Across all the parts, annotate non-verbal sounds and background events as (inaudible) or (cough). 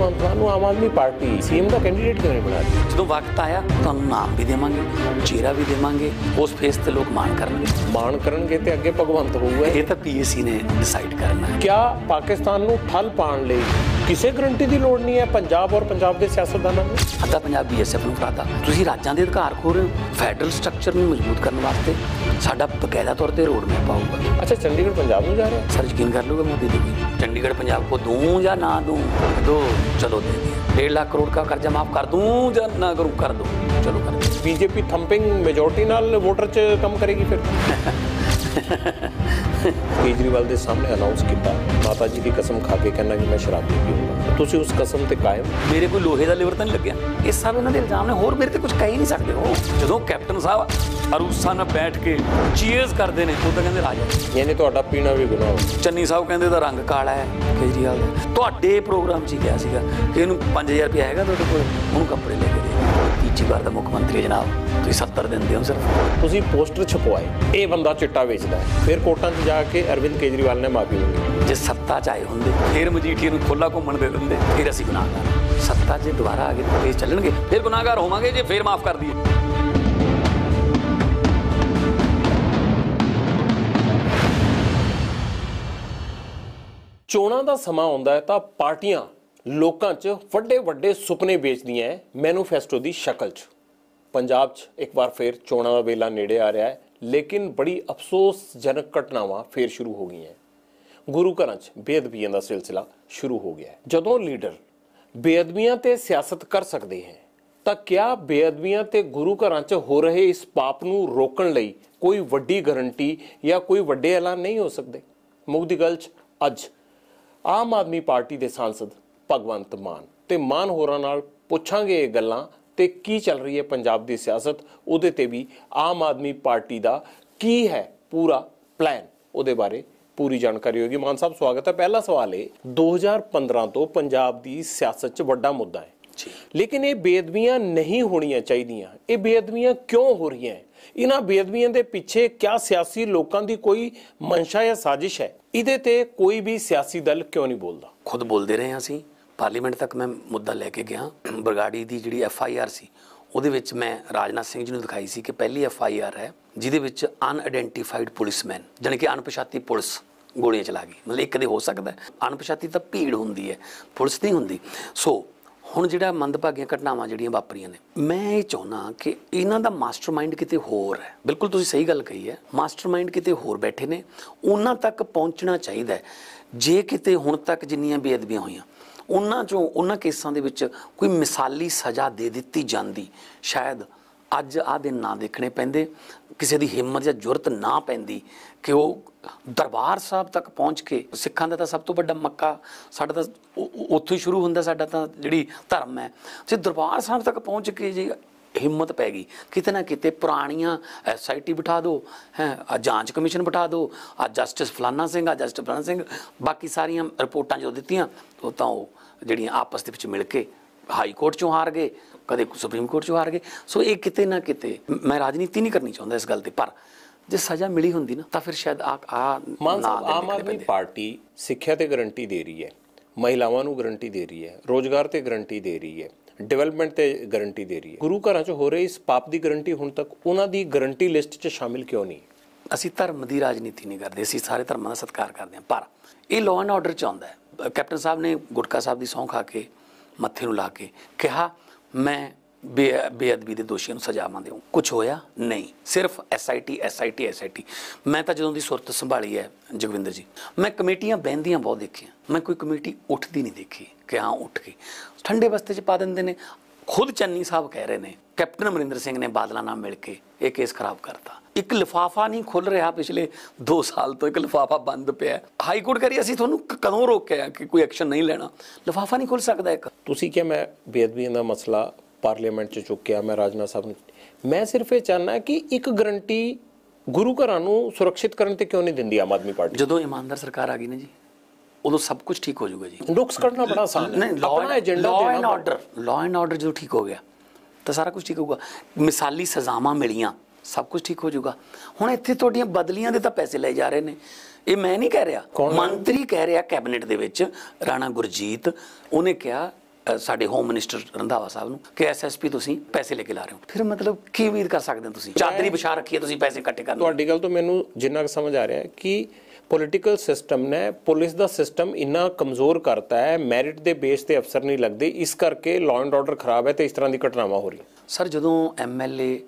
ਭਗਵੰਤ ਮਾਨ ਨੂੰ Aam Aadmi party CM ਦਾ candidate ਕਿਉਂ ਨਹੀਂ ਬਣਾ ਰਹੀ ਜਦੋਂ ਵਕਤ ਆਇਆ ਤੁਹਾਨੂੰ ਨਾਮ ਵੀ ਦੇਵਾਂਗੇ ਚਿਹਰਾ ਵੀ ਦੇਵਾਂਗੇ ਉਸ ਫੇਸ ਤੇ ਲੋਕ ਮਾਣ ਕਰਨਗੇ। ਮਾਣ ਕਰਨਗੇ ਤੇ ਅੱਗੇ ਭਗਵੰਤ ਹੋਊਗਾ। ਇਹ ਤਾਂ ਪੀਐਸਸੀ ਨੇ ਡਿਸਾਈਡ ਕਰਨਾ ਹੈ। ਕਿਆ ਪਾਕਿਸਤਾਨ ਨੂੰ ਠੱਲ ਪਾਉਣ ਲਈ ਕਿਸੇ ਗਰੰਟੀ ਦੀ ਲੋੜ ਨਹੀਂ ਹੈ ਪੰਜਾਬ ਔਰ ਪੰਜਾਬ ਦੇ ਸਿਆਸਤਦਾਨਾਂ ਨੂੰ? ਅੱਧਾ ਪੰਜਾਬ ਬੀਐਸਐਫ ਨੂੰ ਫੜਾਤਾ। ਤੁਸੀਂ ਰਾਜਾਂ ਦੇ ਅਧਿਕਾਰ ਖੋਰ ਫੈਡਰਲ ਸਟਰਕਚਰ ਨੂੰ ਮਜ਼ਬੂਤ ਕਰਨ ਵਾਸਤੇ ਸਾਡਾ ਬਕਾਇਦਾ ਤੌਰ ਤੇ ਰੋਡ ਮੈਪ ਆਊਗਾ। ਅੱਛਾ ਚੰਡੀਗੜ੍ਹ ਪੰਜਾਬ ਨੂੰ ਜਾ ਰਿਹਾ ਸਰ ਯਕੀਨ ਕਰ ਲੂਗਾ ਮੋਦੀ ਜੀ। ਚੰਡੀਗੜ੍ਹ ਪੰਜਾਬ ਕੋ ਦੂੰ ਜਾਂ ਨਾ ਦੂੰ? ਦੋ ਚਲੋ ਦੇ ਦੇ 1.5 ਲੱਖ ਕਰੋੜ ਦਾ ਕਰਜ਼ਾ ਮਾਫ ਕਰ ਦੂੰ ਜਾਂ ਨਾ ਕਰੂ? ਕਰ ਦੂੰ। ਚਲੋ ਕਰ ਬੀਜੇਪੀ ਥੰਪਿੰਗ ਮੈਜੋਰਟੀ ਨਾਲ ਵੋਟਰ ਚ ਕੰਮ ਕਰੇਗੀ ਫਿਰ? (laughs) ਕੇਜਰੀਵਾਲ ਦੇ ਸਾਹਮਣੇ ਅਨਾਉਂਸ ਕੀਤਾ ਮਾਤਾ ਜੀ ਦੀ ਕਸਮ ਖਾ ਕੇ ਕਹਿੰਦਾ ਕਿ ਮੈਂ ਸ਼ਰਾਬ ਨਹੀਂ ਪੀਊਂਗਾ ਤੁਸੀਂ ਉਸ ਕਸਮ ਤੇ ਕਾਇਮ? ਮੇਰੇ ਕੋਈ ਲੋਹੇ ਦਾ ਲਿਵਰ ਤਾਂ ਨਹੀਂ ਲੱਗਿਆ। ਇਹ ਸਭ ਇਹਨਾਂ ਦੇ ਇਲਜ਼ਾਮ ਨੇ ਹੋਰ ਮੇਰੇ ਤੇ ਕੁਝ ਕਹਿ ਹੀ ਨਹੀਂ ਸਕਦੇ। ਉਹ ਜਦੋਂ ਕੈਪਟਨ ਸਾਹਿਬ ਅਰੂਸਾ ਨਾਲ ਬੈਠ ਕੇ ਚੀਅਰਸ ਕਰਦੇ ਨੇ ਉਹ ਤਾਂ ਕਹਿੰਦੇ ਰਾਜਾ। ਯਾਨੀ ਤੁਹਾਡਾ ਪੀਣਾ ਵੀ ਗੁਨਾਹ ਹੋ ਚੰਨੀ ਸਾਹਿਬ ਕਹਿੰਦੇ ਦਾ ਰੰਗ ਕਾਲਾ ਹੈ ਕੇਜਰੀਵਾਲ ਦਾ। ਤੁਹਾਡੇ ਪ੍ਰੋਗਰਾਮ 'ਚ ਹੀ ਕਿਹਾ ਸੀਗਾ। ਕਿ ਇਹਨੂੰ 5000 ਰੁਪਏ ਹੈਗਾ ਤੁਹਾਡੇ ਕੋਲ ਉਹਨੂੰ ਕੱਪੜੇ ਲੈ ਕੇ ਵਾਰ ਦਾ ਮੁੱਖ ਮੰਤਰੀ ਜਨਾਬ। ਤੁਸੀਂ 70 ਦਿੰਦੇ ਹੋ ਸਿਰਫ। ਤੁਸੀਂ ਪੋਸਟਰ ਛਪਵਾਏ ਇਹ ਬੰਦਾ ਚਿੱਟਾ ਵੇਚਦਾ ਹੈ। ਫਿਰ ਕੋਰਟਾਂ 'ਚ ਜਾ ਕੇ ਅਰਵਿੰਦ ਕੇਜਰੀਵਾਲ ਨੇ ਮਾਫੀ ਮੰਗੀ। ਜੇ ਸੱਤਾ 'ਚ ਆਏ ਹੁੰਦੇ ਫਿਰ ਮਜੀਠੀਆ ਨੂੰ ਖੁੱਲਾ ਘੁੰਮਣ ਦੇ ਦਿੰਦੇ ਫਿਰ ਅਸੀਂ ਗੁਨਾਹਗਾਰ ਸੱਤਾ 'ਚ ਦੁਬਾਰਾ ਆ ਗਏ ਤਾਂ ਚੱਲਣਗੇ ਫਿਰ ਗੁਨਾਹਗਾਰ ਹੋਵਾਂਗੇ ਜੇ ਫਿਰ ਮਾਫ ਕਰ ਦਈਏ। ਚੋਣਾਂ ਦਾ ਸਮਾਂ ਆਉਂਦਾ ਹੈ ਤਾਂ ਪਾਰਟੀਆਂ ਲੋਕਾਂ 'ਚ ਵੱਡੇ ਵੱਡੇ ਸੁਪਨੇ ਵੇਚਦੀਆਂ ਹੈ ਮੈਨੂਫੈਸਟੋ ਦੀ ਸ਼ਕਲ 'ਚ। ਪੰਜਾਬ 'ਚ ਇੱਕ ਵਾਰ ਫੇਰ ਚੋਣਾਂ ਦਾ ਵੇਲਾ ਨੇੜੇ ਆ ਰਿਹਾ ਹੈ, ਲੇਕਿਨ ਬੜੀ ਅਫਸੋਸਜਨਕ ਘਟਨਾਵਾਂ ਫੇਰ ਸ਼ੁਰੂ ਹੋ ਗਈਆਂ ਗੁਰੂ ਘਰਾਂ 'ਚ ਬੇਅਦਬੀਆਂ ਦਾ ਸਿਲਸਿਲਾ ਸ਼ੁਰੂ ਹੋ ਗਿਆ ਹੈ ਜਦੋਂ ਲੀਡਰ ਬੇਅਦਬੀਆਂ ਤੇ ਸਿਆਸਤ ਕਰ ਸਕਦੇ ਹੈ, ਤਾਂ ਕਿਆ ਬੇਅਦਬੀਆਂ ਤੇ ਗੁਰੂ ਘਰਾਂ 'ਚ ਹੋ ਰਹੇ ਇਸ ਪਾਪ ਨੂੰ ਰੋਕਣ ਲਈ ਕੋਈ ਵੱਡੀ ਗਾਰੰਟੀ ਜਾਂ ਕੋਈ ਵੱਡੇ ਐਲਾਨ ਨਹੀਂ ਹੋ ਸਕਦੇ? ਮੁੱਖ ਦੀ ਗੱਲ 'ਚ ਅੱਜ ਆਮ ਆਦਮੀ ਪਾਰਟੀ ਦੇ ਸਾਂਸਦ ਭਗਵੰਤ ਮਾਨ। ਤੇ ਮਾਨ ਹੋਰਾਂ ਨਾਲ ਪੁੱਛਾਂਗੇ ਇਹ ਗੱਲਾਂ ਤੇ ਕੀ ਚੱਲ ਰਹੀ ਹੈ ਪੰਜਾਬ ਦੀ ਸਿਆਸਤ ਉਹਦੇ ਤੇ ਵੀ ਆਮ ਆਦਮੀ ਪਾਰਟੀ ਦਾ ਕੀ ਹੈ ਪੂਰਾ ਪਲਾਨ ਉਹਦੇ ਬਾਰੇ ਪੂਰੀ ਜਾਣਕਾਰੀ ਹੋਗੀ ਮਾਨ ਸਾਹਿਬ ਸਵਾਗਤ ਹੈ। ਪਹਿਲਾ ਸਵਾਲ ਹੈ 2015 ਤੋਂ ਪੰਜਾਬ ਦੀ ਸਿਆਸਤ 'ਚ ਵੱਡਾ ਮੁੱਦਾ ਹੈ। ਜੀ। ਲੇਕਿਨ ਇਹ ਬੇਅਦਬੀਆਂ ਨਹੀਂ ਹੋਣੀਆਂ ਚਾਹੀਦੀਆਂ। ਇਹ ਬੇਅਦਬੀਆਂ ਕਿਉਂ ਹੋ ਰਹੀਆਂ ਹੈ? ਇਹਨਾਂ ਬੇਅਦਬੀਆਂ ਦੇ ਪਿੱਛੇ ਕਿਆ ਸਿਆਸੀ ਲੋਕਾਂ ਦੀ ਕੋਈ ਮਨਸ਼ਾ ਜਾਂ ਸਾਜ਼ਿਸ਼ ਹੈ? ਇਹਦੇ ਤੇ ਕੋਈ ਵੀ ਸਿਆਸੀ ਦਲ ਕਿਉਂ ਨਹੀਂ ਬੋਲਦਾ? ਖੁਦ ਬੋਲਦੇ ਰਹੇ ਹਾਂ ਅਸੀਂ। ਪਾਰਲੀਮੈਂਟ ਤੱਕ ਮੈਂ ਮੁੱਦਾ ਲੈ ਕੇ ਗਿਆ। ਬਰਗਾੜੀ ਦੀ ਜਿਹੜੀ ਐਫ ਆਈ ਆਰ ਸੀ, ਉਹਦੇ ਵਿੱਚ ਮੈਂ ਰਾਜਨਾਥ ਸਿੰਘ ਜੀ ਨੂੰ ਦਿਖਾਈ ਸੀ ਕਿ ਪਹਿਲੀ ਐਫ ਆਈ ਆਰ ਹੈ, ਜਿਹਦੇ ਵਿੱਚ ਅਨਆਇਡੈਂਟੀਫਾਈਡ ਪੁਲਿਸਮੈਨ, ਜਾਣੀ ਕਿ ਅਣਪਛਾਤੀ ਪੁਲਿਸ ਗੋਲੀਆਂ ਚਲਾ ਗਈ। ਮਤਲਬ ਇੱਕ ਦੇ ਹੋ ਸਕਦਾ ਅਣਪਛਾਤੀ ਤਾਂ ਭੀੜ ਹੁੰਦੀ ਹੈ, ਪੁਲਿਸ ਨਹੀਂ ਹੁੰਦੀ। ਸੋ, ਹੁਣ ਜਿਹੜਾ ਮੰਦਭਾਗੀਆਂ ਘਟਨਾਵਾਂ ਜਿਹੜੀਆਂ ਵਾਪਰੀਆਂ ਨੇ, ਮੈਂ ਇਹ ਚਾਹੁੰਦਾ ਕਿ ਇਹਨਾਂ ਦਾ ਮਾਸਟਰਮਾਈਂਡ ਕਿਤੇ ਹੋਰ ਹੈ। ਬਿਲਕੁਲ ਤੁਸੀਂ ਸਹੀ ਗੱਲ ਕਹੀ ਹੈ, ਮਾਸਟਰਮਾਈਂਡ ਕਿਤੇ ਹੋਰ ਬੈਠੇ ਨੇ, ਉਹਨਾਂ ਤੱਕ ਪਹੁੰਚਣਾ ਚਾਹੀਦਾ ਜੇ ਕਿਤੇ ਹੁਣ ਤੱਕ ਜਿੰਨੀਆਂ ਬੇਅਦਬੀਆਂ ਹੋਈਆਂ ਉਹਨਾਂ ਚੋਂ, ਉਹਨਾਂ ਕੇਸਾਂ ਦੇ ਵਿੱਚ ਕੋਈ ਮਿਸਾਲੀ ਸਜ਼ਾ ਦੇ ਦਿੱਤੀ ਜਾਂਦੀ। ਸ਼ਾਇਦ ਅੱਜ ਆ ਦਿਨ ਨਾ ਦੇਖਣੇ ਪੈਂਦੇ, ਕਿਸੇ ਦੀ ਹਿੰਮਤ ਜਾਂ ਜੁਰਤ ਨਾ ਪੈਂਦੀ ਕਿ ਉਹ ਦਰਬਾਰ ਸਾਹਿਬ ਤੱਕ ਪਹੁੰਚ ਕੇ ਸਿੱਖਾਂ ਦਾ ਤਾਂ ਸਭ ਤੋਂ ਵੱਡਾ ਮੱਕਾ, ਸਾਡਾ ਤਾਂ ਉ- ਉੱਥੋਂ ਹੀ ਸ਼ੁਰੂ ਹੁੰਦਾ, ਸਾਡਾ ਤਾਂ ਜਿਹੜੀ ਧਰਮ ਹੈ। ਜੇ ਦਰਬਾਰ ਸਾਹਿਬ ਤੱਕ ਪਹੁੰਚ ਕੇ ਜੇ ਹਿੰਮਤ ਪੈ ਗਈ, ਕਿਤੇ ਨਾ ਕਿਤੇ ਪੁਰਾਣੀਆਂ ਐਸਆਈਟੀ ਬਿਠਾ ਦਿਓ ਹੈ, ਆ ਜਾਂਚ ਕਮਿਸ਼ਨ ਬਿਠਾ ਦਿਓ ਆ ਜਸਟਿਸ ਫਲਾਨਾ ਸਿੰਘ, ਆ ਜਸਟਿਸ ਫਲਾਨਾ ਸਿੰਘ, ਬਾਕੀ ਸਾਰੀਆਂ ਰਿਪੋਰਟਾਂ ਜਦੋਂ ਦਿੱਤੀਆਂ, ਉਹ ਤਾਂ ਉਹ ਜਿਹੜੀਆਂ ਆਪਸ ਦੇ ਵਿੱਚ ਮਿਲ ਕੇ ਹਾਈ ਕੋਰਟ ਚੋਂ ਹਾਰ ਗਏ ਕਦੇ ਸੁਪਰੀਮ ਕੋਰਟ ਚੋਂ ਹਾਰ ਗਏ। ਸੋ ਇਹ ਕਿਤੇ ਨਾ ਕਿਤੇ ਮੈਂ ਰਾਜਨੀਤੀ ਨਹੀਂ ਕਰਨੀ ਚਾਹੁੰਦਾ ਇਸ ਗੱਲ ਤੇ ਪਰ ਜੇ ਸਜ਼ਾ ਮਿਲੀ ਹੁੰਦੀ ਨਾ ਤਾਂ ਫਿਰ ਸ਼ਾਇਦ ਆ ਆ ਮਾਨ ਸਾਹਿਬ ਆਮ ਆਦਮੀ। ਪਾਰਟੀ ਸਿੱਖਿਆ ਤੇ ਗਰੰਟੀ ਦੇ ਰਹੀ ਹੈ ਮਹਿਲਾਵਾਂ ਨੂੰ ਗਰੰਟੀ ਦੇ ਰਹੀ ਹੈ ਰੋਜ਼ਗਾਰ ਤੇ ਗਰੰਟੀ ਦੇ ਰਹੀ ਹੈ ਡਿਵੈਲਪਮੈਂਟ ਤੇ ਗਰੰਟੀ ਦੇ ਰਹੀ ਹੈ। ਗੁਰੂ ਘਰਾਂ 'ਚ ਹੋ ਰਹੇ ਇਸ ਪਾਪ ਦੀ ਗਰੰਟੀ ਹੁਣ ਤੱਕ ਉਹਨਾਂ ਦੀ ਗਰੰਟੀ ਲਿਸਟ 'ਚ ਸ਼ਾਮਿਲ ਕਿਉਂ ਨਹੀਂ? ਅਸੀਂ ਧਰਮ ਦੀ ਰਾਜਨੀਤੀ ਨਹੀਂ ਕਰਦੇ, ਅਸੀਂ ਸਾਰੇ ਧਰਮਾਂ ਦਾ ਸਤਿਕਾਰ ਕਰਦੇ ਹਾਂ। ਪਰ ਇਹ ਲਾਅ ਐਂਡ ਆਰਡਰ ਚ ਆਉਂਦਾ ਹੈ। ਕੈਪਟਨ ਸਾਹਿਬ ਨੇ ਗੁਟਕਾ ਸਾਹਿਬ ਦੀ ਸਹੁੰ ਖਾ ਕੇ, ਮੱਥੇ ਨੂੰ ਲਾ ਕੇ ਕਿਹਾ, ਮੈਂ ਬੇ- ਬੇਅਦਬੀ ਦੇ ਦੋਸ਼ੀਆਂ ਨੂੰ ਸਜ਼ਾਵਾਂ ਦੇਵਾਂ ਕੁਝ ਹੋਇਆ? ਨਹੀਂ। ਸਿਰਫ ਐਸਆਈਟੀ ਐਸਆਈਟੀ ਐਸਆਈਟੀ ਮੈਂ ਤਾਂ ਜਦੋਂ ਦੀ ਸੁਰਤ ਸੰਭਾਲੀ ਹੈ, ਜਗਵਿੰਦਰ ਜੀ, ਮੈਂ ਕਮੇਟੀਆਂ ਬਹਿੰਦੀਆਂ ਬਹੁਤ ਦੇਖੀਆਂ। ਮੈਂ ਕੋਈ ਕਮੇਟੀ ਉੱਠਦੀ ਨਹੀਂ ਦੇਖੀ ਕਿ ਹਾਂ, ਉੱਠ ਗਈ। ਠੰਡੇ ਬਸਤੇ 'ਚ ਪਾ ਦਿੰਦੇ ਨੇ। ਖੁਦ ਚੰਨੀ ਸਾਹਿਬ ਕਹਿ ਰਹੇ ਨੇ ਕੈਪਟਨ ਅਮਰਿੰਦਰ ਸਿੰਘ ਨੇ ਬਾਦਲਾਂ ਨਾਲ ਮਿਲ ਕੇ ਇਹ ਕੇਸ ਖਰਾਬ ਕਰਤਾ। ਇੱਕ ਲਿਫਾਫਾ ਨਹੀਂ ਖੁੱਲ ਰਿਹਾ ਪਿਛਲੇ 2 ਸਾਲ ਤੋਂ ਇੱਕ ਲਿਫਾਫਾ ਬੰਦ ਪਿਆ। ਹਾਈ ਕੋਰਟ ਕਰੀ ਅਸੀਂ ਤੁਹਾਨੂੰ ਕਦੋਂ ਰੋਕਿਆ ਕਿ ਕੋਈ ਐਕਸ਼ਨ ਨਹੀਂ ਲੈਣਾ? ਲਿਫਾਫਾ ਨਹੀਂ ਖੁੱਲ ਸਕਦਾ ਇੱਕ। ਤੁਸੀਂ ਕਿਹਾ ਮੈਂ ਬੇਅਦਬੀਆਂ ਦਾ ਮਸਲਾ ਪਾਰਲੀਮੈਂਟ 'ਚ ਚੁੱਕਿਆ ਮੈਂ ਰਾਜਨਾਥ ਸਾਹਿਬ ਨੂੰ ਮੈਂ ਸਿਰਫ ਇਹ ਚਾਹਨਾ ਕਿ ਇੱਕ ਗਰੰਟੀ ਗੁਰੂ ਘਰਾਂ ਨੂੰ ਸੁਰੱਖਿਅਤ ਕਰਨ ਤੇ ਕਿਉਂ ਨਹੀਂ ਦਿੰਦੀ ਆਮ ਆਦਮੀ ਪਾਰਟੀ? ਜਦੋਂ ਇਮਾਨਦਾਰ ਸਰਕਾਰ ਆ ਗਈ ਨਾ ਜੀ ਉਦੋਂ ਸਭ ਕੁਝ ਠੀਕ ਹੋ ਜਾਊਗਾ ਜੀ। ਨੁਕਸ ਕੱਢਣਾ ਬੜਾ ਆਸਾਨ ਹੈ। ਆਪਣਾ agenda law and order law and order ਜਦੋਂ ਠੀਕ ਹੋ ਗਿਆ ਤਾਂ ਸਾਰਾ ਕੁਝ ਠੀਕ ਹੋਊਗਾ। ਮਿਸਾਲੀ ਸਜ਼ਾਵਾਂ ਮਿਲੀਆਂ ਸਭ ਕੁਝ ਠੀਕ ਹੋ ਜਾਊਗਾ। ਹੁਣ ਇੱਥੇ ਤੁਹਾਡੀਆਂ ਬਦਲੀਆਂ ਦੇ ਤਾਂ ਪੈਸੇ ਲਏ ਜਾ ਰਹੇ ਨੇ। ਇਹ ਮੈਂ ਨਹੀਂ ਕਹਿ ਰਿਹਾ? ਮੰਤਰੀ ਕਹਿ ਰਿਹਾ ਕੈਬਨਿਟ ਦੇ ਵਿੱਚ ਰਾਣਾ ਗੁਰਜੀਤ। ਉਹਨੇ ਕਿਹਾ ਸਾਡੇ ਹੋਮ ਮਿਨਿਸਟਰ ਰੰਧਾਵਾ ਸਾਹਿਬ ਨੂੰ ਕਿ ਐਸਐਸਪੀ ਤੁਸੀਂ ਪੈਸੇ ਲੈ ਕੇ ਲਾ ਰਹੇ ਹੋ। ਫਿਰ ਮਤਲਬ ਕੀ ਉਮੀਦ ਕਰ ਸਕਦੇ ਹੋ ਤੁਸੀਂ? ਚਾਦਰੀ ਵਿਛਾ ਰੱਖੀ ਹੈ ਤੁਸੀਂ ਪੈਸੇ ਇਕੱਠੇ ਕਰਨ। ਤੁਹਾਡੀ ਗੱਲ ਤੋਂ ਮੈਨੂੰ ਜਿੰਨਾ ਕੁ ਸਮਝ ਆ ਰਿਹਾ ਹੈ ਕਿ ਪੋਲੀਟੀਕਲ ਸਿਸਟਮ ਨੇ ਪੁਲਿਸ ਦਾ ਸਿਸਟਮ ਇੰਨਾ ਕਮਜ਼ੋਰ ਕਰਤਾ ਹੈ ਮੈਰਿਟ ਦੇ ਬੇਸ ਤੇ ਅਫਸਰ ਨਹੀਂ ਲੱਗਦੇ, ਇਸ ਕਰਕੇ ਲਾਅ ਐਂਡ ਆਰਡਰ ਖਰਾਬ ਹੈ ਤੇ ਇਸ ਤਰ੍ਹਾਂ ਦੀ ਘਟਨਾਵਾਂ ਹੋ ਰਹੀਆਂ। ਸਰ, ਜਦੋਂ ਐਮਐਲਏ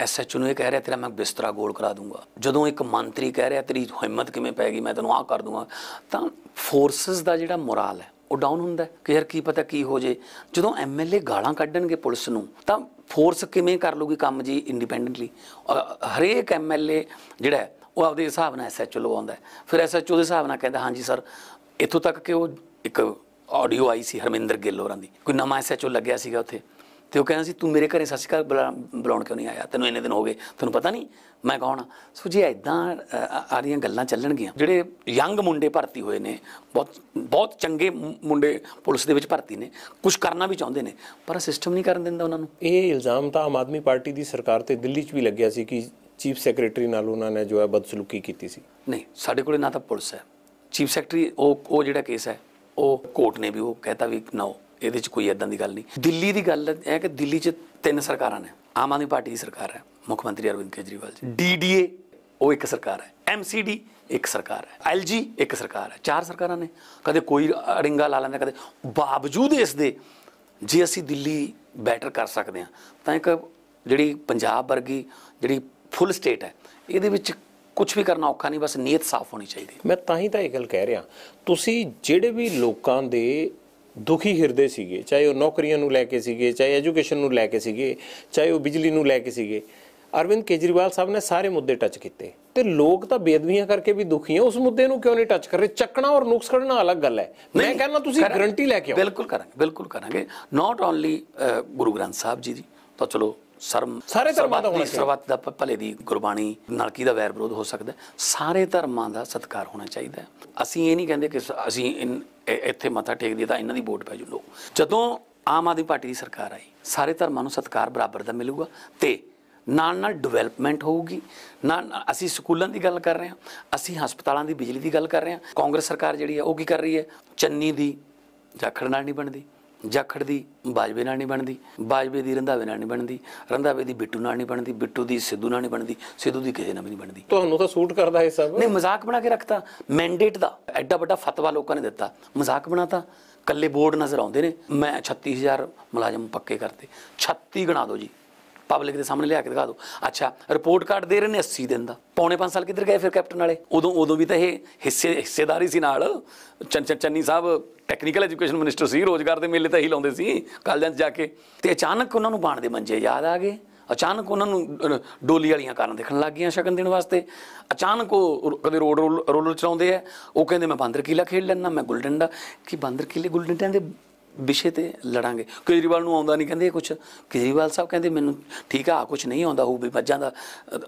ਐਸਐਚਓ ਨੂੰ ਇਹ ਕਹਿ ਰਿਹਾ ਤੇਰਾ ਮੈਂ ਬਿਸਤਰਾ ਗੋਲ ਕਰਾ ਦੂੰਗਾ, ਜਦੋਂ ਇੱਕ ਮੰਤਰੀ ਕਹਿ ਰਿਹਾ ਤੇਰੀ ਹਿੰਮਤ ਕਿਵੇਂ ਪੈ ਗਈ, ਮੈਂ ਤੈਨੂੰ ਆਹ ਕਰ ਦੂੰਗਾ, ਤਾਂ ਫੋਰਸਸ ਦਾ ਜਿਹੜਾ ਮੋਰਲ ਹੈ, ਉਹ ਡਾਊਨ ਹੁੰਦਾ ਕਿ ਯਾਰ ਕੀ ਪਤਾ ਕੀ ਹੋ ਜੇ। ਜਦੋਂ ਐਮਐਲਏ ਗਾਲਾਂ ਕੱਢਣਗੇ ਪੁਲਿਸ ਨੂੰ, ਤਾਂ ਫੋਰਸ ਕਿਵੇਂ ਕਰ ਲੂਗੀ ਕੰਮ ਜੀ ਇੰਡੀਪੈਂਡੈਂਟਲੀ ਹਰੇਕ ਐਮਐਲਏ ਜਿਹੜਾ ਉਹ ਆਪਦੇ ਹਿਸਾਬ ਨਾਲ ਐਸਐਚਓ ਲਵਾਉਂਦਾ ਹੈ। ਫਿਰ ਐਸਐਚਓ ਦੇ ਹਿਸਾਬ ਨਾਲ ਕਹਿੰਦਾ, ਹਾਂਜੀ ਸਰ, ਇੱਥੋਂ ਤੱਕ ਕਿ ਉਹ ਇੱਕ ਆਡੀਓ ਆਈ ਸੀ ਹਰਮਿੰਦਰ ਗਿੱਲ ਹੋਰਾਂ ਦੀ। ਕੋਈ ਨਵਾਂ ਐਸਐਚਓ ਲੱਗਿਆ ਸੀਗਾ ਉੱਥੇ। ਤੇ ਉਹ ਕਹਿੰਦਾ ਸੀ, ਤੂੰ ਮੇਰੇ ਘਰੇ ਸਤਿ ਸ਼੍ਰੀ ਅਕਾਲ ਬੁਲਾ- ਬੁਲਾਉਣ ਕਿਉਂ ਨਹੀਂ ਆਇਆ? ਤੈਨੂੰ ਇੰਨੇ ਦਿਨ ਹੋ ਗਏ, ਤੈਨੂੰ ਪਤਾ ਨਹੀਂ, ਮੈਂ ਕੌਣ ਆ? ਸੋ ਜੇ ਇਦਾਂ ਆ ਰਹੀਆਂ ਗੱਲਾਂ ਚੱਲਣਗੀਆਂ। ਜਿਹੜੇ ਯੰਗ ਮੁੰਡੇ ਭਰਤੀ ਹੋਏ ਨੇ, ਬਹੁਤ ਬਹੁਤ ਚੰਗੇ ਮੁੰਡੇ ਪੁਲਿਸ ਦੇ ਵਿੱਚ ਭਰਤੀ ਨੇ ਕੁਝ ਕਰਨਾ ਵੀ ਚਾਹੁੰਦੇ ਨੇ, ਪਰ ਸਿਸਟਮ ਨਹੀਂ ਕਰਨ ਦਿੰਦਾ ਉਹਨਾਂ ਨੂੰ। ਇਹ ਇਲਜ਼ਾਮ ਤਾਂ ਆਮ ਆਦਮੀ ਪਾਰਟੀ ਦੀ ਸਰਕਾਰ ਤੇ ਦਿੱਲੀ 'ਚ ਵੀ ਲੱਗਿਆ ਸੀ ਕਿ ਚੀਫ ਸੈਕਟਰੀ ਨਾਲ ਉਹਨਾਂ ਨੇ ਜੋ ਹੈ ਬਦਸਲੂਕੀ ਕੀਤੀ ਸੀ? ਨਹੀਂ, ਸਾਡੇ ਕੋਲੇ ਨਾ ਤਾਂ ਪੁਲਿਸ ਹੈ। ਚੀਫ ਸੈਕਟਰੀ, ਉਹ ਉਹ ਜਿਹੜਾ ਕੇਸ ਹੈ, ਉਹ ਕੋਰਟ ਨੇ ਵੀ ਉਹ ਕਹਿਤਾ ਵੀ ਨੋ, ਇਹਦੇ 'ਚ ਕੋਈ ਐਦਾਂ ਦੀ ਗੱਲ ਨਹੀਂ। ਦਿੱਲੀ ਦੀ ਗੱਲ ਇਹ ਹੈ ਕਿ ਦਿੱਲੀ 'ਚ ਤਿੰਨ ਸਰਕਾਰਾਂ ਨੇ, ਆਮ ਆਦਮੀ ਪਾਰਟੀ ਦੀ ਸਰਕਾਰ ਹੈ, ਮੁੱਖ ਮੰਤਰੀ ਅਰਵਿੰਦ ਕੇਜਰੀਵਾਲ ਜੀ। ਡੀਡੀਏ ਉਹ ਇੱਕ ਸਰਕਾਰ ਹੈ। ਐਮਸੀਡੀ ਇੱਕ ਸਰਕਾਰ ਹੈ। ਐਲਜੀ ਇੱਕ ਸਰਕਾਰ ਹੈ। ਚਾਰ ਸਰਕਾਰਾਂ ਨੇ। ਕਦੇ ਕੋਈ ਅੜਿੰਗਾ ਲਾ ਲੈਂਦਾ, ਕਦੇ ਬਾਵਜੂਦ ਇਸ ਦੇ ਜੇ ਅਸੀਂ ਦਿੱਲੀ ਬੈਟਰ ਕਰ ਸਕਦੇ ਹਾਂ, ਤਾਂ ਇੱਕ ਜਿਹੜੀ ਪੰਜਾਬ ਵਰਗੀ, ਜਿਹੜੀ ਫੁੱਲ ਸਟੇਟ ਹੈ। ਇਹਦੇ ਵਿੱਚ ਕੁਝ ਵੀ ਕਰਨਾ ਔਖਾ ਨਹੀਂ ਬਸ ਨੀਅਤ ਸਾਫ਼ ਹੋਣੀ ਚਾਹੀਦੀ ਹੈ। ਮੈਂ ਤਾਂ ਹੀ ਤਾਂ ਇਹ ਗੱਲ ਕਹਿ ਰਿਹਾ। ਤੁਸੀਂ ਜਿਹੜੇ ਵੀ ਲੋਕਾਂ ਦੇ ਦੁਖੀ ਹਿਰਦੇ ਸੀਗੇ ਚਾਹੇ ਉਹ ਨੌਕਰੀਆਂ ਨੂੰ ਲੈ ਕੇ ਸੀਗੇ ਚਾਹੇ ਐਜੂਕੇਸ਼ਨ ਨੂੰ ਲੈ ਕੇ ਸੀਗੇ ਚਾਹੇ ਉਹ ਬਿਜਲੀ ਨੂੰ ਲੈ ਕੇ ਸੀਗੇ ਅਰਵਿੰਦ ਕੇਜਰੀਵਾਲ ਸਾਹਿਬ ਨੇ ਸਾਰੇ ਮੁੱਦੇ ਟੱਚ ਕੀਤੇ। ਤੇ ਲੋਕ ਤਾਂ ਬੇਦਬੀਆਂ ਕਰਕੇ ਵੀ ਦੁਖੀ ਆ ਉਸ ਮੁੱਦੇ ਨੂੰ ਕਿਉਂ ਨਹੀਂ ਟੱਚ ਕਰ ਰਹੇ? ਚੱਕਣਾ ਔਰ ਨੁਕਸ ਕੱਢਣਾ ਅਲੱਗ ਗੱਲ ਹੈ। ਮੈਂ ਕਹਿੰਦਾ ਤੁਸੀਂ। ਗਰੰਟੀ ਲੈ ਕੇ ਆਓ। ਬਿਲਕੁਲ ਕਰਾਂਗੇ ਬਿਲਕੁਲ ਕਰਾਂਗੇ। ਨਾਟ ਓਨਲੀ ਗੁਰੂ ਗ੍ਰੰਥ ਸਾਹਿਬ ਜੀ ਦੀ ਤਾਂ ਚਲੋ ਸਰਮ ਸਾਰੇ ਧਰਮਾਂ ਦਾ ਹੋਣਾ ਸਰਬੱਤ ਦੀ- ਸਰਬੱਤ ਦਾ ਭਲੇ ਦੀ ਗੁਰਬਾਣੀ ਨਾਲ ਕਿਹਦਾ ਵੈਰ ਵਿਰੋਧ ਹੋ ਸਕਦਾ? ਸਾਰੇ ਧਰਮਾਂ ਦਾ ਸਤਿਕਾਰ ਹੋਣਾ ਚਾਹੀਦਾ ਅਸੀਂ ਇਹ ਨਹੀਂ ਕਹਿੰਦੇ ਕਿ ਅਸੀਂ ਇੱਥੇ ਮੱਥਾ ਟੇਕ ਦਈਏ ਤਾਂ ਇਹਨਾਂ ਦੀ ਵੋਟ ਪੈ ਜੂ ਲੋ ਜਦੋਂ ਆਮ ਆਦਮੀ ਪਾਰਟੀ ਦੀ ਸਰਕਾਰ ਆਈ ਸਾਰੇ ਧਰਮਾਂ ਨੂੰ ਸਤਿਕਾਰ ਬਰਾਬਰ ਦਾ ਮਿਲੂਗਾ ਤੇ ਨਾਲ ਨਾਲ ਡਿਵੈਲਪਮੈਂਟ ਹੋਊਗੀ। ਨਾਲ ਅਸੀਂ ਸਕੂਲਾਂ ਦੀ ਗੱਲ ਕਰ ਰਹੇ ਹਾਂ ਅਸੀਂ ਹਸਪਤਾਲਾਂ ਦੀ ਬਿਜਲੀ ਦੀ ਗੱਲ ਕਰ ਰਹੇ ਹਾਂ। ਕਾਂਗਰਸ ਸਰਕਾਰ ਜਿਹੜੀ ਹੈ ਉਹ ਕੀ ਕਰ ਰਹੀ ਹੈ? ਚੰਨੀ ਦੀ ਜਾਖੜ ਨਾਲ ਨਹੀਂ ਬਣਦੀ। ਜਾਖੜ ਦੀ ਬਾਜਵੇ ਨਾਲ ਨਹੀਂ ਬਣਦੀ ਬਾਜਵੇ ਦੀ ਰੰਧਾਵੇ ਨਾਲ ਨਹੀਂ ਬਣਦੀ ਰੰਧਾਵੇ ਦੀ ਬਿੱਟੂ ਨਾਲ ਨਹੀਂ ਬਣਦੀ ਬਿੱਟੂ ਦੀ ਸਿੱਧੂ ਨਾਲ ਨਹੀਂ ਬਣਦੀ ਸਿੱਧੂ ਦੀ ਕਿਸੇ ਨਾਲ ਵੀ ਨਹੀਂ ਬਣਦੀ। ਤੁਹਾਨੂੰ ਤਾਂ ਸੂਟ ਕਰਦਾ ਇਹ ਸਭ। ਨਹੀਂ ਮਜ਼ਾਕ ਬਣਾ ਕੇ ਰੱਖਤਾ ਮੈਂਡੇਟ ਦਾ ਐਡਾ ਵੱਡਾ ਫਤਵਾ ਲੋਕਾਂ ਨੇ ਦਿੱਤਾ। ਮਜ਼ਾਕ ਬਣਾਤਾ ਕੱਲੇ ਬੋਰਡ ਨਜ਼ਰ ਆਉਂਦੇ ਨੇ ਮੈਂ 36000 ਮੁਲਾਜ਼ਮ ਪੱਕੇ ਕਰਤੇ 36 ਗਣਾ ਦਿਓ ਜੀ। ਪਬਲਿਕ ਦੇ ਸਾਹਮਣੇ ਲਿਆ ਕੇ ਦਿਖਾ ਦਿਓ। ਅੱਛਾ ਰਿਪੋਰਟ ਕਾਰਡ ਦੇ ਰਹੇ ਨੇ 80 ਦਿਨ ਦਾ। ਪੌਣੇ 5 ਸਾਲ ਕਿੱਧਰ ਗਏ ਫਿਰ ਕੈਪਟਨ ਵਾਲੇ? ਉਦੋਂ ਉਦੋਂ ਵੀ ਤਾਂ ਇਹ ਹਿੱਸੇ, ਹਿੱਸੇਦਾਰੀ ਸੀ ਨਾਲ। ਚੰਨ ਚੰਨੀ ਸਾਹਿਬ ਟੈਕਨੀਕਲ ਐਜੂਕੇਸ਼ਨ ਮਿਨਿਸਟਰ ਸੀ, ਰੋਜ਼ਗਾਰ ਦੇ ਮੇਲੇ ਤਾਂ ਹੀ ਲਾਉਂਦੇ ਸੀ, ਕਾਲਜਾਂ 'ਚ ਜਾ ਕੇ। ਤੇ ਅਚਾਨਕ ਉਹਨਾਂ ਨੂੰ ਬਾਣ ਦੇ ਮੰਜੇ ਯਾਦ ਆ ਗਏ। ਅਚਾਨਕ ਉਹਨਾਂ ਨੂੰ ਡੋਲੀ ਵਾਲੀਆਂ ਕਾਰਾਂ ਦੇਖਣ ਲੱਗ ਗਈਆਂ ਸ਼ਗਨ ਦੇਣ ਵਾਸਤੇ। ਅਚਾਨਕ ਉਹ ਕਦੇ ਰੋਡ ਰੋਲ- ਰੋਲਰ ਚਲਾਉਂਦੇ ਆ। ਉਹ ਕਹਿੰਦੇ, ਮੈਂ ਬਾਂਦਰ ਕਿਲਾ ਖੇਡ ਲੈਣਾ ਮੈਂ ਗੁਲਡੰਡਾ ਕਿ ਬਾਂਦਰ ਕਿਲੇ ਗੁਲਡੰਡਿਆਂ ਦੇ ਵਿਸ਼ੇ ਤੇ ਲੜਾਂਗੇ। ਕੇਜਰੀਵਾਲ ਨੂੰ ਆਉਂਦਾ ਨਹੀਂ, ਕਹਿੰਦੇ ਕੁਝ ਕੇਜਰੀਵਾਲ ਸਾਹਿਬ ਕਹਿੰਦੇ ਮੈਨੂੰ ਠੀਕ ਆ ਕੁਝ ਨਹੀਂ ਆਉਂਦਾ ਉਹ ਵੀ ਮੱਝਾਂ ਦਾ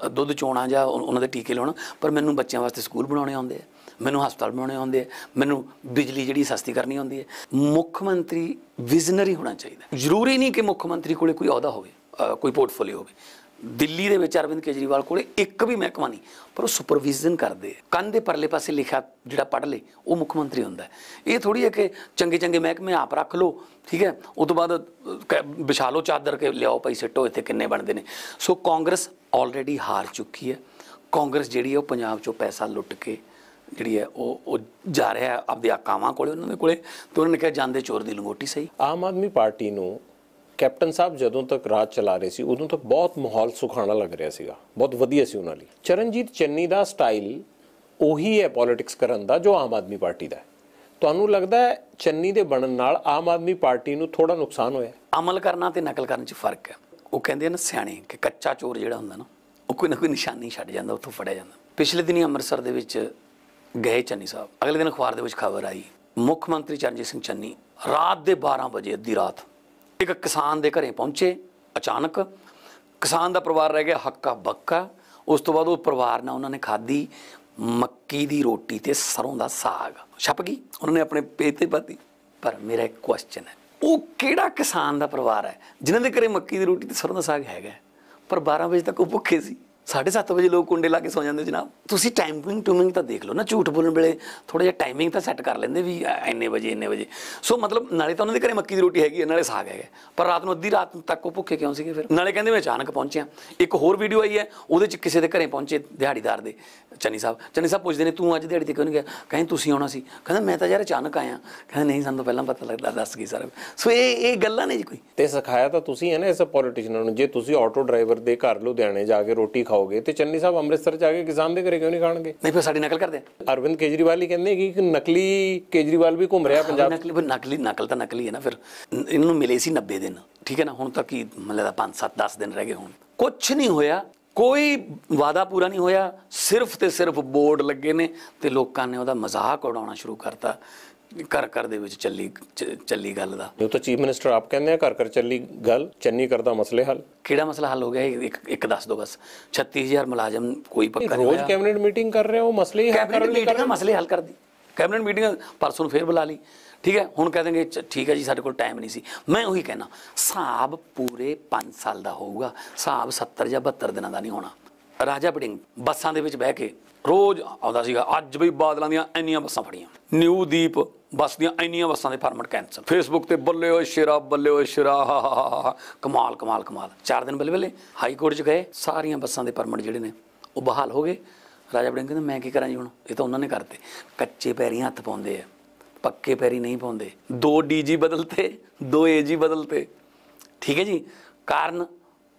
ਦੁੱਧ ਚੋਣਾ ਜਾਂ ਉਹਨਾਂ ਦੇ ਟੀਕੇ ਲਾਉਣਾ, ਪਰ ਮੈਨੂੰ ਬੱਚਿਆਂ ਵਾਸਤੇ ਸਕੂਲ ਬਣਾਉਣੇ ਆਉਂਦੇ ਆ, ਮੈਨੂੰ ਹਸਪਤਾਲ ਬਣਾਉਣੇ ਆਉਂਦੇ ਆ, ਮੈਨੂੰ ਬਿਜਲੀ ਜਿਹੜੀ ਸਸਤੀ ਕਰਨੀ ਆਉਂਦੀ ਹੈ ਮੁੱਖ ਮੰਤਰੀ ਵਿਜ਼ਨਰੀ ਹੋਣਾ ਚਾਹੀਦਾ। ਜ਼ਰੂਰੀ ਨਹੀਂ ਕਿ ਮੁੱਖ ਮੰਤਰੀ ਕੋਲੇ ਕੋਈ ਅਹੁਦਾ ਹੋਵੇ ਕੋਈ ਪੋਰਟਫੋਲੀਓ ਹੋਵੇ। ਦਿੱਲੀ ਦੇ ਵਿੱਚ ਅਰਵਿੰਦ ਕੇਜਰੀਵਾਲ ਕੋਲੇ ਇੱਕ ਵੀ ਮਹਿਕਮਾ ਨਹੀਂ, ਪਰ ਉਹ ਸੁਪਰਵਿਜ਼ਨ ਕਰਦੇ ਆ। ਕੰਨ ਦੇ ਪਰਲੇ ਪਾਸੇ ਲਿਖਿਆ ਜਿਹੜਾ ਪੜ੍ਹ ਲੇ, ਉਹ ਮੁੱਖ ਮੰਤਰੀ ਹੁੰਦਾ ਇਹ ਥੋੜੀ ਹੈ ਕਿ ਚੰਗੇ ਚੰਗੇ ਮਹਿਕਮੇ ਆਪ ਰੱਖ ਲਓ, ਠੀਕ ਹੈ? ਉਸ ਤੋਂ ਬਾਅਦ ਕ- ਵਿਛਾ ਲਓ ਚਾਦਰ ਕੇ ਲਿਆਓ ਭਾਈ ਸਿੱਟੋ, ਇੱਥੇ ਕਿੰਨੇ ਬਣਦੇ ਨੇ। ਸੋ ਕਾਂਗਰਸ ਆਲਰੇਡੀ ਹਾਰ ਚੁੱਕੀ ਹੈ। ਕਾਂਗਰਸ ਜਿਹੜੀ ਹੈ ਉਹ ਪੰਜਾਬ ਚੋਂ ਪੈਸਾ ਲੁੱਟ ਕੇ ਜਿਹੜੀ ਹੈ ਉਹ ਉਹ ਜਾ ਰਿਹਾ ਹੈ ਆਪਦੇ ਆਕਾਵਾਂ ਕੋਲੇ, ਉਹਨਾਂ ਦੇ ਕੋਲੇ। ਤੇ ਉਹਨਾਂ ਨੇ ਕਿਹਾ ਜਾਂਦੇ ਚੋਰ ਦੀ ਲੰਗੋਟੀ ਸਹੀ। ਆਮ ਆਦਮੀ ਪਾਰਟੀ ਨੂੰ ਕੈਪਟਨ ਸਾਹਿਬ ਜਦੋਂ ਤੱਕ ਰਾਜ ਚਲਾ ਰਹੇ ਸੀ, ਉਦੋਂ ਤੱਕ ਬਹੁਤ ਮਾਹੌਲ ਸੁਖਾਣਾ ਲੱਗ ਰਿਹਾ ਸੀਗਾ। ਬਹੁਤ ਵਧੀਆ ਸੀ ਉਹਨਾਂ ਲਈ। ਚਰਨਜੀਤ ਚੰਨੀ ਦਾ ਸਟਾਈਲ ਉਹੀ ਹੈ ਪੋਲਿਟਿਕਸ ਕਰਨ ਦਾ, ਜੋ ਆਮ ਆਦਮੀ ਪਾਰਟੀ ਦਾ ਤੁਹਾਨੂੰ ਲੱਗਦਾ ਹੈ ਚੰਨੀ ਦੇ ਬਣਨ ਨਾਲ ਆਮ ਆਦਮੀ ਪਾਰਟੀ ਨੂੰ ਥੋੜਾ ਨੁਕਸਾਨ ਹੋਇਆ ਅਮਲ ਕਰਨਾ ਤੇ ਨਕਲ ਕਰਨ 'ਚ ਫ਼ਰਕ ਹੈ। ਉਹ ਕਹਿੰਦੇ ਆ ਨਾ ਸਿਆਣੇ, ਕਿ ਕੱਚਾ ਚੋਰ ਜਿਹੜਾ ਹੁੰਦਾ ਨਾ, ਉਹ ਕੋਈ ਨਾ ਕੋਈ ਨਿਸ਼ਾਨੀ ਛੱਡ ਜਾਂਦਾ, ਉੱਥੋਂ ਫੜਿਆ ਜਾਂਦਾ। ਪਿਛਲੇ ਦਿਨੀ ਅੰਮ੍ਰਿਤਸਰ ਦੇ ਵਿੱਚ ਗਏ ਚੰਨੀ ਸਾਹਿਬ। ਅਗਲੇ ਦਿਨ ਅਖਬਾਰ ਦੇ ਵਿੱਚ ਖਬਰ ਆਈ, ਮੁੱਖ ਮੰਤਰੀ ਚਰਨਜੀਤ ਸਿੰਘ ਚੰਨੀ ਰਾਤ ਦੇ 12 ਵਜੇ ਅੱਧੀ ਰਾਤ ਇੱਕ ਕਿਸਾਨ ਦੇ ਘਰੇ ਪਹੁੰਚੇ ਅਚਾਨਕ। ਕਿਸਾਨ ਦਾ ਪਰਿਵਾਰ ਰਹਿ ਗਿਆ ਹੱਕਾ ਬੱਕਾ। ਉਸ ਤੋਂ ਬਾਅਦ ਉਹ ਪਰਿਵਾਰ ਨਾਲ ਉਹਨਾਂ ਨੇ ਖਾਧੀ ਮੱਕੀ ਦੀ ਰੋਟੀ ਤੇ ਸਰੋਂ ਦਾ ਸਾਗ। ਛਪ ਗਈ। ਉਹਨਾਂ ਨੇ ਆਪਣੇ ਪੇਜ ਤੇ ਪਾਤੀ। ਪਰ ਮੇਰਾ ਇੱਕ ਕੁਐਸਚਨ ਹੈ, ਉਹ ਕਿਹੜਾ ਕਿਸਾਨ ਦਾ ਪਰਿਵਾਰ ਹੈ, ਜਿਨ੍ਹਾਂ ਦੇ ਘਰੇ ਮੱਕੀ ਦੀ ਰੋਟੀ ਤੇ ਸਰੋਂ ਦਾ ਸਾਗ ਹੈਗਾ ਪਰ 12 ਵਜੇ ਤੱਕ ਉਹ ਭੁੱਖੇ ਸੀ। 7:30 ਵਜੇ ਲੋਕ ਕੁੰਡੇ ਲਾ ਕੇ ਸੌ ਜਾਂਦੇ ਜਨਾਬ ਤੁਸੀਂ ਟਾਈਮਿੰਗ ਟੂਮਿੰਗ ਤਾਂ ਦੇਖ ਲਓ ਨਾ ਝੂਠ ਬੋਲਣ ਵੇਲੇ ਥੋੜਾ ਜਿਹਾ ਟਾਈਮਿੰਗ ਤਾਂ ਸੈੱਟ ਕਰ ਲੈਂਦੇ ਵੀ ਇੰਨੇ ਵਜੇ ਇੰਨੇ ਵਜੇ ਸੋ ਮਤਲਬ ਨਾਲੇ ਤਾਂ ਉਹਨਾਂ ਦੇ ਘਰੇ ਮੱਕੀ ਦੀ ਰੋਟੀ ਹੈਗੀ ਹੈ ਨਾਲੇ ਸਾਗ ਹੈਗਾ ਪਰ ਰਾਤ ਨੂੰ ਅੱਧੀ ਰਾਤ ਤੱਕ ਉਹ ਭੁੱਖੇ ਕਿਉਂ ਸੀਗੇ ਫਿਰ ਨਾਲੇ ਕਹਿੰਦੇ ਮੈਂ ਅਚਾਨਕ ਪਹੁੰਚਿਆ ਇੱਕ ਹੋਰ ਵੀਡੀਓ ਆਈ ਹੈ ਉਹਦੇ ਚ ਕਿਸੇ ਦੇ ਘਰੇ ਪਹੁੰਚੇ ਦਿਹਾੜੀਦਾਰ ਦੇ ਚੰਨੀ ਸਾਹਿਬ ਚੰਨੀ ਸਾਹਿਬ ਪੁੱਛਦੇ ਨੇ ਤੂੰ ਅੱਜ ਦਿਹਾੜੀ ਤੇ ਕਿਉਂ ਨਹੀਂ ਗਿਆ ਕਹਿੰਦੇ ਤੁਸੀਂ ਆਉਣਾ ਸੀ ਕਹਿੰਦਾ ਮੈਂ ਤਾਂ ਯਾਰ ਅਚਾਨਕ ਆਇਆ ਕਹਿੰਦਾ ਨਹੀਂ ਸਾਨੂੰ ਤਾਂ ਪਹਿਲਾਂ ਪਤਾ ਲੱਗਦਾ ਦੱਸ ਗਈ ਸਰ ਸੋ ਇਹ ਇਹ ਗੱਲਾਂ ਨੇ ਜੀ ਕੋਈ ਤੇ ਸਿਖਾਇਆ ਤਾਂ ਤੁਸੀਂ ਹੈ ਨਾ ਇਸ ਪੋਲੀਟੀਸ਼ੀਅਨਾਂ ਨੂੰ ਜੇ ਤੁਸੀਂ ਆਟੋ ਡਰਾਈਵਰ ਦੇ ਘਰ ਲੁਧਿਆਣੇ ਜਾ ਕੇ ਰੋਟੀ ਖਾਓ ਖਾਓਗੇ ਤੇ ਚੰਨੀ ਸਾਹਿਬ ਅੰਮ੍ਰਿਤਸਰ ਜਾ ਕੇ ਕਿਸਾਨ ਦੇ ਘਰੇ ਕਿਉਂ ਨਹੀਂ ਖਾਣਗੇ? ਨਹੀਂ ਫਿਰ ਸਾਡੀ ਨਕਲ ਕਰਦੇ ਆ। ਅਰਵਿੰਦ ਕੇਜਰੀਵਾਲ ਹੀ ਕਹਿੰਦੇ ਕਿ ਇੱਕ ਨਕਲੀ ਕੇਜਰੀਵਾਲ ਵੀ ਘੁੰਮ ਰਿਹਾ ਪੰਜਾਬ ਨਕਲੀ ਨਕਲੀ ਨਕਲ ਤਾਂ ਨਕਲੀ ਹੈ ਨਾ ਫਿਰ ਇਹਨਾਂ ਨੂੰ ਮਿਲੇ ਸੀ 90 ਦਿਨ ਠੀਕ ਹੈ ਨਾ? ਹੁਣ ਤੱਕ ਮੈਨੂੰ ਲੱਗਦਾ 5 7 10 ਦਿਨ ਰਹਿ ਗਏ ਹੁਣ। ਕੁਝ ਨਹੀਂ ਹੋਇਆ ਕੋਈ ਵਾਦਾ ਪੂਰਾ ਨਹੀਂ ਹੋਇਆ ਸਿਰਫ ਤੇ ਸਿਰਫ ਬੋਰਡ ਲੱਗੇ ਨੇ ਤੇ ਲੋਕਾਂ ਨੇ ਉਹਦਾ ਮਜ਼ਾਕ ਉਡਾਉਣਾ ਸ਼ੁਰੂ ਕਰਤਾ। ਘਰ ਘਰ ਦੇ ਵਿੱਚ ਚੱਲੀ ਚੱਲੀ ਗੱਲ ਦਾ। ਉਹ ਤਾਂ ਚੀਫ ਮਿਨਿਸਟਰ ਆਪ ਕਹਿੰਦੇ ਆ ਘਰ ਘਰ ਚੱਲੀ ਗੱਲ ਚੰਨੀ ਕਰਦਾ ਮਸਲੇ ਹੱਲ। ਕਿਹੜਾ ਮਸਲਾ ਹੱਲ ਹੋ ਗਿਆ? ਇੱਕ ਇੱਕ ਦੱਸ ਦਿਓ ਬਸ। 36000 ਮੁਲਾਜ਼ਮ ਕੋਈ ਪੱਕਾ ਨਹੀਂ ਰੋਜ਼ ਕੈਬਨਿਟ ਮੀਟਿੰਗ ਕਰ ਰਹੇ ਹੋ ਮਸਲੇ ਹੱਲ ਕਰਨ ਲਈ ਕਰ ਮਸਲੇ ਹੱਲ ਕਰਦੀ ਕੈਬਨਿਟ ਮੀਟਿੰਗ ਪਰਸੋਂ ਫੇਰ ਬੁਲਾ ਲਈ। ਠੀਕ ਹੈ ਹੁਣ ਕਹਿ ਦੇਣਗੇ ਚ- ਠੀਕ ਹੈ ਜੀ ਸਾਡੇ ਕੋਲ ਟਾਈਮ ਨਹੀਂ ਸੀ। ਮੈਂ ਉਹੀ ਕਹਿਣਾ ਹਿਸਾਬ ਪੂਰੇ 5 ਸਾਲ ਦਾ ਹੋਊਗਾ। ਹਿਸਾਬ 70 ਜਾਂ 72 ਦਿਨਾਂ ਦਾ ਨਹੀਂ ਹੋਣਾ। ਰਾਜਾ ਬੜਿੰਗ ਬੱਸਾਂ ਦੇ ਵਿੱਚ ਬਹਿ ਕੇ ਰੋਜ਼ ਆਉਂਦਾ ਸੀਗਾ ਅੱਜ ਵੀ ਬਾਦਲਾਂ ਦੀਆਂ ਇੰਨੀਆਂ ਬੱਸਾਂ ਫੜੀਆਂ। ਨਿਊ ਦੀਪ ਬੱਸ ਦੀਆਂ ਇੰਨੀਆਂ ਬੱਸਾਂ ਦੇ ਫਾਰਮਟ ਕੈਂਸਲ ਫੇਸਬੁੱਕ ਤੇ ਬੱਲੇ ਓਏ ਸ਼ੇਰਾ ਬੱਲੇ ਓਏ ਸ਼ੇਰਾ ਹਾ, ਹਾ, ਹਾ, ਕਮਾਲ ਕਮਾਲ ਕਮਾਲ। ਚਾਰ ਦਿਨ ਬੱਲੇ ਬੱਲੇ ਹਾਈ ਕੋਰਟ 'ਚ ਗਏ ਸਾਰੀਆਂ ਬੱਸਾਂ ਦੇ ਪਰਮਿਟ ਜਿਹੜੇ ਨੇ ਉਹ ਬਹਾਲ ਹੋ ਗਏ। ਰਾਜਾ ਬੜਿੰਗ ਕਹਿੰਦਾ ਮੈਂ ਕੀ ਕਰਾਂ ਜੀ ਹੁਣ? ਇਹ ਤਾਂ ਉਹਨਾਂ ਨੇ ਕਰਤੇ। ਕੱਚੇ ਪੈਰੀਂ ਹੱਥ ਪਾਉਂਦੇ ਆ ਪੱਕੇ ਪੈਰੀ ਨਹੀਂ ਪਾਉਂਦੇ। ਦੋ ਡੀਜੀ ਬਦਲਤੇ ਦੋ ਏਜੀ ਬਦਲਤੇ। ਠੀਕ ਹੈ ਜੀ? ਕਾਰਨ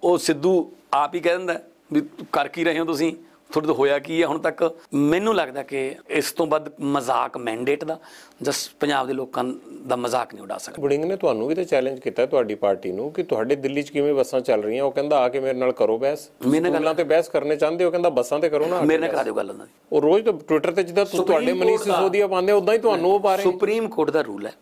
ਉਹ ਸਿੱਧੂ ਆਪ ਹੀ ਕਹਿ ਦਿੰਦਾ ਵੀ ਕਰ ਕੀ ਰਹੇ ਹੋ ਤੁਸੀਂ? ਤੁਹਾਡੇ ਤੋਂ ਹੋਇਆ ਕੀ ਹੈ ਹੁਣ ਤੱਕ ਮੈਨੂੰ ਲੱਗਦਾ ਕਿ ਇਸ ਤੋਂ ਵੱਧ ਮਜ਼ਾਕ ਮੈਂਡੇਟ ਦਾ ਜਸ ਪੰਜਾਬ ਦੇ ਲੋਕਾਂ ਦਾ ਮਜ਼ਾਕ ਨਹੀਂ ਉਡਾ ਸਕਦਾ। ਬੁੜਿੰਗ ਨੇ ਤੁਹਾਨੂੰ ਵੀ ਤਾਂ ਚੈਲੰਜ ਕੀਤਾ ਤੁਹਾਡੀ ਪਾਰਟੀ ਨੂੰ ਕਿ ਤੁਹਾਡੇ ਦਿੱਲੀ 'ਚ ਕਿਵੇਂ ਬੱਸਾਂ ਚੱਲ ਰਹੀਆਂ ਉਹ ਕਹਿੰਦਾ ਆ ਕੇ ਮੇਰੇ ਨਾਲ ਕਰੋ ਬਹਿਸ। ਮੇਰੇ ਨਾਲ ਤੇ ਬਹਿਸ ਕਰਨੇ ਚਾਹੁੰਦੇ ਹੋ ਕਹਿੰਦਾ ਬੱਸਾਂ ਤੇ ਕਰੋ ਨਾ ਮੇਰੇ ਨਾਲ ਕਰਾ ਦਿਓ ਗੱਲ ਉਹਨਾਂ ਦੀ। ਉਹ ਰੋਜ਼ ਤਾਂ ਟਵਿੱਟਰ ਤੇ ਜਿੱਦਾਂ ਤੁਸੀਂ ਤੁਹਾਡੇ ਮਨੀਸ਼ ਸਿਸੋਦੀਆ ਪਾਉਂਦੇ ਉਦਾਂ ਹੀ ਤੁਹਾਨੂੰ ਉਹ ਪਾ ਰਹੇ। ਸੁਪਰੀਮ ਕੋਰਟ ਦਾ ਰੂਲ ਹੈ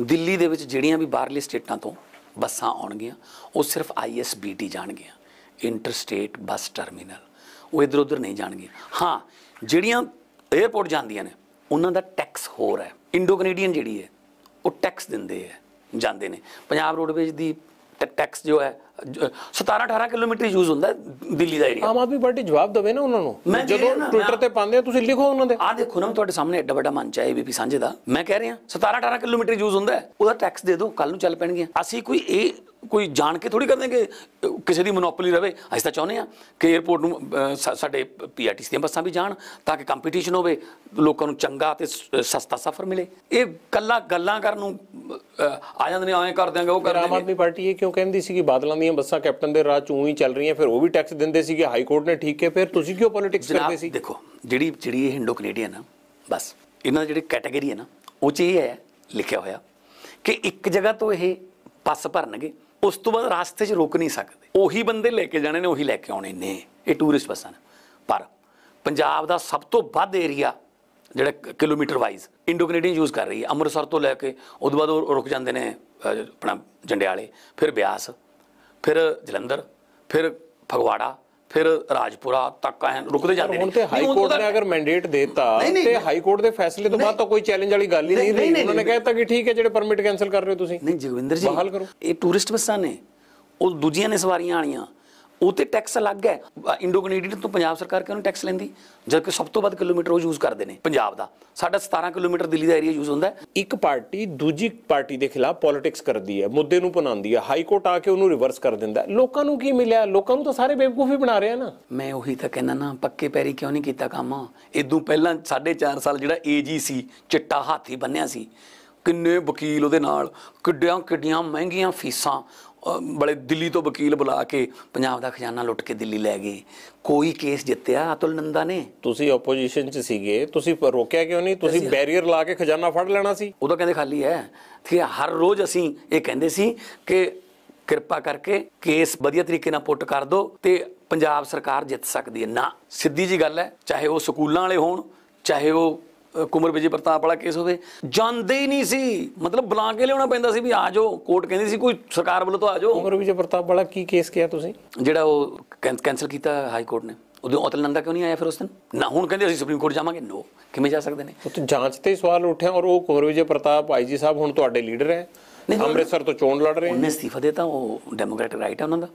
ਦਿੱਲੀ ਦੇ ਵਿੱਚ ਜਿਹੜੀਆਂ ਵੀ ਬਾਹਰਲੀ ਸਟੇਟਾਂ ਤੋਂ ਬੱਸਾਂ ਆਉਣਗੀਆਂ ਉਹ ਸਿਰਫ ਆਈਐਸਬੀਟੀ ਜਾਣਗੀਆਂ ਇੰਟਰ ਸਟੇਟ ਬੱਸ ਟਰਮੀਨਲ ਉਹ ਇਧਰ ਉਧਰ ਨਹੀਂ ਜਾਣਗੀਆਂ ਹਾਂ ਜਿਹੜੀਆਂ 에ਅਰਪੋਰਟ ਜਾਂਦੀਆਂ ਨੇ ਉਹਨਾਂ ਦਾ ਟੈਕਸ ਹੋਰ ਹੈ। ਇੰਡੋ ਕੈਨੇਡੀਅਨ ਜਿਹੜੀ ਹੈ ਉਹ ਟੈਕਸ ਦਿੰਦੇ ਹੈ ਜਾਂਦੇ ਨੇ। ਪੰਜਾਬ ਰੋਡਵੇਜ਼ ਦੀ ਟੈਕਸ ਜੋ ਹੈ 17 18 ਕਿਲੋਮੀਟਰ ਯੂਜ਼ ਹੁੰਦਾ ਦਿੱਲੀ ਦਾ ਏਰੀਆ ਆਮ ਆਦਮੀ ਪਾਰਟੀ ਜਵਾਬ ਦੇਵੇ ਨਾ ਉਹਨਾਂ ਨੂੰ। ਜਦੋਂ ਟਵਿੱਟਰ ਤੇ ਪਾਉਂਦੇ ਆ ਤੁਸੀਂ ਲਿਖੋ ਉਹਨਾਂ ਦੇ। ਆ ਦੇਖੋ ਨਾ ਤੁਹਾਡੇ ਸਾਹਮਣੇ ਐਡਾ ਵੱਡਾ ਮੰਚ ਹੈ ਏਬੀਪੀ ਸਾਂਝੇ ਦਾ। ਮੈਂ ਕਹਿ ਰਿਹਾ 17 18 ਕਿਲੋਮੀਟਰ ਯੂਜ਼ ਹੁੰਦਾ ਉਹਦਾ ਟੈਕਸ ਦੇ ਦਿਓ ਕੱਲ ਨੂੰ ਚੱਲ ਪੈਣਗੀਆਂ। ਅਸੀਂ ਕੋਈ ਇਹ ਕੋਈ ਜਾਣ ਕੇ ਥੋੜੀ ਕਰਦੇ ਕਿ ਕਿਸੇ ਦੀ ਮੋਨੋਪੋਲੀ ਰਵੇ ਅਸੀਂ ਤਾਂ ਚਾਹੁੰਦੇ ਆ ਕਿ 에어ਪੋਰਟ ਨੂੰ ਸਾਡੇ ਪੀਆਰਟੀਸੀ ਦੀਆਂ ਬੱਸਾਂ ਵੀ ਜਾਣ ਤਾਂ ਕਿ ਕੰਪੀਟੀਸ਼ਨ ਹੋਵੇ ਲੋਕਾਂ ਨੂੰ ਚੰਗਾ ਤੇ ਸਸਤਾ ਸਫ਼ਰ ਮਿਲੇ। ਇਹ ਕੱਲਾ ਗੱਲਾਂ ਕਰਨ ਨੂੰ ਆ ਜਾਂਦੇ ਨੇ ਐਂ ਕਰ ਦਿਆਂਗੇ ਉਹ ਕਰ ਪਰ ਆਮ ਦਿਆਂਗੇ। ਆਦਮੀ ਪਾਰਟੀ ਇਹ ਕਿਉਂ ਕਹਿੰਦੀ ਸੀ ਕਿ ਬਾਦਲਾਂ ਦੀਆਂ ਬੱਸਾਂ ਕੈਪਟਨ ਦੇ ਰਾਹ ਚ ਹੀ ਚੱਲ ਰਹੀਆਂ ਫਿਰ ਉਹ ਵੀ ਟੈਕਸ ਦਿੰਦੇ ਸੀਗੇ ਹਾਈ ਕੋਰਟ ਨੇ ਠੀਕ ਹੈ ਫਿਰ ਤੁਸੀਂ ਕਿਉਂ ਪੋਲਿਟਿਕਸ ਕਰਦੇ ਸੀ? ਦੇਖੋ ਜਿਹੜੀ ਜਿਹੜੀ ਇਹ ਇੰਡੋ ਕੈਨੇਡੀਅਨ ਆ ਬਸ ਇਹਨਾਂ ਦੀ ਜਿਹੜੀ ਕੈਟਾਗਰੀ ਹੈ ਨਾ ਉਹ ਚ ਇਹ ਹੈ ਲਿਖਿਆ ਹੋਇਆ ਕਿ ਇੱਕ ਜਗ੍ਹਾ ਤੋਂ ਇਹ ਬੱਸ ਭਰਨਗੇ ਉਸ ਤੋਂ ਬਾਅਦ ਰਾਸਤੇ 'ਚ ਰੁਕ ਨਹੀਂ ਸਕਦੇ। ਉਹੀ ਬੰਦੇ ਲੈ ਕੇ ਜਾਣੇ ਨੇ, ਉਹੀ ਲੈ ਕੇ ਆਉਣੇ ਨੇ। ਇਹ ਟੂਰਿਸਟ ਬੱਸਾਂ ਨੇ। ਪਰ ਪੰਜਾਬ ਦਾ ਸਭ ਤੋਂ ਵੱਧ ਏਰੀਆ ਜਿਹੜਾ kilometre wise Indo Canadian use ਕਰ ਰਹੀ ਹੈ। ਅੰਮ੍ਰਿਤਸਰ ਤੋਂ ਲੈ ਕੇ ਉਹਦੇ ਬਾਅਦ ਉਹ ਰੁਕ ਜਾਂਦੇ ਨੇ ਆਪਣਾ ਜੰਡਿਆਲੇ, ਫਿਰ ਬਿਆਸ, ਫਿਰ ਜਲੰਧਰ, ਫਿਰ ਫਗਵਾੜਾ ਫਿਰ ਰਾਜਪੁਰਾ ਤੱਕ ਐਂ ਰੁਕਦੇ ਜਾਂਦੇ ਨੇ। ਹੁਣ ਤੇ ਹਾਈ ਕੋਰਟ ਨੇ ਅਗਰ ਮੈਂਡੇਟ ਦਿੱਤਾ ਤੇ। ਹਾਈ ਕੋਰਟ ਦੇ ਫੈਸਲੇ ਤੋਂ ਬਾਅਦ ਤਾਂ ਕੋਈ ਚੈਲੰਜ ਵਾਲੀ ਗੱਲ ਹੀ ਨਹੀਂ ਰਹੀ। ਉਹਨਾਂ ਨੇ ਕਹਿਤਾ ਕਿ ਠੀਕ ਹੈ ਜਿਹੜੇ ਪਰਮਿਟ ਕੈਨਸਲ ਕਰ ਰਹੇ ਹੋ ਤੁਸੀਂ। ਨਹੀਂ ਜਗਵਿੰਦਰ ਜੀ ਬਹਾਲ ਕਰੋ। ਇਹ ਟੂਰਿਸਟ ਬੱਸਾਂ ਨੇ। ਉਹ ਦੂਜੀਆਂ ਨੇ ਸਵਾਰੀਆਂ ਵਾਲੀਆਂ ਉਹ ਤੇ ਟੈਕਸ ਅਲੱਗ ਹੈ। ਇੰਡੋ ਕੈਨੇਡੀਅਨ ਤੋਂ ਪੰਜਾਬ ਸਰਕਾਰ ਕਿਉਂ ਟੈਕਸ ਲੈਂਦੀ? ਜਦਕਿ ਸਭ ਤੋਂ ਵੱਧ ਕਿਲੋਮੀਟਰ ਉਹ ਯੂਜ਼ ਕਰਦੇ ਨੇ ਪੰਜਾਬ ਦਾ। ਸਾਡਾ 17 ਕਿਲੋਮੀਟਰ ਦਿੱਲੀ ਦਾ ਏਰੀਆ ਯੂਜ਼ ਹੁੰਦਾ ਇੱਕ ਪਾਰਟੀ ਦੂਜੀ ਪਾਰਟੀ ਦੇ ਖਿਲਾਫ ਪੋਲਿਟਿਕਸ ਕਰਦੀ ਹੈ ਮੁੱਦੇ ਨੂੰ ਪਨਾਉਂਦੀ ਹੈ ਹਾਈ ਕੋਰਟ ਆ ਕੇ ਉਹਨੂੰ ਰਿਵਰਸ ਕਰ ਦਿੰਦਾ ਲੋਕਾਂ ਨੂੰ ਕੀ ਮਿਲਿਆ? ਲੋਕਾਂ ਨੂੰ ਤਾਂ ਸਾਰੇ ਬੇਵਕੂਫੀ ਬਣਾ ਰਹੇ ਆ ਨਾ। ਮੈਂ ਉਹੀ ਤਾਂ ਕਹਿੰਦਾ ਨਾ ਪੱਕੇ ਪੈਰੀ ਕਿਉਂ ਨਹੀਂ ਕੀਤਾ ਕੰਮ? ਇਦੋਂ ਪਹਿਲਾਂ 4.5 ਸਾਲ ਜਿਹੜਾ ਏਜੀ ਸੀ ਚਿੱਟਾ ਹਾਥੀ ਬੰਨਿਆ ਸੀ। ਕਿੰਨੇ ਵਕੀਲ ਉਹਦੇ ਨਾਲ ਕਿੱਡੀਆਂ ਕਿੱਡੀਆਂ ਮਹਿੰਗੀਆਂ ਫੀਸਾਂ ਬੜੇ ਦਿੱਲੀ ਤੋਂ ਵਕੀਲ ਬੁਲਾ ਕੇ ਪੰਜਾਬ ਦਾ ਖਜ਼ਾਨਾ ਲੁੱਟ ਕੇ ਦਿੱਲੀ ਲੈ ਗਏ। ਕੋਈ ਕੇਸ ਜਿੱਤਿਆ ਅਤੁਲ ਨੰਦਾ ਨੇ? ਤੁਸੀਂ ਆਪੋਜੀਸ਼ਨ 'ਚ ਸੀਗੇ ਤੁਸੀਂ ਰੋਕਿਆ ਕਿਉਂ ਨਹੀਂ? ਤੁਸੀਂ ਬੈਰੀਅਰ ਲਾ ਕੇ ਖਜ਼ਾਨਾ ਫੜ ਲੈਣਾ ਸੀ। ਉਦੋਂ ਕਹਿੰਦੇ ਖਾਲੀ ਹੈ। ਹੈ ਹਰ ਰੋਜ਼ ਅਸੀਂ ਇਹ ਕਹਿੰਦੇ ਸੀ ਕਿ ਕਿਰਪਾ ਕਰਕੇ ਕੇਸ ਵਧੀਆ ਤਰੀਕੇ ਨਾਲ ਪੁੱਟ ਕਰ ਦਿਓ ਤੇ ਪੰਜਾਬ ਸਰਕਾਰ ਜਿੱਤ ਸਕਦੀ ਹੈ। ਨਾ ਸਿੱਧੀ ਜੀ ਗੱਲ ਹੈ ਚਾਹੇ ਉਹ ਸਕੂਲਾਂ ਵਾਲੇ ਹੋਣ ਚਾਹੇ ਉਹ ਅ, ਕੁੰਵਰ ਵਿਜੇ ਪ੍ਰਤਾਪ ਵਾਲਾ ਕੇਸ ਹੋਵੇ ਜਾਂਦੇ ਹੀ ਨਹੀਂ ਸੀ। ਮਤਲਬ ਬੁਲਾ ਕੇ ਲਿਆਉਣਾ ਪੈਂਦਾ ਸੀ ਵੀ ਆ ਜਾਓ ਕੋਰਟ ਕਹਿੰਦੀ ਸੀ ਕੋਈ ਸਰਕਾਰ ਵੱਲੋਂ ਤਾਂ ਆ ਜਾਓ। ਉਮਰ ਵਿਜੇ ਪ੍ਰਤਾਪ ਵਾਲਾ ਕੀ ਕੇਸ ਕਿਹਾ ਤੁਸੀਂ? ਜਿਹੜਾ ਉਹ ਕੈਨਸਲ ਕੀਤਾ ਹਾਈ ਕੋਰਟ ਨੇ। ਉਦੋਂ ਅਤਲ ਨੰਦਾ ਕਿਉਂ ਨਹੀਂ ਆਇਆ ਫਿਰ ਉਸ ਦਿਨ? ਨਾ ਹੁਣ ਕਹਿੰਦੇ ਅਸੀਂ ਸੁਪਰੀਮ ਕੋਰਟ ਜਾਵਾਂਗੇ ਨੋ ਕਿਵੇਂ ਜਾ ਸਕਦੇ ਨੇ? ਉਹ ਤਾਂ ਜਾਂਚ ਤੇ ਹੀ ਸਵਾਲ ਉੱਠਿਆ ਔਰ ਉਹ ਕੁਮਰ ਵਿਜੇ ਪ੍ਰਤਾਪ ਆਈਜੀ ਸਾਹਿਬ ਹੁਣ ਤੁਹਾਡੇ ਲੀਡਰ ਹੈ। ਅੰਮ੍ਰਿਤਸਰ ਤੋਂ ਚੋਣ ਲੜ ਰਹੇ ਹੈ ਉਹਨੇ ਅਸਤੀਫਾ ਦੇਤਾ ਉਹ ਡੈਮੋਕ੍ਰੈਟਿਕ ਰਾਈਟ ਹੈ ਉਹਨਾਂ ਦਾ।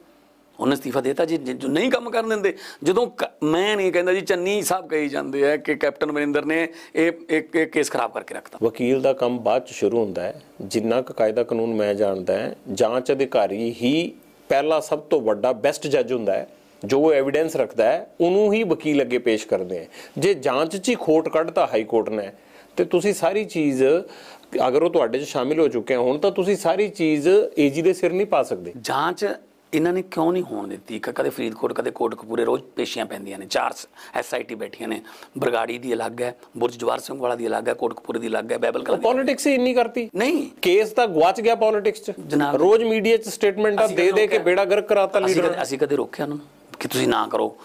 ਉਹਨੇ ਅਸਤੀਫਾ ਦਿੱਤਾ ਜੀ ਜੋ ਨਹੀਂ ਕੰਮ ਕਰਨ ਦਿੰਦੇ। ਜਦੋਂ ਮੈਂ ਨਹੀਂ ਕਹਿੰਦਾ ਜੀ ਚੰਨੀ ਸਾਹਿਬ ਕਹੀ ਜਾਂਦੇ ਆ ਕਿ ਕੈਪਟਨ ਅਮਰਿੰਦਰ ਨੇ ਇਹ ਇੱਕ ਇੱਕ ਕੇਸ ਖਰਾਬ ਕਰਕੇ ਰੱਖਤਾ। ਵਕੀਲ ਦਾ ਕੰਮ ਬਾਅਦ ਚ ਸ਼ੁਰੂ ਹੁੰਦਾ ਹੈ। ਜਿੰਨਾ ਕੁ ਕਾਇਦਾ ਕਾਨੂੰਨ ਮੈਂ ਜਾਣਦਾ ਹੈ ਜਾਂਚ ਅਧਿਕਾਰੀ ਹੀ ਪਹਿਲਾ ਸਭ ਤੋਂ ਵੱਡਾ ਬੈਸਟ ਜੱਜ ਹੁੰਦਾ ਹੈ। ਜੋ ਐਵੀਡੈਂਸ ਰੱਖਦਾ ਹੈ ਉਹਨੂੰ ਹੀ ਵਕੀਲ ਅੱਗੇ ਪੇਸ਼ ਕਰਦੇ ਹੈ। ਜੇ ਜਾਂਚ 'ਚ ਹੀ ਖੋਟ ਕੱਢਤਾ ਹਾਈ ਕੋਰਟ ਨੇ ਤੇ ਤੁਸੀਂ ਸਾਰੀ ਚੀਜ਼ ਅਗਰ ਉਹ ਤੁਹਾਡੇ 'ਚ ਸ਼ਾਮਿਲ ਹੋ ਚੁੱਕੇ ਹੋਣ ਤਾਂ ਤੁਸੀਂ ਸਾਰੀ ਚੀਜ਼ ਏਜੀ ਦੇ ਸਿਰ ਨਹੀਂ ਪਾ ਸਕਦੇ। ਜਾਂਚ ਇਹਨਾਂ ਨੇ ਕਿਉਂ ਨਹੀਂ ਹੋਣ ਦਿੱਤੀ? ਕ- ਕਦੇ ਫਰੀਦਕੋਟ ਕਦੇ ਕੋਟਕਪੂਰੇ ਰੋਜ਼ ਪੇਸ਼ੀਆਂ ਪੈਂਦੀਆਂ ਨੇ। ਚਾਰ ਐਸਆਈਟੀ ਬੈਠੀਆਂ ਨੇ। ਬਰਗਾੜੀ ਦੀ ਅਲੱਗ ਹੈ ਬੁਰਜ ਜਵਾਰ ਸਿੰਘ ਵਾਲਾ ਦੀ ਅਲੱਗ ਹੈ ਕੋਟਕਪੂਰੇ ਦੀ ਅਲੱਗ ਹੈ ਬਾਈਬਲ ਕਲਾ ਪੋਲਿਟਿਕਸ ਹੀ। ਇੰਨੀ ਕਰਤੀ। ਨਹੀਂ। ਕੇਸ ਤਾਂ ਗਵਾਚ ਗਿਆ ਪੋਲਿਟਿਕਸ 'ਚ। ਜਨਾਬ। ਰੋਜ਼ ਮੀਡੀਆ 'ਚ ਸਟੇਟਮੈਂਟਾਂ ਦੇ ਦੇ ਕੇ? ਬੇੜਾ ਗਰਕ ਕਰਾਤਾ ਲੀਡਰ ਅਸੀਂ ਕਦੇ ਰੋਕਿਆ ਉਹਨਾਂ ਨੂੰ ਕਿ ਤੁਸੀਂ ਨਾ ਕਰੋ।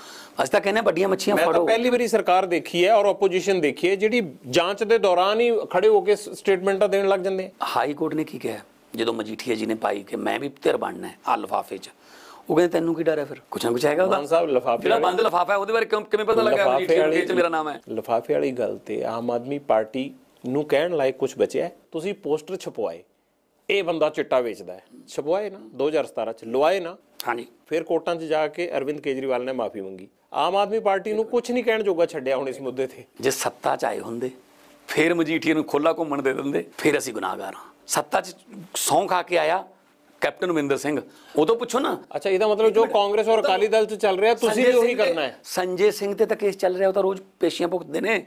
ਅਸੀਂ ਤਾਂ ਕਹਿੰਦੇ ਵੱਡੀਆਂ ਮੱਛੀਆਂ ਮੈਂ ਤਾਂ ਫੜੋ। ਪਹਿਲੀ ਵਾਰੀ ਸਰਕਾਰ ਦੇਖੀ ਹੈ ਔਰ ਆਪੋਜੀਸ਼ਨ ਦੇਖੀ ਹੈ ਜਿਹੜੀ ਜਾਂਚ ਦੇ ਦੌਰਾਨ ਹੀ ਖੜੇ ਹੋ ਕੇ ਸਟੇਟਮੈਂਟਾਂ ਦੇਣ ਲੱਗ ਜਾਂਦੇ ਹਾਈ ਕੋਰਟ ਨੇ ਕੀ ਕਿਹਾ? ਜਦੋਂ ਮਜੀਠੀਆ ਜੀ ਨੇ ਪਾਈ ਕਿ ਮੈਂ ਵੀ ਧਿਰ ਬਣਨਾ ਹੈ ਆ ਲਿਫਾਫੇ 'ਚ। ਉਹ ਕਹਿੰਦੇ ਤੈਨੂੰ ਕੀ ਡਰ ਹੈ ਫਿਰ? ਕੁਛ ਨਾ ਕੁਛ ਹੈਗਾ ਮਾਨ ਉਹਦਾ ਸਾਹਿਬ ਲਿਫਾਫੇ ਜਿਹੜਾ ਬੰਦ ਲਿਫਾਫਾ ਹੈ ਉਹਦੇ ਬਾਰੇ ਕਿਉਂ- ਕਿਵੇਂ ਪਤਾ ਲੱਗਾ ਵਾਲੀ ਚ ਮੇਰਾ ਨਾਮ ਹੈ? ਲਿਫਾਫੇ ਵਾਲੀ ਗੱਲ ਤੇ ਆਮ ਆਦਮੀ ਪਾਰਟੀ ਨੂੰ ਕਹਿਣ ਲਾਇਕ ਕੁਝ ਬਚਿਆ। ਤੁਸੀਂ ਪੋਸਟਰ ਛਪਵਾਏ। ਇਹ ਬੰਦਾ ਚਿੱਟਾ ਵੇਚਦਾ ਹੈ। ਛਪਵਾਏ ਨਾ 2017 ਚ ਲਵਾਏ ਨਾ। ਹਾਂਜੀ। ਫਿਰ ਕੋਰਟਾਂ 'ਚ ਜਾ ਕੇ ਅਰਵਿੰਦ ਕੇਜਰੀਵਾਲ ਨੇ ਮਾਫੀ ਮੰਗੀ। ਆਮ ਆਦਮੀ ਪਾਰਟੀ ਨੂੰ ਕੁਝ ਨਹੀਂ ਕਹਿਣ ਜੋਗਾ ਛੱਡਿਆ ਹੁਣ ਇਸ ਮੁੱਦੇ ਤੇ। ਜੇ ਸੱਤਾ 'ਚ ਆਏ ਹੁੰਦੇ ਫਿਰ ਮਜੀਠੀਆ ਨੂੰ ਖੋਲਾ ਘੁੰਮਣ ਦੇ ਦਿੰਦੇ ਫਿਰ ਅਸੀਂ ਗੁਨਾਹਗਾਰ ਹਾਂ। ਸੱਤਾ 'ਚ ਸੌਂ ਖਾ ਕੇ ਆਇਆ ਕੈਪਟਨ ਅਮਰਿੰਦਰ ਸਿੰਘ ਉਦੋਂ ਪੁੱਛੋ ਨਾ। ਅੱਛਾ ਇਹਦਾ ਮਤਲਬ ਜੋ ਕਾਂਗਰਸ ਔਰ ਅਕਾਲੀ ਦਲ 'ਚ ਚੱਲ ਰਿਹਾ ਤੁਸੀਂ ਵੀ ਉਹੀ ਕਰਨਾ ਹੈ। ਸੰਜੇ ਸਿੰਘ ਤੇ ਤਾਂ ਕੇਸ ਚੱਲ ਰਿਹਾ ਉਹ ਤਾਂ ਰੋਜ਼ ਪੇਸ਼ੀਆਂ ਭੁਗਤਦੇ ਨੇ।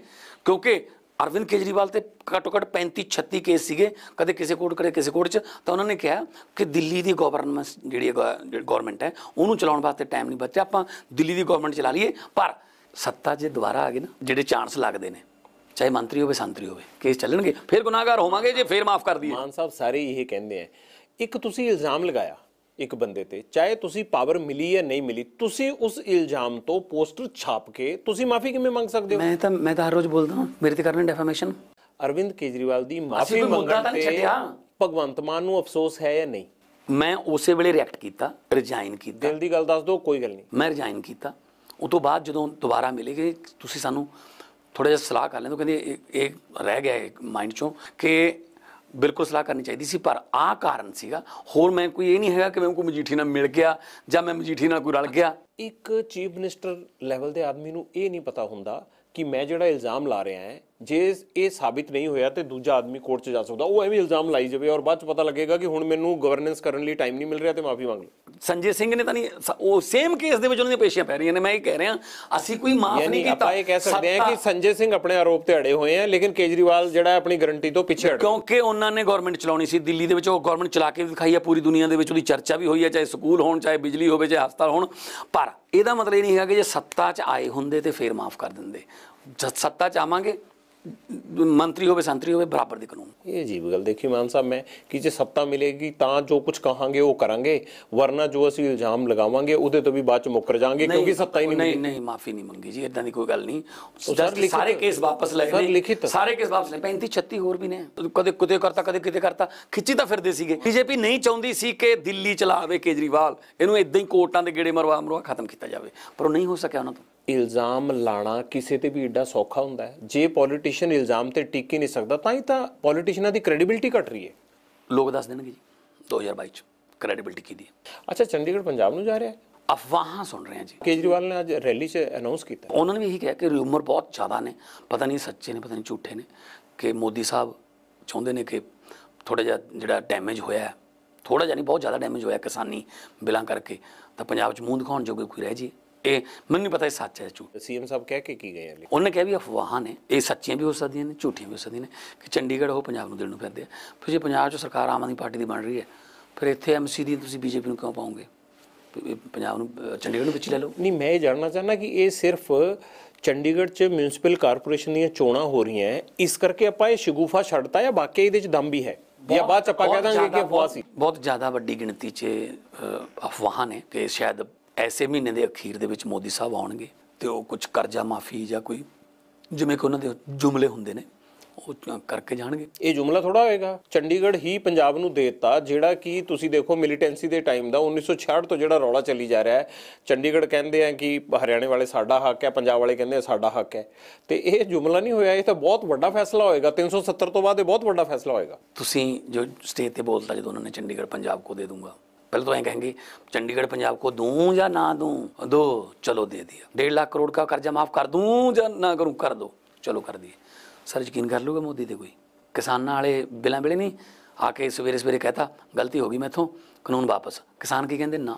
ਕਿਉਂਕਿ ਅਰਵਿੰਦ ਕੇਜਰੀਵਾਲ ਤੇ ਘੱਟੋ ਘੱਟ 35 36 ਕੇਸ ਸੀਗੇ ਕਦੇ ਕਿਸੇ ਕੋਰਟ ਕਦੇ ਕਿਸੇ ਕੋਰਟ 'ਚ। ਤਾਂ ਉਹਨਾਂ ਨੇ ਕਿਹਾ ਕਿ ਦਿੱਲੀ ਦੀ ਗਵਰਨਮੈਂਟ ਜਿਹੜੀ ਗਵਰਨਮੈਂਟ ਹੈ ਉਹਨੂੰ ਚਲਾਉਣ ਵਾਸਤੇ ਟਾਈਮ ਨਹੀਂ ਬਚਿਆ ਆਪਾਂ ਦਿੱਲੀ ਦੀ ਗਵਰਨਮੈਂਟ ਚਲਾ ਲਈਏ। ਪਰ ਸੱਤਾ ਜੇ ਦੁਬਾਰਾ ਆ ਗਏ ਨਾ ਜਿਹੜੇ ਚਾਂਸ ਲੱਗਦੇ ਨੇ ਚਾਹੇ ਮੰਤਰੀ ਹੋਵੇ ਸੰਤਰੀ ਹੋਵੇ ਕੇਸ ਚੱਲਣਗੇ ਫਿਰ ਗੁਨਾਹਗਾਰ ਹੋਵਾਂਗੇ ਜੇ ਫਿਰ ਮਾਫ ਕਰ ਦਈਏ। ਮਾਨ ਸਾਹਿਬ ਸਾਰੇ ਇਹ ਕਹਿੰਦੇ ਆ ਇੱਕ ਤੁਸੀਂ ਇਲਜ਼ਾਮ ਲਗਾਇਆ ਇੱਕ ਬੰਦੇ ਤੇ ਚਾਹੇ ਤੁਸੀਂ ਪਾਵਰ ਮਿਲੀ ਜਾਂ ਨਹੀਂ ਮਿਲੀ ਤੁਸੀਂ ਉਸ ਇਲਜ਼ਾਮ ਤੋਂ ਪੋਸਟਰ ਛਾਪ ਕੇ ਤੁਸੀਂ ਮਾਫੀ ਕਿਵੇਂ ਮੰਗ ਸਕਦੇ ਹੋ? ਮੈਂ ਤਾਂ ਮੈਂ ਤਾਂ ਹਰ ਰੋਜ਼ ਬੋਲਦਾ ਹਾਂ ਮੇਰੇ ਤੇ ਕਰਨਾ ਡੈਫਾਮੇਸ਼ਨ ਅਰਵਿੰਦ ਕੇਜਰੀਵਾਲ ਦੀ ਮਾਫੀ ਮੰਗਣ ਤਾਂ। ਭਗਵੰਤ ਮਾਨ ਨੂੰ ਅਫਸੋਸ ਹੈ ਜਾਂ ਨਹੀਂ? ਮੈਂ ਉਸੇ ਵੇਲੇ ਰਿਐਕਟ ਕੀਤਾ ਰਿਜ਼ਾਈਨ ਕੀਤਾ। ਦਿਲ ਦੀ ਗੱਲ ਦੱਸ ਦਿਓ ਕੋਈ ਗੱਲ ਨਹੀਂ। ਮੈਂ ਰਿਜ਼ਾਈਨ ਕੀਤਾ। ਉਸ ਤੋਂ ਬਾਅਦ ਜਦੋਂ ਦੁਬਾਰਾ ਮਿਲੇ ਕਿ ਤੁਸੀਂ ਸਾਨੂੰ ਥੋੜਾ ਜਿਹਾ ਸਲਾਹ ਕਰ ਲੈਂਦੇ ਕਹਿੰਦੇ ਇਹ- ਇਹ ਰਹਿ ਗਿਆ ਮਾਈਂਡ ਚੋਂ ਕਿ ਬਿਲਕੁਲ ਸਲਾਹ ਕਰਨੀ ਚਾਹੀਦੀ ਸੀ, ਪਰ ਆਹ ਕਾਰਨ ਸੀਗਾ। ਹੋਰ ਮੈਂ ਕੋਈ ਇਹ ਨਹੀਂ ਹੈਗਾ ਕਿ ਮੈਂ ਕੋਈ ਮਜੀਠੀ ਨਾਲ ਮਿਲ ਗਿਆ ਜਾਂ ਮੈਂ ਮਜੀਠੀ ਨਾਲ ਕੋਈ ਰਲ ਗਿਆ। ਇੱਕ ਚੀਫ ਮਿਨਿਸਟਰ ਲੈਵਲ ਦੇ ਆਦਮੀ ਨੂੰ ਇਹ ਨਹੀਂ ਪਤਾ ਹੁੰਦਾ ਕਿ ਮੈਂ ਜਿਹੜਾ ਇਲਜ਼ਾਮ ਲਾ ਰਿਹਾ ਹਾਂ ਜੇ ਇਹ ਸਾਬਿਤ ਨਹੀਂ ਹੋਇਆ ਤੇ ਦੂਜਾ ਆਦਮੀ ਕੋਰਟ 'ਚ ਜਾ ਸਕਦਾ। ਉਹ ਐਵੇਂ ਇਲਜ਼ਾਮ ਲਾਈ ਜਾਵੇ ਔਰ ਬਾਅਦ 'ਚ ਪਤਾ ਲੱਗੇਗਾ ਕਿ ਹੁਣ ਮੈਨੂੰ ਗਵਰਨੈਂਸ ਕਰਨ ਲਈ ਟਾਈਮ ਨਹੀਂ ਮਿਲ ਰਿਹਾ ਤੇ ਮਾਫੀ ਮੰਗ ਲਓ। ਸੰਜੇ ਸਿੰਘ ਨੇ ਤਾਂ ਨਹੀਂ ਉਹ ਸੇਮ ਕੇਸ ਦੇ ਵਿੱਚ ਉਹਨਾਂ ਦੀਆਂ ਪੇਸ਼ੀਆਂ ਪੈ ਰਹੀਆਂ ਨੇ ਮੈਂ ਇਹ ਕਹਿ ਰਿਹਾ ਅਸੀਂ ਕੋਈ ਮਾਫ ਨਹੀਂ ਕੀਤਾ। ਆਪਾਂ ਇਹ ਕਹਿ ਸਕਦੇ ਹਾਂ ਕਿ ਸੰਜੇ ਸਿੰਘ ਆਪਣੇ ਆਰੋਪ ਤੇ ਅੜੇ ਹੋਏ ਆ ਲੇਕਿਨ ਕੇਜਰੀਵਾਲ ਜਿਹੜਾ ਆਪਣੀ ਗਾਰੰਟੀ ਤੋਂ ਪਿੱਛੇ। ਕਿਉਂਕਿ ਉਹਨਾਂ ਨੇ ਗਵਰਨਮੈਂਟ ਚਲਾਉਣੀ ਸੀ। ਦਿੱਲੀ ਦੇ ਵਿੱਚ ਉਹ ਗਵਰਨਮੈਂਟ ਚਲਾ ਕੇ ਦਿਖਾਈ ਹੈ ਪੂਰੀ ਦੁਨੀਆ ਦੇ ਵਿੱਚ ਉਹਦੀ ਚਰਚਾ ਵੀ ਹੋਈ ਹੈ ਚਾਹੇ ਸਕੂਲ ਹੋਣ ਚਾਹੇ ਬਿਜਲੀ ਹੋਵੇ ਚਾਹੇ ਹਸਪਤਾਲ ਹੋਣ। ਪਰ ਇਹਦਾ ਮਤਲਬ ਇਹ ਨਹੀਂ ਹੈਗਾ ਕਿ ਜੇ ਸੱਤਾ 'ਚ ਆਏ ਹੁੰਦੇ ਤੇ ਫੇਰ ਮਾਫ ਕਰ ਦਿੰਦੇ। ਜਦ ਸੱਤਾ 'ਚ ਆਵਾਂਗੇ ਮੰਤਰੀ ਹੋਵੇ ਸੰਤਰੀ ਹੋਵੇ ਬਰਾਬਰ ਦੇ ਕਾਨੂੰਨ। ਇਹ ਅਜੀਬ ਗੱਲ ਦੇਖੀ ਮਾਨ ਸਾਹਿਬ ਮੈਂ ਕਿ ਜੇ ਸੱਤਾ ਮਿਲੇਗੀ ਤਾਂ ਜੋ ਕੁਝ ਕਹਾਂਗੇ ਉਹ ਕਰਾਂਗੇ। ਵਰਨਾ ਜੋ ਅਸੀਂ ਇਲਜ਼ਾਮ ਲਗਾਵਾਂਗੇ ਉਹਦੇ ਤੋਂ ਵੀ ਬਾਅਦ ਚ ਮੁੱਕਰ ਜਾਾਂਗੇ ਕਿਉਂਕਿ ਸੱਤਾ ਹੀ ਨਹੀਂ ਨਹੀਂ ਨਹੀਂ ਮਾਫੀ ਨਹੀਂ ਮੰਗੀ ਜੀ ਇਦਾਂ ਦੀ ਕੋਈ ਗੱਲ ਨਹੀਂ। ਸਰ, ਕੇਸ ਵਾਪਸ ਨੇ। ਲਿਖਿਤ। ਸਾਰੇ ਕੇਸ ਵਾਪਸ ਲਏ। 35 36 ਹੋਰ ਵੀ ਨੇ। ਕਦੇ ਕਿਤੇ ਕਰਤਾ ਕਦੇ ਕਿਤੇ ਕਰਤਾ। ਖਿੱਚੀ ਤਾਂ ਫਿਰਦੇ ਸੀਗੇ। ਬੀਜੇਪੀ ਨਹੀਂ ਚਾਹੁੰਦੀ ਸੀ ਕਿ ਦਿੱਲੀ ਚਲਾਵੇ ਕੇਜਰੀਵਾਲ। ਇਹਨੂੰ ਇਦਾਂ ਹੀ ਕੋਰਟਾਂ ਦੇ ਗੇੜੇ ਮਰਵਾ ਮਰਵਾ ਖਤਮ ਕੀਤਾ ਜਾਵੇ। ਪਰ ਉਹ ਨਹੀਂ ਹੋ ਸਕਿਆ ਉਹਨਾਂ ਤੋਂ। ਇਲਜ਼ਾਮ ਲਾਣਾ ਕਿਸੇ ਤੇ ਵੀ ਏਡਾ ਸੌਖਾ ਹੁੰਦਾ ਹੈ। ਜੇ ਪੋਲੀਟੀਸ਼ੀਅਨ ਇਲਜ਼ਾਮ ਤੇ ਟਿਕ ਹੀ ਨਹੀਂ ਸਕਦਾ ਤਾਂ ਹੀ ਤਾਂ ਪੋਲੀਟੀਸ਼ੀਅਨਾਂ ਦੀ ਕ੍ਰੈਡੀਬਿਲਿਟੀ ਘਟ ਰਹੀ ਹੈ। ਲੋਕ ਦੱਸ ਦੇਣਗੇ ਜੀ 2022 ਚ ਕ੍ਰੈਡੀਬਿਲਟੀ ਕੀ ਦੀ ਹੈ? ਅੱਛਾ ਚੰਡੀਗੜ੍ਹ ਪੰਜਾਬ ਨੂੰ ਜਾ ਰਿਹਾ ਹੈ? ਅਫਵਾਹਾਂ ਸੁਣ ਰਹੇ ਹਾਂ ਜੀ। ਕੇਜਰੀਵਾਲ ਨੇ ਅੱਜ ਰੈਲੀ 'ਚ ਅਨਾਉਂਸ ਕੀਤਾ ਉਹਨਾਂ ਨੇ ਵੀ ਇਹੀ ਕਿਹਾ ਕਿ ਰਿਊਮਰ ਬਹੁਤ ਜ਼ਿਆਦਾ ਨੇ ਪਤਾ ਨਹੀਂ ਸੱਚੇ ਨੇ ਪਤਾ ਨਹੀਂ ਝੂਠੇ ਨੇ ਕਿ ਮੋਦੀ ਸਾਹਿਬ ਚਾਹੁੰਦੇ ਨੇ ਕਿ ਥੋੜਾ ਜਿਹਾ ਜਿਹੜਾ ਡੈਮੇਜ ਹੋਇਆ ਥੋੜਾ ਜਿਹਾ ਨਹੀਂ ਬਹੁਤ ਜ਼ਿਆਦਾ ਡੈਮੇਜ ਹੋਇਆ ਕਿਸਾਨੀ ਬਿਲਾਂ ਕਰਕੇ ਤਾਂ ਪੰਜਾਬ 'ਚ ਮੂੰਹ ਦਿਖਾਉਣ ਜੋਗੇ ਕੋਈ ਰਹਿ ਜੀ ਇਹ ਮੈਨੂੰ ਨਹੀਂ ਪਤਾ ਇਹ ਸੱਚ ਹੈ ਝੂਠ। ਸੀਐਮ ਸਾਹਿਬ ਕਹਿ ਕੇ ਕੀ ਗਏ ਹਲੇ ਉਹਨੇ ਕਿਹਾ ਵੀ ਅਫਵਾਹਾਂ ਨੇ ਇਹ ਸੱਚੀਆਂ ਵੀ ਹੋ ਸਕਦੀਆਂ ਨੇ ਝੂਠੀਆਂ ਵੀ ਹੋ ਸਕਦੀਆਂ ਨੇ ਕਿ ਚੰਡੀਗੜ੍ਹ ਉਹ ਪੰਜਾਬ ਨੂੰ ਦੇਣ ਨੂੰ ਫਿਰਦੇ ਆ। ਫਿਰ ਜੇ ਪੰਜਾਬ 'ਚ ਸਰਕਾਰ ਆਮ ਆਦਮੀ ਪਾਰਟੀ ਦੀ ਬਣ ਰਹੀ ਹੈ ਫਿਰ ਇੱਥੇ ਐਮਸੀ ਦੀ ਤੁਸੀਂ ਬੀਜੇਪੀ ਨੂੰ ਕਿਉਂ ਪਾਉਂਗੇ? ਪੰਜਾਬ ਨੂੰ ਚੰਡੀਗੜ੍ਹ ਨੂੰ ਵਿੱਚ ਲੈ ਲਓ। ਨਹੀਂ ਮੈਂ ਇਹ ਜਾਣਨਾ ਚਾਹੁੰਦਾ ਕਿ ਇਹ ਸਿਰਫ ਚੰਡੀਗੜ੍ਹ 'ਚ ਮਿਊਨਿਸਪਲ ਕਾਰਪੋਰੇਸ਼ਨ ਦੀਆਂ ਚੋਣਾਂ ਹੋ ਰਹੀਆਂ ਇਸ ਕਰਕੇ ਆਪਾਂ ਇਹ ਸ਼ਗੂਫਾ ਛੱਡਤਾ ਜਾਂ ਵਾਕਈ ਇਹਦੇ 'ਚ ਦਮ ਵੀ ਹੈ? ਜਾਂ ਬਾਅਦ 'ਚ ਆਪਾਂ ਕਹਿ ਦਾਂਗੇ ਕਿ ਅਫਵਾਹ ਸੀ? ਬਹੁਤ ਜ਼ਿਆਦਾ ਵੱਡੀ ਗਿਣਤੀ 'ਚ ਅਫਵਾਹਾਂ ਨੇ ਕਿ ਸ਼ਾਇਦ ਐਸੇ ਮਹੀਨੇ ਦੇ ਅਖੀਰ ਦੇ ਵਿੱਚ ਮੋਦੀ ਸਾਹਿਬ ਆਉਣਗੇ ਤੇ ਉਹ ਕੁਝ ਕਰਜ਼ਾ ਮਾਫੀ ਜਾਂ ਕੋਈ ਜਿਵੇਂ ਕਿ ਉਹਨਾਂ ਦੇ ਜੁਮਲੇ ਹੁੰਦੇ ਨੇ ਉਹ ਕਰਕੇ ਜਾਣਗੇ। ਇਹ ਜੁਮਲਾ ਥੋੜਾ ਹੋਏਗਾ। ਚੰਡੀਗੜ੍ਹ ਹੀ ਪੰਜਾਬ ਨੂੰ ਦੇਤਾ ਜਿਹੜਾ ਕਿ ਤੁਸੀਂ ਦੇਖੋ ਮਿਲੀਟੈਂਸੀ ਦੇ ਟਾਈਮ ਦਾ 1966 ਤੋਂ ਜਿਹੜਾ ਰੌਲਾ ਚੱਲੀ ਜਾ ਰਿਹਾ ਹੈ। ਚੰਡੀਗੜ੍ਹ ਕਹਿੰਦੇ ਆ ਕਿ ਹਰਿਆਣੇ ਵਾਲੇ ਸਾਡਾ ਹੱਕ ਹੈ ਪੰਜਾਬ ਵਾਲੇ ਕਹਿੰਦੇ ਆ ਸਾਡਾ ਹੱਕ ਹੈ। ਤੇ ਇਹ ਜੁਮਲਾ ਨਹੀਂ ਹੋਇਆ ਇਹ ਤਾਂ ਬਹੁਤ ਵੱਡਾ ਫੈਸਲਾ ਹੋਏਗਾ। 370 ਤੋਂ ਬਾਅਦ ਇਹ ਬਹੁਤ ਵੱਡਾ ਫੈਸਲਾ ਹੋਏਗਾ। ਤੁਸੀਂ ਜੋ ਸਟੇਜ ਤੇ ਬੋਲਤਾ ਜਦੋਂ ਉਹਨਾਂ ਨੇ ਚੰਡੀਗੜ੍ਹ ਪੰਜਾਬ ਕੋ ਦੇ ਦੂੰਗਾ पहले तो ये कहेंगे चंडीगढ़ पंजाब को दूं या ना दूं दो चलो दे दिया डेढ़ लाख करोड़ का कर्जा माफ कर दूं या ना करूं कर दो चलो कर दिए सर यकीन कर लोगे मोदी ਤੇ ਕੋਈ ਕਿਸਾਨਾਂ ਵਾਲੇ ਬਿਲਾਂ ਵੇਲੇ ਨਹੀਂ ਆ ਕੇ ਸਵੇਰੇ ਸਵੇਰੇ ਕਹਤਾ ਗਲਤੀ ਹੋ ਗਈ ਮੈਥੋਂ ਕਾਨੂੰਨ ਵਾਪਸ ਕਿਸਾਨ ਕੀ ਕਹਿੰਦੇ ਨਾ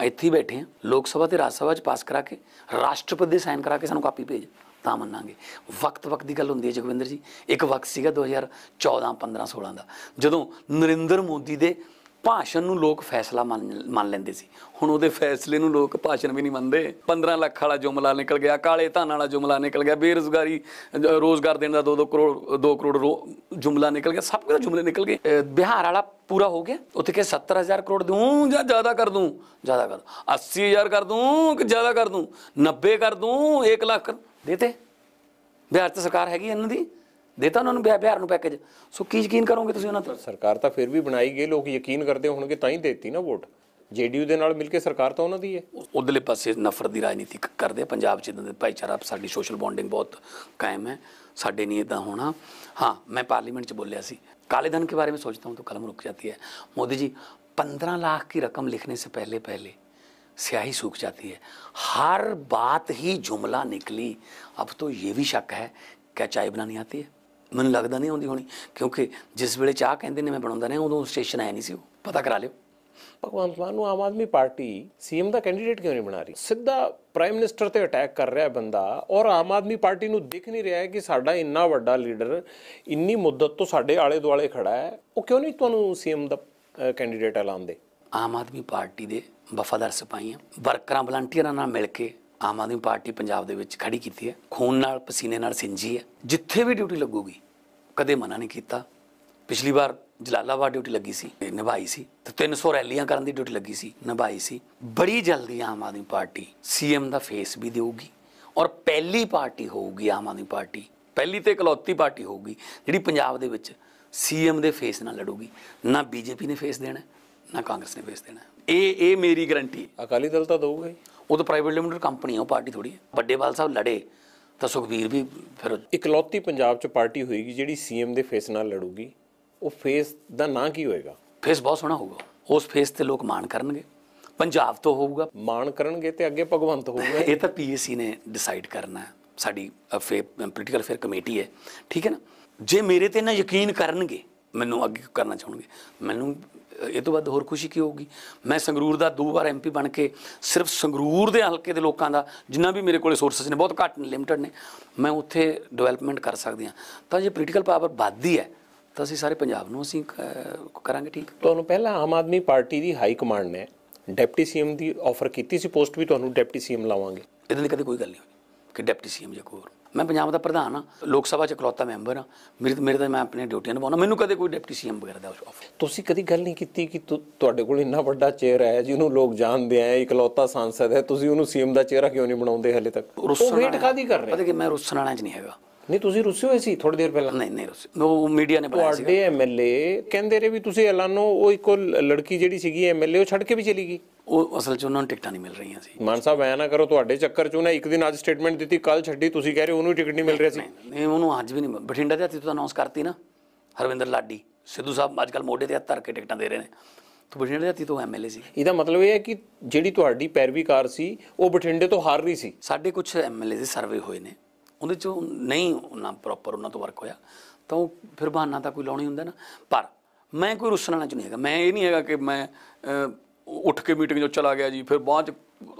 ਇੱਥੇ ਹੀ ਬੈਠੇ ਆ ਲੋਕ ਸਭਾ ਤੇ ਰਾਜ ਸਭਾ ਚ ਪਾਸ ਕਰਾ ਕੇ ਰਾਸ਼ਟਰਪਤੀ ਦੇ ਸਾਈਨ ਕਰਾ ਕੇ ਸਾਨੂੰ ਕਾਪੀ ਭੇਜ ਤਾਂ ਮੰਨਾਂਗੇ ਵਕਤ ਵਕਤ ਦੀ ਗੱਲ ਹੁੰਦੀ ਹੈ ਜਗਵਿੰਦਰ ਜੀ ਇੱਕ ਵਕਤ ਸੀਗਾ 2014 15 16 ਦਾ ਜਦੋਂ ਨਰਿੰਦਰ ਮੋਦੀ ਦੇ ਭਾਸ਼ਣ ਨੂੰ ਲੋਕ ਫੈਸਲਾ ਮੰਨ ਮੰਨ ਲੈਂਦੇ ਸੀ। ਹੁਣ ਉਹਦੇ ਫੈਸਲੇ ਨੂੰ ਲੋਕ ਭਾਸ਼ਣ ਵੀ ਨਹੀਂ ਮੰਨਦੇ। 15 ਲੱਖ ਵਾਲਾ ਜੁਮਲਾ ਨਿਕਲ ਗਿਆ ਕਾਲੇ ਧਨ ਵਾਲਾ ਜੁਮਲਾ ਨਿਕਲ ਗਿਆ ਬੇਰੁਜ਼ਗਾਰੀ ਅ, ਰੋਜ਼ਗਾਰ ਦੇਣ ਦਾ 2-2 ਕਰੋੜ 2 ਕਰੋੜ ਰੋ- ਜੁਮਲਾ ਨਿਕਲ ਗਿਆ ਸਭ ਕੁਝ ਜੁਮਲੇ ਨਿਕਲ ਗਏ। ਬਿਹਾਰ ਵਾਲਾ ਪੂਰਾ ਹੋ ਗਿਆ। ਉੱਥੇ ਕਿ 70000 ਕਰੋੜ ਦੂੰ ਜਾਂ ਜ਼ਿਆਦਾ ਕਰ ਦੂੰ? ਜ਼ਿਆਦਾ ਕਰ ਦੂੰ। 80000 ਕਰ ਦੂੰ ਕਿ ਜ਼ਿਆਦਾ ਕਰ ਦੂੰ? 90 ਕਰ ਦੂੰ 1 ਲੱਖ? ਕਰ ਦੇਤੇ। ਬਿਹਾਰ ਤੇ ਸਰਕਾਰ ਹੈਗੀ ਇਹਨਾਂ ਦੀ? ਦੇਤਾ ਉਹਨਾਂ ਨੂੰ ਬਿਹਾ- ਬਿਹਾਰ ਨੂੰ ਪੈਕੇਜ ਸੋ ਕੀ ਯਕੀਨ ਕਰੋਗੇ ਤੁਸੀਂ ਉਹਨਾਂ ਤੇ ਸਰਕਾਰ ਤਾਂ ਫਿਰ ਵੀ ਬਣਾਈ ਗਈ ਲੋਕ ਯਕੀਨ ਕਰਦੇ ਹੋਣਗੇ ਤਾਂ ਹੀ ਦੇਤੀ ਨਾ ਵੋਟ ਜੇਡੀਯੂ ਦੇ ਨਾਲ ਮਿਲ ਕੇ ਸਰਕਾਰ ਤਾਂ ਉਹਨਾਂ ਦੀ ਹੈ ਉਧਰਲੇ ਪਾਸੇ ਨਫ਼ਰਤ ਦੀ ਰਾਜਨੀਤੀ ਕ- ਕਰਦੇ ਆ। ਪੰਜਾਬ 'ਚ ਇਦਾਂ ਦੇ ਭਾਈਚਾਰਾ ਸਾਡੀ ਸੋਸ਼ਲ ਬੌਂਡਿੰਗ ਬਹੁਤ ਕਾਇਮ ਹੈ ਸਾਡੇ ਨਹੀਂ ਇਦਾਂ ਹੋਣਾ हाँ मैं पार्लियामेंट 'ਚ बोलिया सी काले धन के बारे में सोचता हूँ तो कलम रुक जाती है मोदी जी पंद्रह लाख की रकम लिखने से पहले पहले स्याही सूख जाती है हर बात ही जुमला निकली अब तो ये भी शक है क्या चाय बनानी आती है ਮੈਨੂੰ ਲੱਗਦਾ ਨਹੀਂ ਆਉਂਦੀ ਹੋਣੀ ਕਿਉਂਕਿ ਜਿਸ ਵੇਲੇ ਚਾਹ ਕਹਿੰਦੇ ਨੇ ਮੈਂ ਬਣਾਉਂਦਾ ਨੇ ਉਦੋਂ ਸਟੇਸ਼ਨ ਆਇਆ ਨਹੀਂ ਸੀ ਉਹ। ਪਤਾ ਕਰਾ ਲਿਓ। ਭਗਵੰਤ ਮਾਨ ਨੂੰ ਆਮ ਆਦਮੀ ਪਾਰਟੀ ਸੀਐਮ ਦਾ ਕੈਂਡੀਡੇਟ ਕਿਉਂ ਨਹੀਂ ਬਣਾ ਰਹੀ? ਸਿੱਧਾ ਪ੍ਰਾਈਮ ਮਿਨਿਸਟਰ ਤੇ ਅਟੈਕ ਕਰ ਰਿਹਾ ਬੰਦਾ ਔਰ ਆਮ ਆਦਮੀ ਪਾਰਟੀ ਨੂੰ ਦਿਖ ਨਹੀਂ ਰਿਹਾ ਕਿ ਸਾਡਾ ਇੰਨਾ ਵੱਡਾ ਲੀਡਰ ਇੰਨੀ ਮੁੱਦਤ ਤੋਂ ਸਾਡੇ ਆਲੇ ਦੁਆਲੇ ਖੜਾ ਹੈ। ਉਹ ਕਿਉਂ ਨਹੀਂ ਤੁਹਾਨੂੰ ਸੀਐਮ ਦਾ ਕੈਂਡੀਡੇਟ ਐਲਾਨਦੇ? ਆਮ ਆਦਮੀ ਪਾਰਟੀ ਦੇ ਵਫਾਦਾਰ ਸਿਪਾਹੀਆਂ ਵਰਕਰਾਂ ਵਲੰਟੀਅਰਾਂ ਨਾਲ ਮਿਲ ਕੇ ਆਮ ਆਦਮੀ ਪਾਰਟੀ ਪੰਜਾਬ ਦੇ ਵਿੱਚ ਖੜੀ ਕੀਤੀ ਹੈ। ਖੂਨ ਨਾਲ, ਪਸੀਨੇ ਨਾਲ ਸਿੰਜੀ ਹੈ। ਜਿੱਥੇ ਵੀ ਡਿਊਟੀ ਲੱਗੂਗੀ, ਕਦੇ ਮਨਾ ਨਹੀਂ ਕੀਤਾ। ਪਿਛਲੀ ਵਾਰ ਜਲਾਲਾਬਾਦ ਡਿਊਟੀ ਲੱਗੀ ਸੀ ਇਹ ਨਿਭਾਈ ਸੀ। ਤੇ 300 ਰੈਲੀਆਂ ਕਰਨ ਦੀ ਡਿਊਟੀ ਲੱਗੀ ਸੀ, ਨਿਭਾਈ ਸੀ। ਬੜੀ ਜਲਦੀ ਆਮ ਆਦਮੀ ਪਾਰਟੀ ਸੀਐਮ ਦਾ ਫੇਸ ਵੀ ਦੇਊਗੀ। ਔਰ ਪਹਿਲੀ ਪਾਰਟੀ ਹੋਊਗੀ ਆਮ ਆਦਮੀ ਪਾਰਟੀ, ਪਹਿਲੀ ਤੇ ਇਕਲੌਤੀ ਪਾਰਟੀ ਹੋਊਗੀ, ਜਿਹੜੀ ਪੰਜਾਬ ਦੇ ਵਿੱਚ ਸੀਐਮ ਦੇ ਫੇਸ ਨਾਲ ਲੜੂਗੀ। ਨਾ ਬੀਜੇਪੀ ਨੇ ਫੇਸ ਦੇਣਾ, ਨਾ ਕਾਂਗਰਸ ਨੇ ਫੇਸ ਦੇਣਾ। ਇਹ ਇਹ ਮੇਰੀ ਗਰੰਟੀ ਅਕਾਲੀ ਦਲ ਤਾਂ ਦਊਗਾ ਹੀ। ਉਹ ਤਾਂ ਪ੍ਰਾਈਵੇਟ ਲਿਮਿਟਡ ਕੰਪਨੀ ਹੈ ਉਹ ਪਾਰਟੀ ਥੋੜੀ ਹੈ। ਵੱਡੇ ਬਾਲ ਸਾਹਿਬ ਲੜੇ ਤਾਂ ਸੁਖਬੀਰ ਵੀ ਫਿਰ ਇਕਲੌਤੀ ਪੰਜਾਬ 'ਚ ਪਾਰਟੀ ਹੋਏਗੀ ਜਿਹੜੀ ਸੀਐਮ ਦੇ ਫੇਸ ਨਾਲ ਲੜੂਗੀ। ਉਹ ਫੇਸ ਦਾ ਨਾਂ ਕੀ ਹੋਏਗਾ? ਫੇਸ ਬਹੁਤ ਸੋਹਣਾ ਹੋਊਗਾ। ਉਸ ਫੇਸ ਤੇ ਲੋਕ ਮਾਣ ਕਰਨਗੇ। ਪੰਜਾਬ ਤੋਂ ਹੋਊਗਾ। ਮਾਣ ਕਰਨਗੇ ਤੇ ਅੱਗੇ ਭਗਵੰਤ ਹੋਊਗਾ। ਇਹ ਤਾਂ ਪੀਐਸਸੀ ਨੇ ਡਿਸਾਈਡ ਕਰਨਾ ਹੈ। ਸਾਡੀ ਪੋਲੀਟੀਕਲ ਅਫੇਅਰ ਕਮੇਟੀ ਹੈ। ਠੀਕ ਹੈ ਨਾ? ਜੇ ਮੇਰੇ ਤੇ ਨਾ ਯਕੀਨ ਕਰਨਗੇ ਮੈਨੂੰ ਅੱਗੇ ਕਰਨਾ ਚਾਹਣਗੇ। ਮੈਨੂੰ ਇਹ ਤੋਂ ਵੱਧ ਹੋਰ ਖੁਸ਼ੀ ਕੀ ਹੋਊਗੀ? ਮੈਂ ਸੰਗਰੂਰ ਦਾ ਦੋ ਵਾਰ ਐਮਪੀ ਬਣ ਕੇ ਸਿਰਫ ਸੰਗਰੂਰ ਦੇ ਹਲਕੇ ਦੇ ਲੋਕਾਂ ਦਾ ਜਿੰਨਾ ਵੀ ਮੇਰੇ ਕੋਲੇ ਸੋਰਸਸ ਨੇ ਬਹੁਤ ਘੱਟ ਨੇ ਲਿਮਟਿਡ ਨੇ ਮੈਂ ਉੱਥੇ ਡਿਵੈਲਪਮੈਂਟ ਕਰ ਸਕਦੀ ਹਾਂ। ਤਾਂ ਜੇ ਪੋਲੀਟੀਕਲ ਪਾਵਰ ਵੱਧਦੀ ਹੈ ਤਾਂ ਅਸੀਂ ਸਾਰੇ ਪੰਜਾਬ ਨੂੰ ਅਸੀਂ ਕਰਾਂਗੇ ਠੀਕ? ਤੁਹਾਨੂੰ ਪਹਿਲਾਂ ਆਮ ਆਦਮੀ ਪਾਰਟੀ ਦੀ ਹਾਈ ਕਮਾਂਡ ਨੇ ਡਿਪਟੀ ਸੀਐਮ ਦੀ ਆਫਰ ਕੀਤੀ ਸੀ ਪੋਸਟ ਵੀ ਤੁਹਾਨੂੰ ਡਿਪਟੀ ਸੀਐਮ ਲਾਵਾਂਗੇ। ਇਹਦੇ ਲਈ ਕਦੇ ਕੋਈ ਗੱਲ ਨਹੀਂ ਹੋਈ ਕਿ ਡਿਪਟੀ ਸੀਐਮ ਜਾਂ ਕੋਈ ਹੋਰ। ਮੈਂ ਪੰਜਾਬ ਦਾ ਪ੍ਰਧਾਨ ਹਾਂ ਲੋਕ ਸਭਾ ਚ ਇਕਲੌਤਾ ਮੈਂਬਰ ਹਾਂ। ਮੇਰੇ ਮੇਰੇ ਤਾਂ ਮੈਂ ਆਪਣੀ ਡਿਊਟੀਆਂ ਨਿਭਾਉਣਾ ਮੈਨੂੰ ਕਦੇ ਕੋਈ ਡਿਪਟੀ ਸੀਐਮ ਵਗੈਰਾ ਦਾ ਆਫਰ ਤੁਸੀਂ ਕਦੀ ਗੱਲ ਨਹੀਂ ਕੀਤੀ ਕਿ ਤੁਹਾਡੇ ਕੋਲ ਇੰਨਾ ਵੱਡਾ ਚਿਹਰਾ ਹੈ ਜਿਹਨੂੰ ਲੋਕ ਜਾਣਦੇ ਆ ਇਕਲੌਤਾ ਸਾਂਸਦ ਹੈ ਤੁਸੀਂ ਉਹਨੂੰ ਸੀਐਮ ਦਾ ਚਿਹਰਾ ਕਿਉਂ ਨਹੀਂ ਬਣਾਉਂਦੇ ਹਲੇ ਤੱਕ? ਉਹ ਵੇਟ ਕਾਦੀ ਕਰ ਰਹੇ? ਪਤਾ ਕਿ ਮੈਂ ਰੁੱਸਣ ਵਾਲਾ ਚ ਨਹੀਂ ਹੈਗਾ। ਨਹੀਂ ਤੁਸੀਂ ਰੁੱਸੇ ਹੋਏ ਸੀ ਥੋੜੀ ਦੇਰ ਪਹਿਲਾਂ? ਨਹੀਂ ਨਹੀਂ ਰੁੱਸ। ਉਹ ਮੀਡੀਆ ਨੇ ਬਣਾਇਆ ਸੀ ਤੁਹਾਡੇ ਐਮਐਲਏ ਕਹਿੰਦੇ ਰਹੇ ਵੀ ਤੁਸੀਂ ਐਲਾਨੋ ਉਹ ਇੱਕੋ ਲੜਕੀ ਜਿਹੜੀ ਸੀਗੀ ਐਮਐਲਏ ਉਹ ਛੱਡ ਕੇ ਵੀ ਚਲੀ ਗਈ? ਉਹ ਅਸਲ ਚ ਉਹਨਾਂ ਨੂੰ ਟਿਕਟਾਂ ਨਹੀਂ ਮਿਲ ਰਹੀਆਂ ਸੀ। ਮਾਨ ਸਾਹਿਬ ਐ ਨਾ ਕਰੋ ਤੁਹਾਡੇ ਚੱਕਰ ਚ ਉਹਨੇ ਇੱਕ ਦਿਨ ਅੱਜ ਸਟੇਟਮੈਂਟ ਦਿੱਤੀ ਕੱਲ ਛੱਡੀ ਤੁਸੀਂ ਕਹਿ ਰਹੇ ਉਹਨੂੰ ਟਿਕਟ ਨਹੀਂ ਮਿਲ ਰਿਹਾ ਸੀ। ਨਹੀਂ ਨਹੀਂ ਉਹਨੂੰ ਅੱਜ ਵੀ ਨਹੀਂ ਬਠਿੰਡਾ ਦੇ ਹੱਥੀ ਤੋਂ ਅਨਾਉਂਸ ਕਰਤੀ ਨਾ ਹਰਵਿੰਦਰ ਲਾਡੀ ਸਿੱਧੂ ਸਾਹਿਬ ਅੱਜ ਕੱਲ ਮੋਢੇ ਤੇ ਹੱਥ ਧਰ ਕੇ ਟਿਕਟਾਂ ਦੇ ਰਹੇ ਨੇ। ਤਾਂ ਬਠਿੰਡਾ ਦੇ ਹੱਥੀ ਤੋਂ ਐਮਐਲਏ ਸੀ। ਇਹਦਾ ਮਤਲਬ ਇਹ ਹੈ ਕਿ ਜਿਹੜੀ ਤੁਹਾਡੀ ਪੈਰਵੀਕਾਰ ਸੀ ਉਹ ਬਠਿੰਡੇ ਤੋਂ ਹਾਰ ਰਹੀ ਸੀ। ਸਾਡੇ ਕੁਝ ਐਮਐਲਏ ਦੇ ਸਰਵੇ ਹੋਏ ਨੇ। ਉਹਦੇ ਚੋਂ ਨਹੀਂ ਉਹਨਾਂ ਪ੍ਰੋਪਰ ਉਹਨਾਂ ਤੋਂ ਵਰਕ ਹੋਇਆ ਤਾਂ ਉਹ ਫਿਰ ਬਹਾਨਾ ਤਾਂ ਕੋਈ ਲਾਉਣਾ ਹੀ ਹੁੰਦਾ ਨਾ। ਪਰ ਮੈਂ ਕੋਈ ਰੁੱਸਣ ਵਾਲਾ ਚ ਨਹੀਂ ਹੈਗਾ। ਮੈਂ ਇਹ ਨਹੀਂ ਹੈਗਾ ਕਿ ਮੈਂ ਉੱਠ ਕੇ ਮੀਟਿੰਗ ਜੋ ਚਲਾ ਗਿਆ ਜੀ ਫਿਰ ਬਾਅਦ ਚ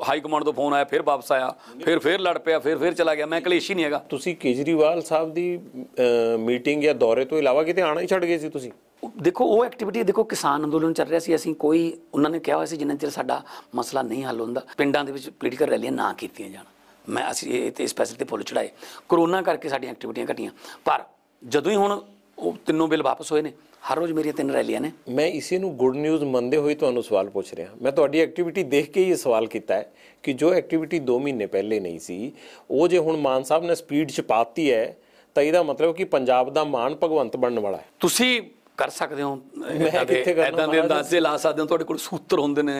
ਹਾਈ ਕਮਾਂਡ ਤੋਂ ਫੋਨ ਆਇਆ ਫਿਰ ਵਾਪਸ ਆਇਆ ਫਿਰ ਫਿਰ ਲੜ ਪਿਆ ਫਿਰ ਫਿਰ ਚਲਾ ਗਿਆ। ਮੈਂ ਕਲੇਸ਼ੀ ਨਹੀਂ ਹੈਗਾ। ਤੁਸੀਂ ਕੇਜਰੀਵਾਲ ਸਾਹਿਬ ਦੀ ਮੀਟਿੰਗ ਜਾਂ ਦੌਰੇ ਤੋਂ ਇਲਾਵਾ ਕਿਤੇ ਆਣਾ ਹੀ ਛੱਡ ਗਏ ਸੀ ਤੁਸੀਂ? ਦੇਖੋ ਉਹ ਐਕਟੀਵਿਟੀ ਦੇਖੋ ਕਿਸਾਨ ਅੰਦੋਲਨ ਚੱਲ ਰਿਹਾ ਸੀ। ਅਸੀਂ ਕੋਈ ਉਹਨਾਂ ਨੇ ਕਿਹਾ ਹੋਇਆ ਸੀ ਜਿੰਨਾ ਚਿਰ ਸਾਡਾ ਮਸਲਾ ਨਹੀਂ ਹੱਲ ਹੁੰਦਾ ਪਿੰਡਾਂ ਦੇ ਵਿੱਚ ਪੋਲੀਟੀਕਲ ਰੈਲੀਆਂ ਨਾ ਕੀਤੀਆਂ ਜਾਣ। ਮੈਂ ਅਸੀਂ ਇਹ ਤੇ ਸਪੈਸ਼ਲ ਤੇ ਫੁੱਲ ਚੜਾਏ। ਕਰੋਨਾ ਕਰਕੇ ਸਾਡੀਆਂ ਐਕਟੀਵਿਟੀਆਂ ਘਟੀਆਂ। ਪਰ ਜਦੋਂ ਹੀ ਹੁਣ ਉਹ ਤਿੰਨੋਂ ਬਿੱਲ ਵਾਪਸ ਹੋਏ ਨੇ ਹਰ ਰੋਜ਼ ਮੇਰੀਆਂ ਤਿੰਨ ਰੈਲੀਆਂ ਨੇ। ਮੈਂ ਇਸੇ ਨੂੰ ਗੁੱਡ ਨਿਊਜ਼ ਮੰਨਦੇ ਹੋਏ ਤੁਹਾਨੂੰ ਸਵਾਲ ਪੁੱਛ ਰਿਹਾ। ਮੈਂ ਤੁਹਾਡੀ ਐਕਟੀਵਿਟੀ ਦੇਖ ਕੇ ਹੀ ਇਹ ਸਵਾਲ ਕੀਤਾ ਹੈ ਕਿ ਜੋ ਐਕਟੀਵਿਟੀ 2 ਮਹੀਨੇ ਪਹਿਲੇ ਨਹੀਂ ਸੀ ਉਹ ਜੇ ਹੁਣ ਮਾਨ ਸਾਹਿਬ ਨੇ ਸਪੀਡ ਚ ਪਾਤੀ ਹੈ ਤਾਂ ਇਹਦਾ ਮਤਲਬ ਕਿ ਪੰਜਾਬ ਦਾ ਮਾਨ ਭਗਵੰਤ ਬਣਨ ਵਾਲਾ ਹੈ। ਤੁਸੀਂ ਕਰ ਸਕਦੇ ਹੋ ਕਿੱਥੇ ਕਰਨਾ ਇਦਾਂ ਦੇ? ਅੰਦਾਜ਼ੇ ਲਾ ਸਕਦੇ ਹੋ ਤੁਹਾਡੇ ਕੋਲ ਸੂਤਰ ਹੁੰਦੇ ਨੇ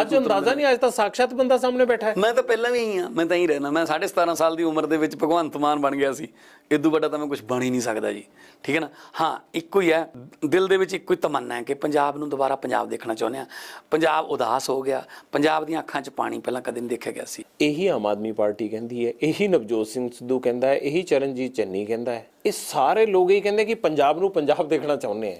ਅੱਜ ਅੰਦਾਜ਼ਾ ਨਹੀਂ ਅੱਜ ਤਾਂ ਸਾਖਸ਼ਾਤ ਬੰਦਾ ਸਾਹਮਣੇ ਬੈਠਾ ਹੈ। ਮੈਂ ਤਾਂ ਪਹਿਲਾਂ ਵੀ ਹੀ ਆ ਮੈਂ ਤਾਂ ਹੀ ਰਹਿਣਾ ਮੈਂ 17.5 ਸਾਲ ਦੀ ਉਮਰ ਦੇ ਵਿੱਚ ਭਗਵੰਤ ਮਾਨ ਬਣ ਗਿਆ ਸੀ। ਇਦੋਂ ਵੱਡਾ ਤਾਂ ਮੈਂ ਕੁਝ ਬਣ ਹੀ ਨਹੀਂ ਸਕਦਾ ਜੀ ਠੀਕ ਹੈ ਨਾ? ਹਾਂ ਇੱਕੋ ਹੀ ਹੈ ਦਿਲ ਦੇ ਵਿੱਚ ਇੱਕੋ ਹੀ ਤਮੰਨਾ ਹੈ ਕਿ ਪੰਜਾਬ ਨੂੰ ਦੁਬਾਰਾ ਪੰਜਾਬ ਦੇਖਣਾ ਚਾਹੁੰਦੇ ਆ ਪੰਜਾਬ ਉਦਾਸ ਹੋ ਗਿਆ ਪੰਜਾਬ ਦੀਆਂ ਅੱਖਾਂ 'ਚ ਪਾਣੀ ਪਹਿਲਾਂ ਕਦੇ ਨਹੀਂ ਦੇਖਿਆ ਗਿਆ ਸੀ। ਇਹੀ ਆਮ ਆਦਮੀ ਪਾਰਟੀ ਕਹਿੰਦੀ ਹੈ ਇਹੀ ਨਵਜੋਤ ਸਿੰਘ ਸਿੱਧੂ ਕਹਿੰਦਾ ਹੈ ਇਹੀ ਚਰਨਜੀਤ ਚੰਨੀ ਕਹਿੰਦਾ ਹੈ। ਇਹ ਸਾਰੇ ਲੋਕ ਇਹ ਕਹਿੰਦੇ ਕਿ ਪੰਜਾਬ ਨੂੰ ਪੰਜਾਬ ਦੇਖਣਾ ਚਾਹੁੰਦੇ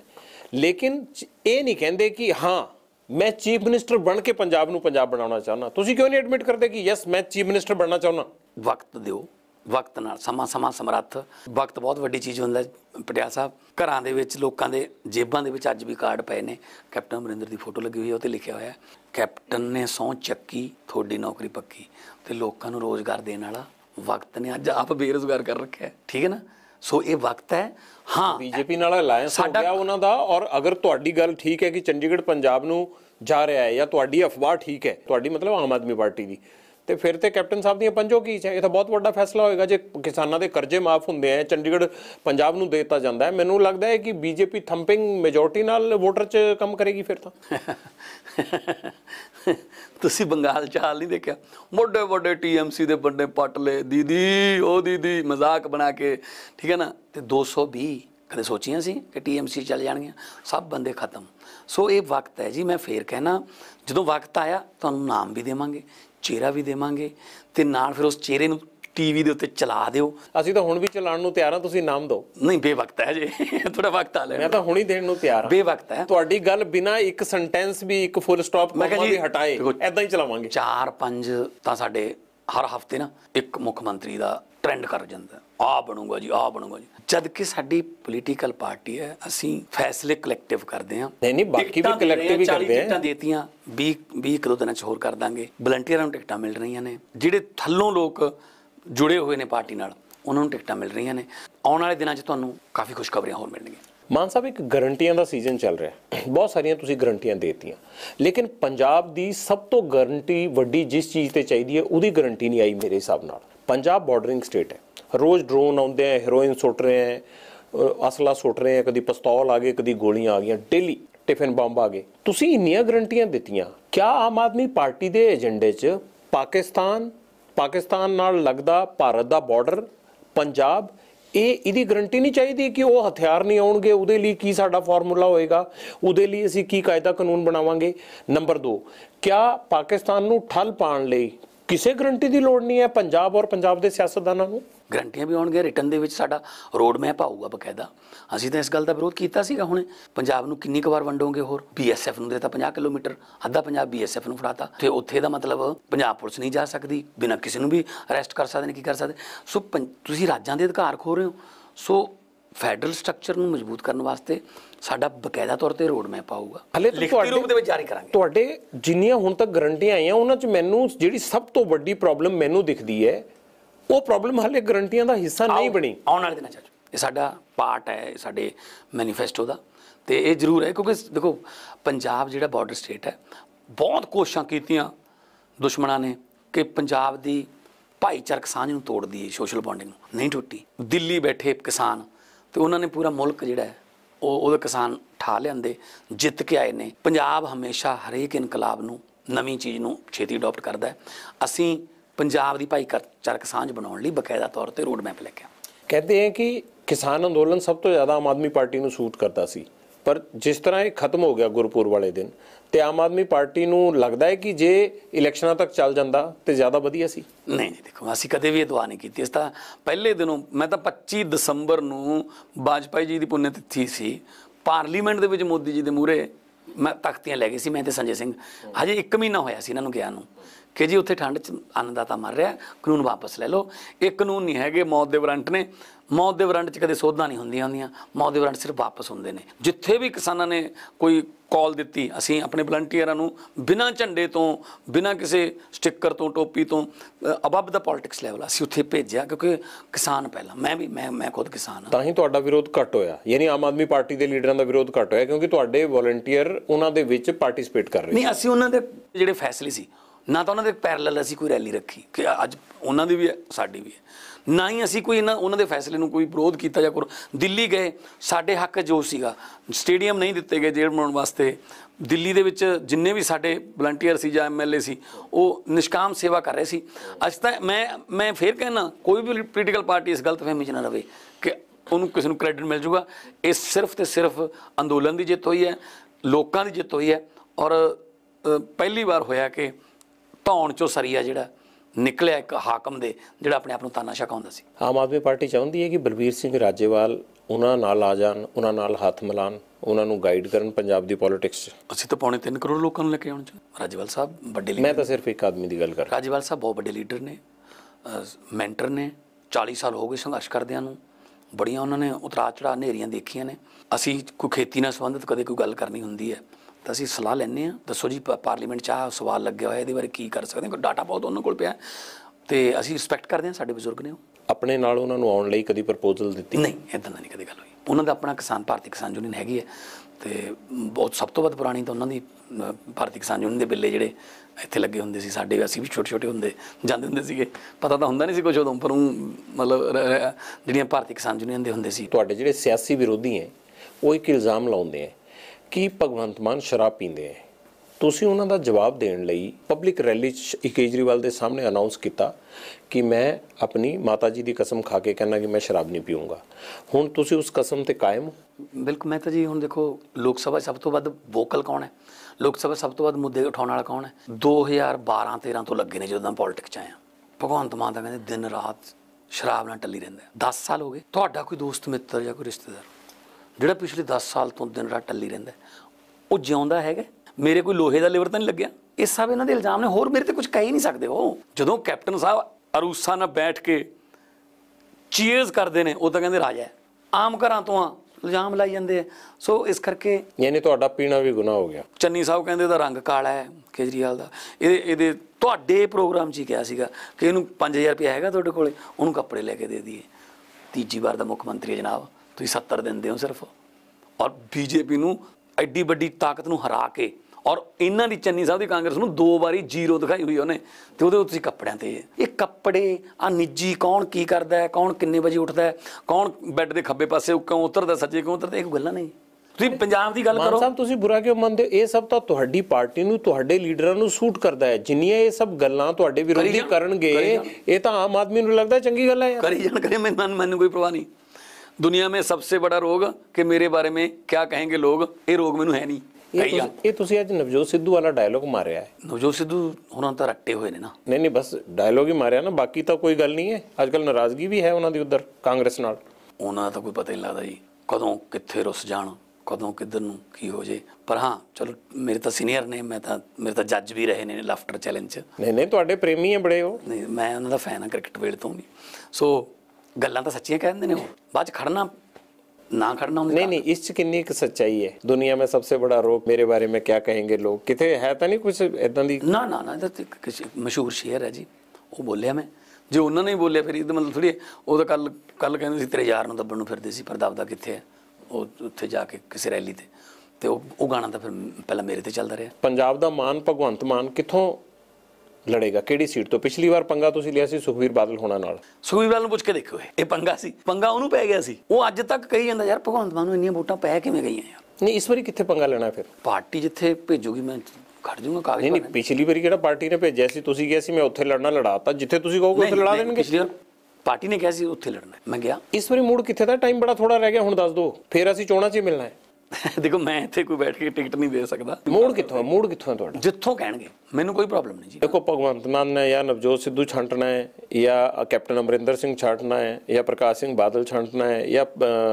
ਲੇਕਿਨ ਇਹ ਨਹੀਂ ਕਹਿੰਦੇ ਕਿ ਹਾਂ, ਮੈਂ ਚੀਫ ਮਿਨਿਸਟਰ ਬਣ ਕੇ ਪੰਜਾਬ ਨੂੰ ਪੰਜਾਬ ਬਣਾਉਣਾ ਚਾਹੁੰਦਾ। ਤੁਸੀਂ ਕਿਉਂ ਨਹੀਂ ਐਡਮਿਟ ਕਰਦੇ ਕਿ ਯੈਸ ਮੈਂ ਚੀਫ ਮਿਨਿਸਟਰ ਬਣਨਾ ਚਾਹੁੰਦਾ? ਵਕਤ ਦਿਓ, ਵਕਤ ਨਾਲ, ਸਮਾਂ ਸਮਾਂ, ਸਮਰੱਥ। ਵਕਤ ਬਹੁਤ ਵੱਡੀ ਚੀਜ਼ ਹੁੰਦਾ ਹੈ। ਪਟਿਆਲਾ ਸਾਹਿਬ। ਘਰਾਂ ਦੇ ਵਿੱਚ, ਲੋਕਾਂ ਦੇ ਜੇਬਾਂ ਦੇ ਵਿੱਚ ਅੱਜ ਵੀ ਕਾਰਡ ਪਏ ਨੇ। ਕੈਪਟਨ ਅਮਰਿੰਦਰ ਦੀ ਫੋਟੋ ਲੱਗੀ ਹੋਈ ਹੈ, ਉਹ ਤੇ ਲਿਖਿਆ ਹੋਇਆ ਕੈਪਟਨ ਨੇ ਸਹੁੰ ਚੱਕੀ, ਤੁਹਾਡੀ ਨੌਕਰੀ ਪੱਕੀ। ਤੇ ਲੋਕਾਂ ਨੂੰ ਰੋਜ਼ਗਾਰ ਦੇਣ ਵਾਲਾ ਵਕਤ ਨੇ ਅੱਜ ਆਪ ਬੇਰੁਜ਼ਗਾਰ ਕਰ ਰੱਖਿਆ ਠੀਕ ਹੈ ਨਾ? ਸੋ ਇਹ ਵਕਤ ਹੈ। ਹਾਂ ਬੀਜੇਪੀ ਨਾਲ ਅਲਾਈਅੰਸ ਹੋ ਗਿਆ ਉਹਨਾਂ ਦਾ ਔਰ ਅਗਰ ਤੁਹਾਡੀ ਗੱਲ ਠੀਕ ਹੈ ਕਿ ਚੰਡੀਗੜ੍ਹ ਪੰਜਾਬ ਨੂੰ ਜਾ ਰਿਹਾ ਹੈ ਜਾਂ ਤੁਹਾਡੀ ਅਫਵਾਹ ਠੀਕ ਹੈ ਤੁਹਾਡੀ ਮਤਲਬ ਆਮ ਆਦਮੀ ਪਾਰਟੀ ਦੀ ਤੇ ਫਿਰ ਤੇ ਕੈਪਟਨ ਸਾਹਿਬ ਦੀਆਂ ਪੰਜੋ ਕੀ ਹੈ? ਇਹ ਤਾਂ ਬਹੁਤ ਵੱਡਾ ਫੈਸਲਾ ਹੋਏਗਾ ਜੇ ਕਿਸਾਨਾਂ ਦੇ ਕਰਜ਼ੇ ਮਾਫ ਹੁੰਦੇ ਆ, ਚੰਡੀਗੜ੍ਹ ਪੰਜਾਬ ਨੂੰ ਦੇ ਦਿੱਤਾ ਜਾਂਦਾ ਹੈ। ਮੈਨੂੰ ਲੱਗਦਾ ਹੈ ਕਿ ਬੀਜੇਪੀ ਥੰਪਿੰਗ ਮੈਜੋਰਟੀ ਨਾਲ ਵੋਟਰ 'ਚ ਕੰਮ ਕਰੇਗੀ ਫਿਰ ਤਾਂ। (laughs) ਤੁਸੀਂ ਬੰਗਾਲ ਚ ਹਾਲ ਨਹੀਂ ਦੇਖਿਆ? ਵੱਡੇ ਵੱਡੇ ਟੀਐਮਸੀ ਦੇ ਬੰਦੇ ਪਟਲੇ ਦੀਦੀ, ਉਹ ਦੀਦੀ, ਮਜ਼ਾਕ ਬਣਾ ਕੇ। ਠੀਕ ਹੈ ਨਾ? ਤੇ 220 ਕਦੇ ਸੋਚੀਆਂ ਸੀ ਕਿ ਟੀਐਮਸੀ ਚੱਲ ਜਾਣਗੀਆਂ? ਸਭ ਬੰਦੇ ਖਤਮ। ਸੋ ਇਹ ਵਕਤ ਹੈ ਜੀ, ਮੈਂ ਫੇਰ ਕਹਿਣਾ, ਜਦੋਂ ਵਕਤ ਆਇਆ, ਤੁਹਾਨੂੰ ਨਾਮ ਵੀ ਦੇਵਾਂਗੇ। ਚਿਹਰਾ ਵੀ ਦੇਵਾਂਗੇ ਤੇ ਨਾਲ ਫਿਰ ਉਸ ਚਿਹਰੇ ਨੂੰ ਟੀਵੀ ਦੇ ਉੱਤੇ ਚਲਾ ਦਿਓ। ਅਸੀਂ ਤਾਂ ਹੁਣ ਵੀ ਚਲਾਉਣ ਨੂੰ ਤਿਆਰ ਹਾਂ ਤੁਸੀਂ ਨਾਮ ਦਿਓ। ਨਹੀਂ ਬੇਵਕਤ ਹੈ ਜੀ। (laughs) ਥੋੜਾ ਵਕਤ ਆ ਮੈਂ ਲੈਣਾ ਤਾਂ ਹੁਣ ਹੀ ਦੇਣ ਨੂੰ ਤਿਆਰ ਹਾਂ। ਬੇਵਕਤ ਹੈ। ਤੁਹਾਡੀ ਗੱਲ ਬਿਨਾ ਇੱਕ ਸੈਂਟੈਂਸ ਵੀ ਇੱਕ ਫੁੱਲ ਸਟਾਪ ਮੈਂ ਕੋਮਾ ਵੀ ਹਟਾਏ ਐਦਾਂ ਹੀ ਚਲਾਵਾਂਗੇ। ਚਾਰ ਪੰਜ ਤਾਂ ਸਾਡੇ ਹਰ ਹਫ਼ਤੇ ਨਾ ਇੱਕ ਮੁੱਖ ਮੰਤਰੀ ਦਾ ਟ੍ਰੈਂਡ ਕਰ ਜਾਂਦਾ। ਆ ਬਣੂਗਾ ਜੀ ਆ ਬਣੂਗਾ ਜੀ। ਜਦ ਕਿ ਸਾਡੀ ਪੋਲੀਟੀਕਲ ਪਾਰਟੀ ਹੈ ਅਸੀਂ ਫੈਸਲੇ ਕਲੈਕਟਿਵ ਕਰਦੇ ਹਾਂ। ਨਹੀਂ, ਨਹੀਂ, ਬਾਕੀ ਵੀ collective ਹੀ ਹਾਂ, 40 ਕਰਦੇ ਹਾਂ। ਟਿਕਟਾਂ ਦੇਤੀਆਂ 20 20 ਇੱਕ ਦੋ ਦਿਨਾਂ ਚ ਹੋਰ ਕਰ ਦਾਂਗੇ। ਵਲੰਟੀਅਰਾਂ ਨੂੰ ਟਿਕਟਾਂ ਮਿਲ ਰਹੀਆਂ ਨੇ ਜਿਹੜੇ ਥੱਲੋਂ ਲੋਕ ਜੁੜੇ ਹੋਏ ਨੇ ਪਾਰਟੀ ਨਾਲ ਉਹਨਾਂ ਨੂੰ ਟਿਕਟਾਂ ਮਿਲ ਰਹੀਆਂ ਨੇ। ਆਉਣ ਵਾਲੇ ਦਿਨਾਂ 'ਚ ਤੁਹਾਨੂੰ ਕਾਫੀ ਖੁਸ਼ਖਬਰੀਆਂ ਹੋਰ ਮਿਲਣਗੀਆਂ। ਮਾਨ ਸਾਹਿਬ ਇੱਕ ਗਰੰਟੀਆਂ ਦਾ ਸੀਜ਼ਨ ਚੱਲ ਰਿਹਾ ਬਹੁਤ ਸਾਰੀਆਂ ਤੁਸੀਂ ਗਰੰਟੀਆਂ ਦੇਤੀਆਂ। ਲੇਕਿਨ ਪੰਜਾਬ ਦੀ ਸਭ ਤੋਂ ਗਰੰਟੀ ਵੱਡੀ ਜਿਸ ਚੀਜ਼ ਤੇ ਚਾਹੀਦੀ ਹੈ ਉਹਦੀ ਗਰੰਟੀ ਨਹੀਂ ਆਈ ਮੇਰੇ ਹਿਸਾਬ ਨਾਲ। ਪੰਜਾਬ ਬਾਰਡਰਿੰਗ ਸਟੇਟ ਹੈ। ਰੋਜ਼ ਡਰੋਨ ਆਉਂਦੇ ਆ ਹੀਰੋਇਨ ਸੁੱਟ ਰਹੇ ਆ ਅਸਲਾ ਸੁੱਟ ਰਹੇ ਆ, ਕਦੀ ਪਿਸਤੌਲ ਆ ਗਏ, ਕਦੀ ਗੋਲੀਆਂ ਆ ਗਈਆਂ ਡੇਲੀ ਟਿਫਿਨ ਬੰਬ ਆ ਗਏ। ਤੁਸੀਂ ਇੰਨੀਆਂ ਗਰੰਟੀਆਂ ਦਿੱਤੀਆਂ। ਕਿਆ ਆਮ ਆਦਮੀ ਪਾਰਟੀ ਦੇ ਏਜੰਡੇ 'ਚ ਪਾਕਿਸਤਾਨ ਪਾਕਿਸਤਾਨ ਨਾਲ ਲੱਗਦਾ ਭਾਰਤ ਦਾ ਬਾਰਡਰ ਪੰਜਾਬ, ਇਹ ਇਹਦੀ ਗਰੰਟੀ ਨਹੀਂ ਚਾਹੀਦੀ ਕਿ ਉਹ ਹਥਿਆਰ ਨਹੀਂ ਆਉਣਗੇ, ਉਹਦੇ ਲਈ ਕੀ ਸਾਡਾ ਫਾਰਮੂਲਾ ਹੋਏਗਾ, ਉਹਦੇ ਲਈ ਅਸੀਂ ਕੀ ਕਾਇਦਾ ਕਾਨੂੰਨ ਬਣਾਵਾਂਗੇ? ਨੰਬਰ 2 ਕਿਆ ਪਾਕਿਸਤਾਨ ਨੂੰ ਠੱਲ ਪਾਉਣ ਲਈ ਕਿਸੇ ਗਰੰਟੀ ਦੀ ਲੋੜ ਨਹੀਂ ਹੈ ਪੰਜਾਬ ਔਰ ਪੰਜਾਬ ਦੇ ਸਿਆਸਤਦਾਨਾਂ ਨੂੰ? ਗਰੰਟੀਆਂ ਵੀ ਆਉਣਗੀਆਂ ਰਿਟਰਨ ਦੇ ਵਿੱਚ ਸਾਡਾ ਰੋਡ ਮੈਪ ਆਊਗਾ ਬਕਾਇਦਾ। ਅਸੀਂ ਤਾਂ ਇਸ ਗੱਲ ਦਾ ਵਿਰੋਧ ਕੀਤਾ ਸੀਗਾ ਹੁਣੇ। ਪੰਜਾਬ ਨੂੰ ਕਿੰਨੀ ਕੁ ਵਾਰ ਵੰਡੋਗੇ ਹੋਰ? ਬੀਐਸਐਫ ਨੂੰ ਦੇਤਾ 50 ਕਿਲੋਮੀਟਰ ਅੱਧਾ ਪੰਜਾਬ ਬੀਐਸਐਫ ਨੂੰ ਫੜਾਤਾ। ਤੇ ਉੱਥੇ ਦਾ ਮਤਲਬ ਪੰਜਾਬ ਪੁਲਿਸ ਨਹੀਂ ਜਾ ਸਕਦੀ ਬਿਨਾਂ ਕਿਸੇ ਨੂੰ ਵੀ ਅਰੈਸਟ ਕਰ ਸਕਦੇ ਨੇ ਕੀ ਕਰ ਸਕਦੇ? ਸੋ ਤੁਸੀਂ ਰਾਜਾਂ ਦੇ ਅਧਿਕਾਰ ਖੋ ਰਹੇ ਹੋ। ਸੋ ਫੈਡਰਲ ਸਟਰਕਚਰ ਨੂੰ ਮਜ਼ਬੂਤ ਕਰਨ ਵਾਸਤੇ ਸਾਡਾ ਬਕਾਇਦਾ ਤੌਰ ਤੇ ਰੋਡ ਮੈਪ ਆਊਗਾ। ਹਲੇ ਤੁਹਾਡੇ- ਰੂਪ ਦੇ ਵਿੱਚ ਜਾਰੀ ਕਰਾਂਗੇ। ਤੁਹਾਡੇ ਜਿੰਨੀਆਂ ਹੁਣ ਤੱਕ ਗਰੰਟੀਆਂ ਆਈਆਂ ਉਹਨਾਂ 'ਚ ਮੈਨੂੰ ਜਿਹੜੀ ਸਭ ਤੋਂ ਵੱਡੀ ਪ੍ਰੋਬਲਮ ਮੈਨੂੰ ਦਿਖਦੀ ਹੈ ਉਹ ਪ੍ਰੋਬਲਮ ਹਲੇ ਗਰੰਟੀਆਂ ਦਾ ਹਿੱਸਾ ਨਹੀਂ ਬਣੀ। ਆਉਣ ਵਾਲੇ ਦਿਨਾਂ ਚ ਇਹ ਸਾਡਾ ਪਾਰਟ ਹੈ ਸਾਡੇ ਮੈਨੀਫੈਸਟੋ ਦਾ। ਤੇ ਇਹ ਜ਼ਰੂਰ ਹੈ ਕਿਉਂਕਿ ਦੇਖੋ ਪੰਜਾਬ ਜਿਹੜਾ ਬਾਰਡਰ ਸਟੇਟ ਹੈ ਬਹੁਤ ਕੋਸ਼ਿਸ਼ਾਂ ਕੀਤੀਆਂ ਦੁਸ਼ਮਣਾਂ ਨੇ ਕਿ ਪੰਜਾਬ ਦੀ ਭਾਈਚਾਰਕ ਸਾਂਝ ਨੂੰ ਤੋੜ ਦਈਏ ਸੋਸ਼ਲ ਬੌਂਡਿੰਗ ਨੂੰ। ਨਹੀਂ ਟੁੱਟੀ। ਦਿੱਲੀ ਬੈਠੇ ਕਿਸਾਨ ਤੇ ਉਹਨਾਂ ਨੇ ਪੂਰਾ ਮੁਲਕ ਜਿਹੜਾ ਹੈ ਉਹ ਉਹਦੇ ਕਿਸਾਨ ਠਾ ਲਿਆਂਦੇ ਜਿੱਤ ਕੇ ਆਏ ਨੇ। ਪੰਜਾਬ ਹਮੇਸ਼ਾ ਹਰੇਕ ਇਨਕਲਾਬ ਨੂੰ ਨਵੀਂ ਚੀਜ਼ ਨੂੰ ਛੇਤੀ ਅਡਾਪਟ ਕਰਦਾ ਹੈ। ਅਸੀਂ ਪੰਜਾਬ ਦੀ ਭਾਈਚਾਰਕ ਸਾਂਝ ਬਣਾਉਣ ਲਈ ਬਕਾਇਦਾ ਤੌਰ ਤੇ ਰੋਡ ਮੈਪ ਲੈ ਕੇ। ਕਹਿੰਦੇ ਆ ਕਿ ਕਿਸਾਨ ਅੰਦੋਲਨ ਸਭ ਤੋਂ ਜ਼ਿਆਦਾ ਆਮ ਆਦਮੀ ਪਾਰਟੀ ਨੂੰ ਸੂਟ ਕਰਦਾ ਸੀ। ਪਰ ਜਿਸ ਤਰ੍ਹਾਂ ਇਹ ਖਤਮ ਹੋ ਗਿਆ ਗੁਰਪੁਰ ਵਾਲੇ ਦਿਨ ਤੇ ਆਮ ਆਦਮੀ ਪਾਰਟੀ ਨੂੰ ਲੱਗਦਾ ਹੈ ਕਿ ਜੇ ਇਲੈਕਸ਼ਨਾਂ ਤੱਕ ਚੱਲ ਜਾਂਦਾ ਤੇ ਜ਼ਿਆਦਾ ਵਧੀਆ ਸੀ? ਨਹੀਂ ਨਹੀਂ ਦੇਖੋ ਅਸੀਂ ਕਦੇ ਵੀ ਇਹ ਦੁਆ ਨਹੀਂ ਕੀਤੀ। ਇਸ ਤਾਂ ਪਹਿਲੇ ਦਿਨੋਂ ਮੈਂ ਤਾਂ 25 ਦਸੰਬਰ ਨੂੰ ਵਾਜਪਾਈ ਜੀ ਦੀ ਪੁੰਨ ਤਿਥੀ ਸੀ। ਪਾਰਲੀਮੈਂਟ ਦੇ ਵਿੱਚ ਮੋਦੀ ਜੀ ਦੇ ਮੂਹਰੇ ਮੈਂ ਤਖਤੀਆਂ ਲੈ ਗਏ ਸੀ ਮੈਂ ਤੇ ਸੰਜੇ ਸਿੰਘ। ਹਜੇ 1 ਮਹੀਨਾ ਹੋਇਆ ਸੀ ਇਹਨਾਂ ਨੂੰ ਗਿਆ ਨੂੰ। ਕਿ ਜੀ ਉੱਥੇ ਠੰਡ 'ਚ ਅੰਨਦਾਤਾ ਮਰ ਰਿਹਾ ਕਾਨੂੰਨ ਵਾਪਸ ਲੈ ਲਓ। ਇਹ ਕਾਨੂੰਨ ਨਹੀਂ ਹੈਗੇ ਮੌਤ ਦੇ ਵਾਰੰਟ ਨੇ। ਮੌਤ ਦੇ ਵਾਰੰਟ 'ਚ ਕਦੇ ਸੋਧਾਂ ਨਹੀਂ ਹੁੰਦੀਆਂ ਹੁੰਦੀਆਂ। ਮੌਤ ਦੇ ਵਾਰੰਟ ਸਿਰਫ ਵਾਪਸ ਹੁੰਦੇ ਨੇ। ਜਿੱਥੇ ਵੀ ਕਿਸਾਨਾਂ ਨੇ ਕੋਈ ਕਾਲ ਦਿੱਤੀ ਅਸੀਂ ਆਪਣੇ ਵਲੰਟੀਅਰਾਂ ਨੂੰ ਬਿਨਾਂ ਝੰਡੇ ਤੋਂ ਬਿਨਾਂ ਕਿਸੇ ਸਟicker ਤੋਂ ਟੋਪੀ ਤੋਂ ਅਬਬ ਦਾ ਪੋਲਿਟਿਕਸ ਲੈਵਲ ਅਸੀਂ ਉੱਥੇ ਭੇਜਿਆ ਕਿਉਂਕਿ ਕਿਸਾਨ ਪਹਿਲਾਂ ਮੈਂ ਵੀ ਮੈਂ ਮੈਂ ਖੁਦ ਕਿਸਾਨ ਹਾਂ। ਤਾਂ ਹੀ ਤੁਹਾਡਾ ਵਿਰੋਧ ਘੱਟ ਹੋਇਆ। ਯਾਨੀ ਆਮ ਆਦਮੀ ਪਾਰਟੀ ਦੇ ਲੀਡਰਾਂ ਦਾ ਵਿਰੋਧ ਘੱਟ ਹੋਇਆ ਕਿਉਂਕਿ ਤੁਹਾਡੇ ਵੋਲੰਟੀਅਰ ਉਹਨਾਂ ਦੇ ਵਿੱਚ ਪਾਰਟਿਸਿਪੇਟ ਕਰ ਰਹੇ ਨਹੀਂ ਅਸੀਂ ਉਹਨਾਂ ਦੇ ਜਿਹੜੇ ਫੈਸਲੇ ਸੀ ਨਾ ਤਾਂ ਉਹਨਾਂ ਦੇ ਪੈਰਲਲ ਅਸੀਂ ਕੋਈ ਰੈਲੀ ਰੱਖੀ, ਕਿ ਅੱਜ ਉਹਨਾਂ ਦੀ ਵੀ ਹੈ, ਸਾਡੀ ਵੀ ਹੈ। ਨਾ ਹੀ ਅਸੀਂ ਕੋਈ ਇਹਨਾਂ ਉਹਨਾਂ ਦੇ ਫੈਸਲੇ ਨੂੰ ਕੋਈ ਵਿਰੋਧ ਕੀਤਾ ਜਾਂ ਕੋਈ ਦਿੱਲੀ ਗਏ, ਸਾਡੇ ਹੱਕ ਜੋ ਸੀਗਾ, ਸਟੇਡੀਅਮ ਨਹੀਂ ਦਿੱਤੇ ਗਏ ਜੇਲ੍ਹ ਬਣਾਉਣ ਵਾਸਤੇ। ਦਿੱਲੀ ਦੇ ਵਿੱਚ ਜਿੰਨੇ ਵੀ ਸਾਡੇ ਵਲੰਟੀਅਰ ਸੀ ਜਾਂ ਐਮਐਲਏ ਸੀ, ਉਹ ਨਿਸ਼ਕਾਮ ਸੇਵਾ ਕਰ ਰਹੇ ਸੀ। ਅੱਜ ਤਾਂ ਮੈਂ ਮੈਂ ਫੇਰ ਕਹਿਣਾ ਕੋਈ ਵੀ ਪੋਲੀਟੀਕਲ ਪਾਰਟੀ ਇਸ ਗਲਤ ਫਹਿਮੀ 'ਚ ਨਾ ਰਵੇ, ਕਿ ਉਹਨੂੰ ਕਿਸੇ ਨੂੰ ਕ੍ਰੈਡਿਟ ਮਿਲ ਜੂਗਾ। ਇਹ ਸਿਰਫ ਤੇ ਸਿਰਫ ਅੰਦੋਲਨ ਦੀ ਜਿੱਤ ਹੋਈ ਹੈ, ਲੋਕਾਂ ਦੀ ਜਿੱਤ ਹੋਈ ਹੈ। ਔਰ ਪਹਿਲੀ ਵਾਰ ਹੋਇਆ ਕਿ ਧੌਣ ਚੋਂ ਸਰੀਆ ਜਿਹੜਾ ਨਿਕਲਿਆ ਇੱਕ ਹਾਕਮ ਦੇ ਜਿਹੜਾ ਆਪਣੇ ਆਪ ਨੂੰ ਤਾਨਾਸ਼ਾਹ ਕਹਿੰਦਾ ਸੀ। ਆਮ ਆਦਮੀ ਪਾਰਟੀ ਚਾਹੁੰਦੀ ਹੈ ਕਿ ਬਲਬੀਰ ਸਿੰਘ ਰਾਜੇਵਾਲ ਉਹਨਾਂ ਨਾਲ ਆ ਜਾਣ ਉਹਨਾਂ ਨਾਲ ਹੱਥ ਮਿਲਾਣ ਉਹਨਾਂ ਨੂੰ ਗਾਈਡ ਕਰਨ ਪੰਜਾਬ ਦੀ ਪੋਲਿਟਿਕਸ 'ਚ। ਅਸੀਂ ਤਾਂ ਪੌਣੇ 3 ਕਰੋੜ ਲੋਕਾਂ ਨੂੰ ਲੈ ਕੇ ਆਉਣ ਚ ਰਾਜੇਵਾਲ ਸਾਹਿਬ ਵੱਡੇ ਲੀਡਰ ਮੈਂ ਤਾਂ ਸਿਰਫ ਇੱਕ ਆਦਮੀ ਦੀ ਗੱਲ ਕਰ ਰਾਜੇਵਾਲ ਸਾਹਿਬ ਬਹੁਤ ਵੱਡੇ ਲੀਡਰ ਨੇ ਮੈਂਟਰ ਨੇ 40 ਸਾਲ ਹੋ ਗਏ ਸੰਘਰਸ਼ ਕਰਦਿਆਂ ਨੂੰ। ਬੜੀਆਂ ਉਹਨਾਂ ਨੇ ਉਤਰਾਅ ਚੜਾਅ ਹਨੇਰੀਆਂ ਦੇਖੀਆਂ ਨੇ। ਅਸੀਂ ਕੋਈ ਖੇਤੀ ਨਾਲ ਸੰਬੰਧਿਤ ਕਦੇ ਕੋਈ ਗੱਲ ਕਰਨੀ ਹੁੰਦੀ ਹੈ। ਤਾਂ ਅਸੀਂ ਸਲਾਹ ਲੈਂਦੇ ਆ ਦੱਸੋ ਜੀ ਪਾਰਲੀਮੈਂਟ 'ਚ ਆਹ ਸਵਾਲ ਲੱਗਿਆ ਹੋਇਆ ਇਹਦੇ ਬਾਰੇ ਕੀ ਕਰ ਸਕਦੇ ਹਾਂ? ਡਾਟਾ ਬਹੁਤ ਉਹਨਾਂ ਕੋਲ ਪਿਆ। ਤੇ ਅਸੀਂ ਰਿਸਪੈਕਟ ਕਰਦੇ ਹਾਂ ਸਾਡੇ ਬਜ਼ੁਰਗ ਨੇ ਉਹ। ਆਪਣੇ ਨਾਲ ਉਹਨਾਂ ਨੂੰ ਆਉਣ ਲਈ ਕਦੀ ਪ੍ਰਪੋਜ਼ਲ ਦਿੱਤੀ? ਨਹੀਂ ਇਦਾਂ ਦਾ ਨਹੀਂ ਕਦੇ ਗੱਲ ਹੋਈ। ਉਹਨਾਂ ਦਾ ਆਪਣਾ ਕਿਸਾਨ ਭਾਰਤੀ ਕਿਸਾਨ ਯੂਨੀਅਨ ਹੈਗੀ ਹੈ। ਤੇ ਬਹੁਤ ਸਭ ਤੋਂ ਵੱਧ ਪੁਰਾਣੀ ਤਾਂ ਉਹਨਾਂ ਦੀ ਭਾਰਤੀ ਕਿਸਾਨ ਯੂਨੀਅਨ ਦੇ ਬਿੱਲੇ ਜਿਹੜੇ ਇੱਥੇ ਲੱਗੇ ਹੁੰਦੇ ਸੀ। ਸਾਡੇ ਅਸੀਂ ਵੀ ਛੋਟੇ ਛੋਟੇ ਹੁੰਦੇ ਜਾਂਦੇ ਹੁੰਦੇ ਸੀਗੇ। ਪਤਾ ਤਾਂ ਹੁੰਦਾ ਨਹੀਂ ਸੀ ਕੁਝ ਉਦੋਂ ਪਰ ਊਂ ਮਤਲਬ ਜਿਹੜੀਆਂ ਭਾਰਤੀ ਕਿਸਾਨ ਯੂਨੀਅਨ ਦੇ ਹੁੰਦੇ ਸੀ। ਤੁਹਾਡੇ ਜਿਹੜੇ ਸਿਆਸੀ ਵਿਰੋਧੀ ਹੈ ਉਹ ਇੱਕ ਇਲਜ਼ਾਮ ਲਾਉਂਦੇ ਹੈ ਕੀ ਭਗਵੰਤ ਮਾਨ ਸ਼ਰਾਬ ਪੀਂਦੇ ਹੈ ਤੁਸੀਂ ਉਹਨਾਂ ਦਾ ਜਵਾਬ ਦੇਣ ਲਈ ਪਬਲਿਕ ਰੈਲੀ 'ਚ ਕੇਜਰੀਵਾਲ ਦੇ ਸਾਹਮਣੇ ਅਨਾਉਂਸ ਕੀਤਾ ਕਿ ਮੈਂ ਆਪਣੀ ਮਾਤਾ ਜੀ ਦੀ ਕਸਮ ਖਾ ਕੇ ਕਹਿੰਦਾ ਕਿ ਮੈਂ ਸ਼ਰਾਬ ਨਹੀਂ ਪੀਊਂਗਾ। ਹੁਣ ਤੁਸੀਂ ਉਸ ਕਸਮ ਤੇ ਕਾਇਮ ਹੋ? ਬਿਲਕੁਲ, ਮੈਂ ਤਾਂ ਜੀ ਹੁਣ ਦੇਖੋ, ਲੋਕ ਸਭਾ ਸਭ ਤੋਂ ਵੱਧ ਵੋਕਲ ਕੌਣ ਹੈ? ਲੋਕ ਸਭਾ ਸਭ ਤੋਂ ਵੱਧ ਮੁੱਦੇ ਉਠਾਉਣ ਵਾਲਾ ਕੌਣ ਹੈ? 2012 13 ਤੋਂ ਲੱਗੇ ਨੇ ਜਦੋਂ ਮੈਂ ਪੋਲਿਟਿਕਸ 'ਚ ਆਇਆ ਭਗਵੰਤ ਮਾਨ ਦਾ ਕਹਿੰਦੇ ਦਿਨ ਰਾਤ ਸ਼ਰਾਬ ਨਾਲ ਟੱਲੀ ਰਹਿੰਦਾ ਹੈ। 10 ਸਾਲ ਹੋ ਗਏ। ਤੁਹਾਡਾ ਕੋਈ ਦੋਸਤ, ਮਿੱਤਰ ਜਾਂ ਕੋਈ ਰਿਸ਼ਤੇਦਾਰ? ਜਿਹੜਾ ਪਿਛਲੇ 10 ਸਾਲ ਤੋਂ ਦਿਨ ਰਾਤ ਟੱਲੀ ਰਹਿੰਦਾ ਉਹ ਜਿਉਂਦਾ ਹੈਗਾ ਮੇਰੇ ਕੋਈ ਲੋਹੇ ਦਾ ਲਿਵਰ ਤਾਂ ਨਹੀਂ ਲੱਗਿਆ। ਇਹ ਸਭ ਇਹਨਾਂ ਦੇ ਇਲਜ਼ਾਮ ਨੇ। ਹੋਰ ਮੇਰੇ ਤੇ ਕੁਝ ਕਹਿ ਹੀ ਨਹੀਂ ਸਕਦੇ ਉਹ। ਜਦੋਂ ਕੈਪਟਨ ਸਾਹਿਬ ਅਰੂਸਾ ਨਾਲ ਬੈਠ ਕੇ ਚੀਅਰਸ ਕਰਦੇ ਨੇ ਉਹ ਤਾਂ ਕਹਿੰਦੇ ਰਾਜਾ ਆਮ ਘਰਾਂ ਤੋਂ ਆ ਇਲਜ਼ਾਮ ਲਾਈ ਜਾਂਦੇ ਆ। ਸੋ ਇਸ ਕਰਕੇ ਯਾਨੀ ਤੁਹਾਡਾ ਪੀਣਾ ਵੀ ਗੁਨਾਹ ਹੋ ਗਿਆ। ਚੰਨੀ ਸਾਹਿਬ ਕਹਿੰਦੇ ਇਹਦਾ ਰੰਗ ਕਾਲਾ ਹੈ ਕੇਜਰੀਵਾਲ ਦਾ। ਇਹ ਇਹਦੇ ਤੁਹਾਡੇ ਪ੍ਰੋਗਰਾਮ 'ਚ ਹੀ ਕਿਹਾ ਸੀਗਾ ਕਿ ਇਹਨੂੰ 5000 ਰੁਪਏ ਹੈਗਾ ਤੁਹਾਡੇ ਕੋਲੇ ਉਹਨੂੰ ਕੱਪੜੇ ਲੈ ਕੇ ਦੇ ਦਈਏ। ਤੀਜੀ ਵਾਰ ਦਾ ਮੁੱਖ ਮੰਤਰੀ ਜਨਾਬ। ਤੁਸੀਂ 70 ਦਿੰਦੇ ਹੋ ਸਿਰਫ। ਔਰ ਬੀਜੇਪੀ ਨੂੰ ਐਡੀ ਵੱਡੀ ਤਾਕਤ ਨੂੰ ਹਰਾ ਕੇ ਔਰ ਇਹਨਾਂ ਦੀ ਚੰਨੀ ਸਾਹਿਬ ਦੀ ਕਾਂਗਰਸ ਨੂੰ ਦੋ ਵਾਰੀ ਜ਼ੀਰੋ ਦਿਖਾਈ ਹੋਈ ਉਹਨੇ ਤੇ ਉਹਦੇ ਉੱਤੇ ਤੁਸੀਂ ਕੱਪੜਿਆਂ ਤੇ। ਇਹ ਕੱਪੜੇ ਆ ਨਿੱਜੀ ਕੌਣ ਕੀ ਕਰਦਾ ਹੈ ਕੌਣ ਕਿੰਨੇ ਵਜੇ ਉੱਠਦਾ ਹੈ ਕੌਣ ਬੈੱਡ ਦੇ ਖੱਬੇ ਪਾਸੇ ਉਹ ਕਿਉਂ ਉਤਰਦਾ ਸੱਜੇ ਕਿਉਂ ਉਤਰਦਾ ਇਹ ਗੱਲਾਂ ਨਹੀਂ। ਤੁਸੀਂ ਪੰਜਾਬ ਦੀ ਗੱਲ ਕਰੋ। ਸਾਹਿਬ ਤੁਸੀਂ ਬੁਰਾ ਕਿਉਂ ਮੰਨਦੇ ਹੋ? ਇਹ ਸਭ ਤਾਂ ਤੁਹਾਡੀ ਪਾਰਟੀ ਨੂੰ ਤੁਹਾਡੇ ਲੀਡਰਾਂ ਨੂੰ ਸੂਟ ਕਰਦਾ ਹੈ। ਜਿੰਨੀਆਂ ਇਹ ਸਭ ਗੱਲਾਂ ਤੁਹਾਡੇ ਵਿਰੋਧੀ ਕਰਨਗੇ ਇਹ ਤਾਂ ਆਮ ਆਦਮੀ ਨੂੰ ਲੱਗਦਾ ਚੰਗੀ ਗੱਲ ਹੈ ਯਾਰ। ਕਰੀ ਜਾਣ ਕਰੇ ਮੈਨੂੰ ਕੋਈ ਪਰਵਾਹ ਨਹੀਂ। ਦੁਨੀਆ ਮੇਂ ਸਭ ਤੋਂ ਬੜਾ ਰੋਗ ਕਿ ਮੇਰੇ ਬਾਰੇ ਮੇਂ ਕੀ ਕਹੇਂਗੇ ਲੋਗ? ਇਹ ਰੋਗ ਮੈਨੂੰ ਹੈ ਨਹੀਂ। ਇਹ ਤੁਸੀਂ ਅੱਜ ਨਵਜੋਤ ਸਿੱਧੂ ਵਾਲਾ ਡਾਇਲੋਗ ਮਾਰਿਆ ਹੈ। ਨਵਜੋਤ ਸਿੱਧੂ ਉਹਨਾਂ ਤਾਂ ਰੱਟੇ ਹੋਏ ਨੇ ਨਾ। ਨਹੀਂ ਨਹੀਂ ਬਸ ਡਾਇਲੋਗ ਹੀ ਮਾਰਿਆ ਨਾ ਬਾਕੀ ਤਾਂ ਕੋਈ ਗੱਲ ਨਹੀਂ ਹੈ। ਅੱਜ ਕੱਲ ਨਾਰਾਜ਼ਗੀ ਵੀ ਹੈ ਉਹਨਾਂ ਦੀ ਉਧਰ ਕਾਂਗਰਸ ਨਾਲ। ਉਹਨਾਂ ਦਾ ਕੋਈ ਪਤਾ ਹੀ ਲੱਗਦਾ ਜੀ ਕਦੋਂ ਕਿੱਥੇ ਰੁੱਸ ਜਾਣ ਕਦੋਂ ਕਿੱਧਰ ਨੂੰ ਕੀ ਹੋ ਜੇ। ਪਰ ਹਾਂ ਚਲੋ ਮੇਰੇ ਤਾਂ ਸੀਨੀਅਰ ਨੇ ਮੈਂ ਤਾਂ ਮੇਰੇ ਤਾਂ ਜੱਜ ਵੀ ਰਹੇ ਨੇ ਲਾਫਟਰ ਚੈਲੰਜ ਨਹੀਂ ਨਹੀਂ ਤੁਹਾਡੇ ਪ੍ਰੇਮੀ ਹੈ ਬੜੇ ਉਹ। ਨਹੀਂ ਮੈਂ ਉਹਨਾਂ ਦਾ ਫੈਨ ਹਾਂ ਕ੍ਰਿਕਟ ਵੇਲੇ ਤੋਂ ਵੀ। ਸੋ ਗੱਲਾਂ ਤਾਂ ਸੱਚੀਆਂ ਕਹਿ ਦਿੰਦੇ ਨੇ ਉਹ ਬਾਅਦ 'ਚ ਖੜਨਾ ਨਾ ਖੜਨਾ ਉਹਨੇ नहीं नहीं इस च किन्नी एक सच्चाई है दुनिया में सबसे बड़ा रोग मेरे बारे में क्या कहेंगे लोग किथे है ਤਾਂ ਨਹੀਂ ਕੁਝ ਇਦਾਂ ਦੀ ਨਾ ਨਾ ਨਾ ਇਹ ਤਾਂ ਇੱਕ ਕਿਸੇ ਮਸ਼ਹੂਰ ਸ਼ੇਅਰ ਹੈ ਜੀ ਉਹ ਬੋਲਿਆ ਮੈਂ ਜੇ ਉਹਨਾਂ ਨੇ ਹੀ ਬੋਲਿਆ ਫਿਰ ਇਹਦਾ ਮਤਲਬ ਥੋੜੀ ਉਹ ਤਾਂ ਕੱਲ ਕੱਲ ਕਹਿੰਦੇ ਸੀ ਤੇਰੇ ਯਾਰ ਨੂੰ ਦੱਬਣ ਨੂੰ ਫਿਰਦੇ ਸੀ ਪਰ ਦਬਦਾ ਕਿੱਥੇ ਹੈ ਉਹ ਉੱਥੇ ਜਾ ਕੇ ਕਿਸੇ ਰੈਲੀ ਤੇ ਤੇ ਉਹ ਉਹ ਗਾਣਾ ਤਾਂ ਫਿਰ ਪਹਿਲਾਂ ਮੇਰੇ ਤੇ ਚੱਲਦਾ ਰਿਹਾ ਪੰਜਾਬ ਦਾ ਮਾਨ ਭਗਵੰਤ ਮਾਨ ਕਿੱਥੋਂ ਲੜੇਗਾ। ਕਿਹੜੀ ਸੀਟ ਤੋਂ? ਪਿਛਲੀ ਵਾਰ ਪੰਗਾ ਤੁਸੀਂ ਲਿਆ ਸੀ ਸੁਖਵੀਰ ਬਾਦਲ ਹੋਣਾ ਨਾਲ। ਸੁਖਬੀਰ ਨੂੰ ਪੁੱਛ ਕੇ ਦੇਖੋ ਇਹ। ਪੰਗਾ ਸੀ। ਪੰਗਾ ਉਹਨੂੰ ਪੈ ਗਿਆ ਸੀ। ਉਹ ਅੱਜ ਤੱਕ ਕਹੀ ਜਾਂਦਾ ਯਾਰ ਭਗਵੰਤ ਮਾਨ ਨੂੰ ਇੰਨੀਆਂ ਵੋਟਾਂ ਪੈ ਕਿਵੇਂ ਗਈਆਂ ਯਾਰ? ਨਹੀਂ ਇਸ ਵਾਰੀ ਕਿੱਥੇ ਪੰਗਾ ਲੈਣਾ ਫਿਰ? ਪਾਰਟੀ ਜਿੱਥੇ ਭੇਜੂਗੀ ਮੈਂ ਖੜ ਜਾਊਂਗਾ ਕਾਗਜ਼ ਨਹੀਂ ਨਹੀਂ। ਪਿਛਲੀ ਵਾਰੀ ਕਿਹੜਾ ਪਾਰਟੀ ਨੇ ਭੇਜਿਆ ਸੀ? ਤੁਸੀਂ ਕਿਹਾ ਸੀ ਮੈਂ ਉੱਥੇ ਲੜਨਾ ਲੜਾਤਾ। ਜਿੱਥੇ ਤੁਸੀਂ ਕਹੋਗੇ ਉੱਥੇ ਲੜਾ ਦੇਣਗੇ। ਪਿਛਲੀ ਵਾਰ ਪਾਰਟੀ ਨੇ ਕਿਹਾ ਸੀ ਉੱਥੇ ਲੜਨਾ। ਮੈਂ ਗਿਆ। ਇਸ ਵਾਰੀ ਮੂਡ ਕਿੱਥੇ ਦਾ? ਟਾਈਮ ਬੜਾ ਥੋੜਾ ਰਹਿ ਗਿਆ ਹੁਣ ਦੱਸ ਦਿਓ। ਫਿਰ ਅਸੀਂ ਚੋਣਾਂ 'ਚ ਮਿਲਣਾ ਹੈ। ਦੇਖੋ ਮੈਂ ਇੱਥੇ ਕੋਈ ਬੈਠ ਕੇ ਟਿਕਟ ਨਹੀਂ ਦੇ ਸਕਦਾ। ਮੂਡ ਕਿੱਥੋਂ ਹੈ ਮੂਡ ਕਿੱਥੋਂ ਹੈ ਤੁਹਾਡਾ? ਜਿੱਥੋਂ ਕਹਿਣਗੇ ਮੈਨੂੰ ਕੋਈ ਪ੍ਰੋਬਲਮ ਨਹੀਂ ਜੀ। ਦੇਖੋ ਭਗਵੰਤ ਮਾਨ ਨੇ ਜਾਂ ਨਵਜੋਤ ਸਿੱਧੂ ਛਾਂਟਣਾ ਹੈ ਜਾਂ ਕੈਪਟਨ ਅਮਰਿੰਦਰ ਸਿੰਘ ਛਾਂਟਣਾ ਹੈ ਜਾਂ ਪ੍ਰਕਾਸ਼ ਸਿੰਘ ਬਾਦਲ ਛਾਂਟਣਾ ਹੈ ਜਾਂ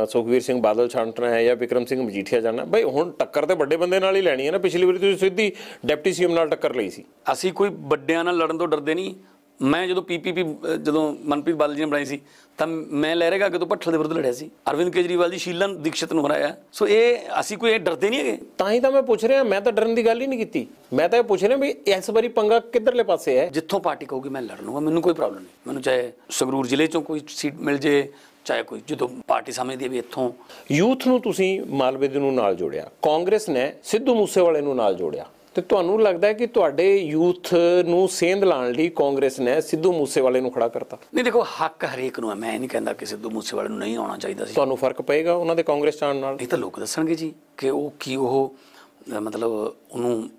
ਸੁਖਵੀਰ ਸਿੰਘ ਬਾਦਲ ਛਾਂਟਣਾ ਹੈ ਜਾਂ ਵਿਕਰਮ ਸਿੰਘ ਮਜੀਠੀਆ ਜਾਣਾ। ਬਈ ਹੁਣ ਟੱਕਰ ਤੇ ਵੱਡੇ ਬੰਦੇ ਨਾਲ ਹੀ ਲੈਣੀ ਹੈ ਨਾ। ਪਿਛਲੀ ਵਾਰੀ ਤੁਸੀਂ ਸਿੱਧੀ ਡਿਪਟੀ ਸੀਐਮ ਨਾਲ ਟੱਕਰ ਲਈ ਸੀ। ਅਸੀਂ ਕੋਈ ਵੱਡਿਆਂ ਨਾਲ ਲੜਨ ਤੋਂ ਡਰਦੇ ਨਹੀਂ। ਮੈਂ ਜਦੋਂ ਪੀਪੀਪੀ ਜਦੋਂ ਮਨਪ੍ਰੀਤ ਬਾਦਲ ਜੀ ਨੇ ਬਣਾਈ ਸੀ ਤਾਂ ਮੈਂ ਲਹਿਰੇਗਾ ਅੱਗੇ ਤੋਂ ਭੱਠਲ ਦੇ ਵਿਰੁੱਧ ਲੜਿਆ ਸੀ। ਅਰਵਿੰਦ ਕੇਜਰੀਵਾਲ ਜੀ ਸ਼ੀਲਨ ਦੀਕਸ਼ਿਤ ਨੂੰ ਹਰਾਇਆ। ਸੋ ਇਹ ਅਸੀਂ ਕੋਈ ਇਹ ਡਰਦੇ ਨਹੀਂ ਹੈਗੇ। ਤਾਂ ਹੀ ਤਾਂ ਮੈਂ ਪੁੱਛ ਰਿਹਾ ਮੈਂ ਤਾਂ ਡਰਨ ਦੀ ਗੱਲ ਹੀ ਨਹੀਂ ਕੀਤੀ। ਮੈਂ ਤਾਂ ਇਹ ਪੁੱਛ ਰਿਹਾ ਵੀ ਇਸ ਵਾਰੀ ਪੰਗਾ ਕਿੱਧਰਲੇ ਪਾਸੇ ਹੈ? ਜਿੱਥੋਂ ਪਾਰਟੀ ਕਹੂਗੀ ਮੈਂ ਲੜ ਲੂੰਗਾ ਮੈਨੂੰ ਕੋਈ ਪ੍ਰੋਬਲਮ ਨਹੀਂ। ਮੈਨੂੰ ਚਾਹੇ ਸੰਗਰੂਰ ਜ਼ਿਲ੍ਹੇ ਚੋਂ ਕੋਈ ਸੀਟ ਮਿਲ ਜੇ ਚਾਹੇ ਕੋਈ ਜਦੋਂ ਪਾਰਟੀ ਸਮਝਦੀ ਹੈ ਵੀ ਇੱਥੋਂ। ਯੂਥ ਨੂੰ ਤੁਸੀਂ ਮਾਲਵੇ ਦੇ ਨੂੰ ਨਾਲ ਜੋੜਿਆ ਕਾਂਗਰਸ ਨੇ ਸਿੱਧੂ ਮੂਸੇਵਾਲੇ ਨੂੰ ਨਾਲ ਜੋੜਿਆ। ਤੇ ਤੁਹਾਨੂੰ ਲੱਗਦਾ ਹੈ ਕਿ ਤੁਹਾਡੇ ਯੂਥ ਨੂੰ ਸੇਂਧ ਲਾਉਣ ਲਈ ਕਾਂਗਰਸ ਨੇ ਸਿੱਧੂ ਮੂਸੇਵਾਲੇ ਨੂੰ ਖੜਾ ਕਰਤਾ? ਨਹੀਂ ਦੇਖੋ ਹੱਕ ਹਰੇਕ ਨੂੰ ਹੈ। ਮੈਂ ਨਹੀਂ ਕਹਿੰਦਾ ਕਿ ਸਿੱਧੂ ਮੂਸੇਵਾਲੇ ਨੂੰ ਨਹੀਂ ਆਉਣਾ ਚਾਹੀਦਾ ਸੀ। ਤੁਹਾਨੂੰ ਫ਼ਰਕ ਪਏਗਾ ਉਹਨਾਂ ਦੇ ਕਾਂਗਰਸ ਆਉਣ ਨਾਲ? ਇਹ ਤਾਂ ਲੋਕ ਦੱਸਣਗੇ ਜੀ ਕਿ ਉਹ ਕੀ ਉਹ ਮਤਲਬ ਉਹਨੂੰ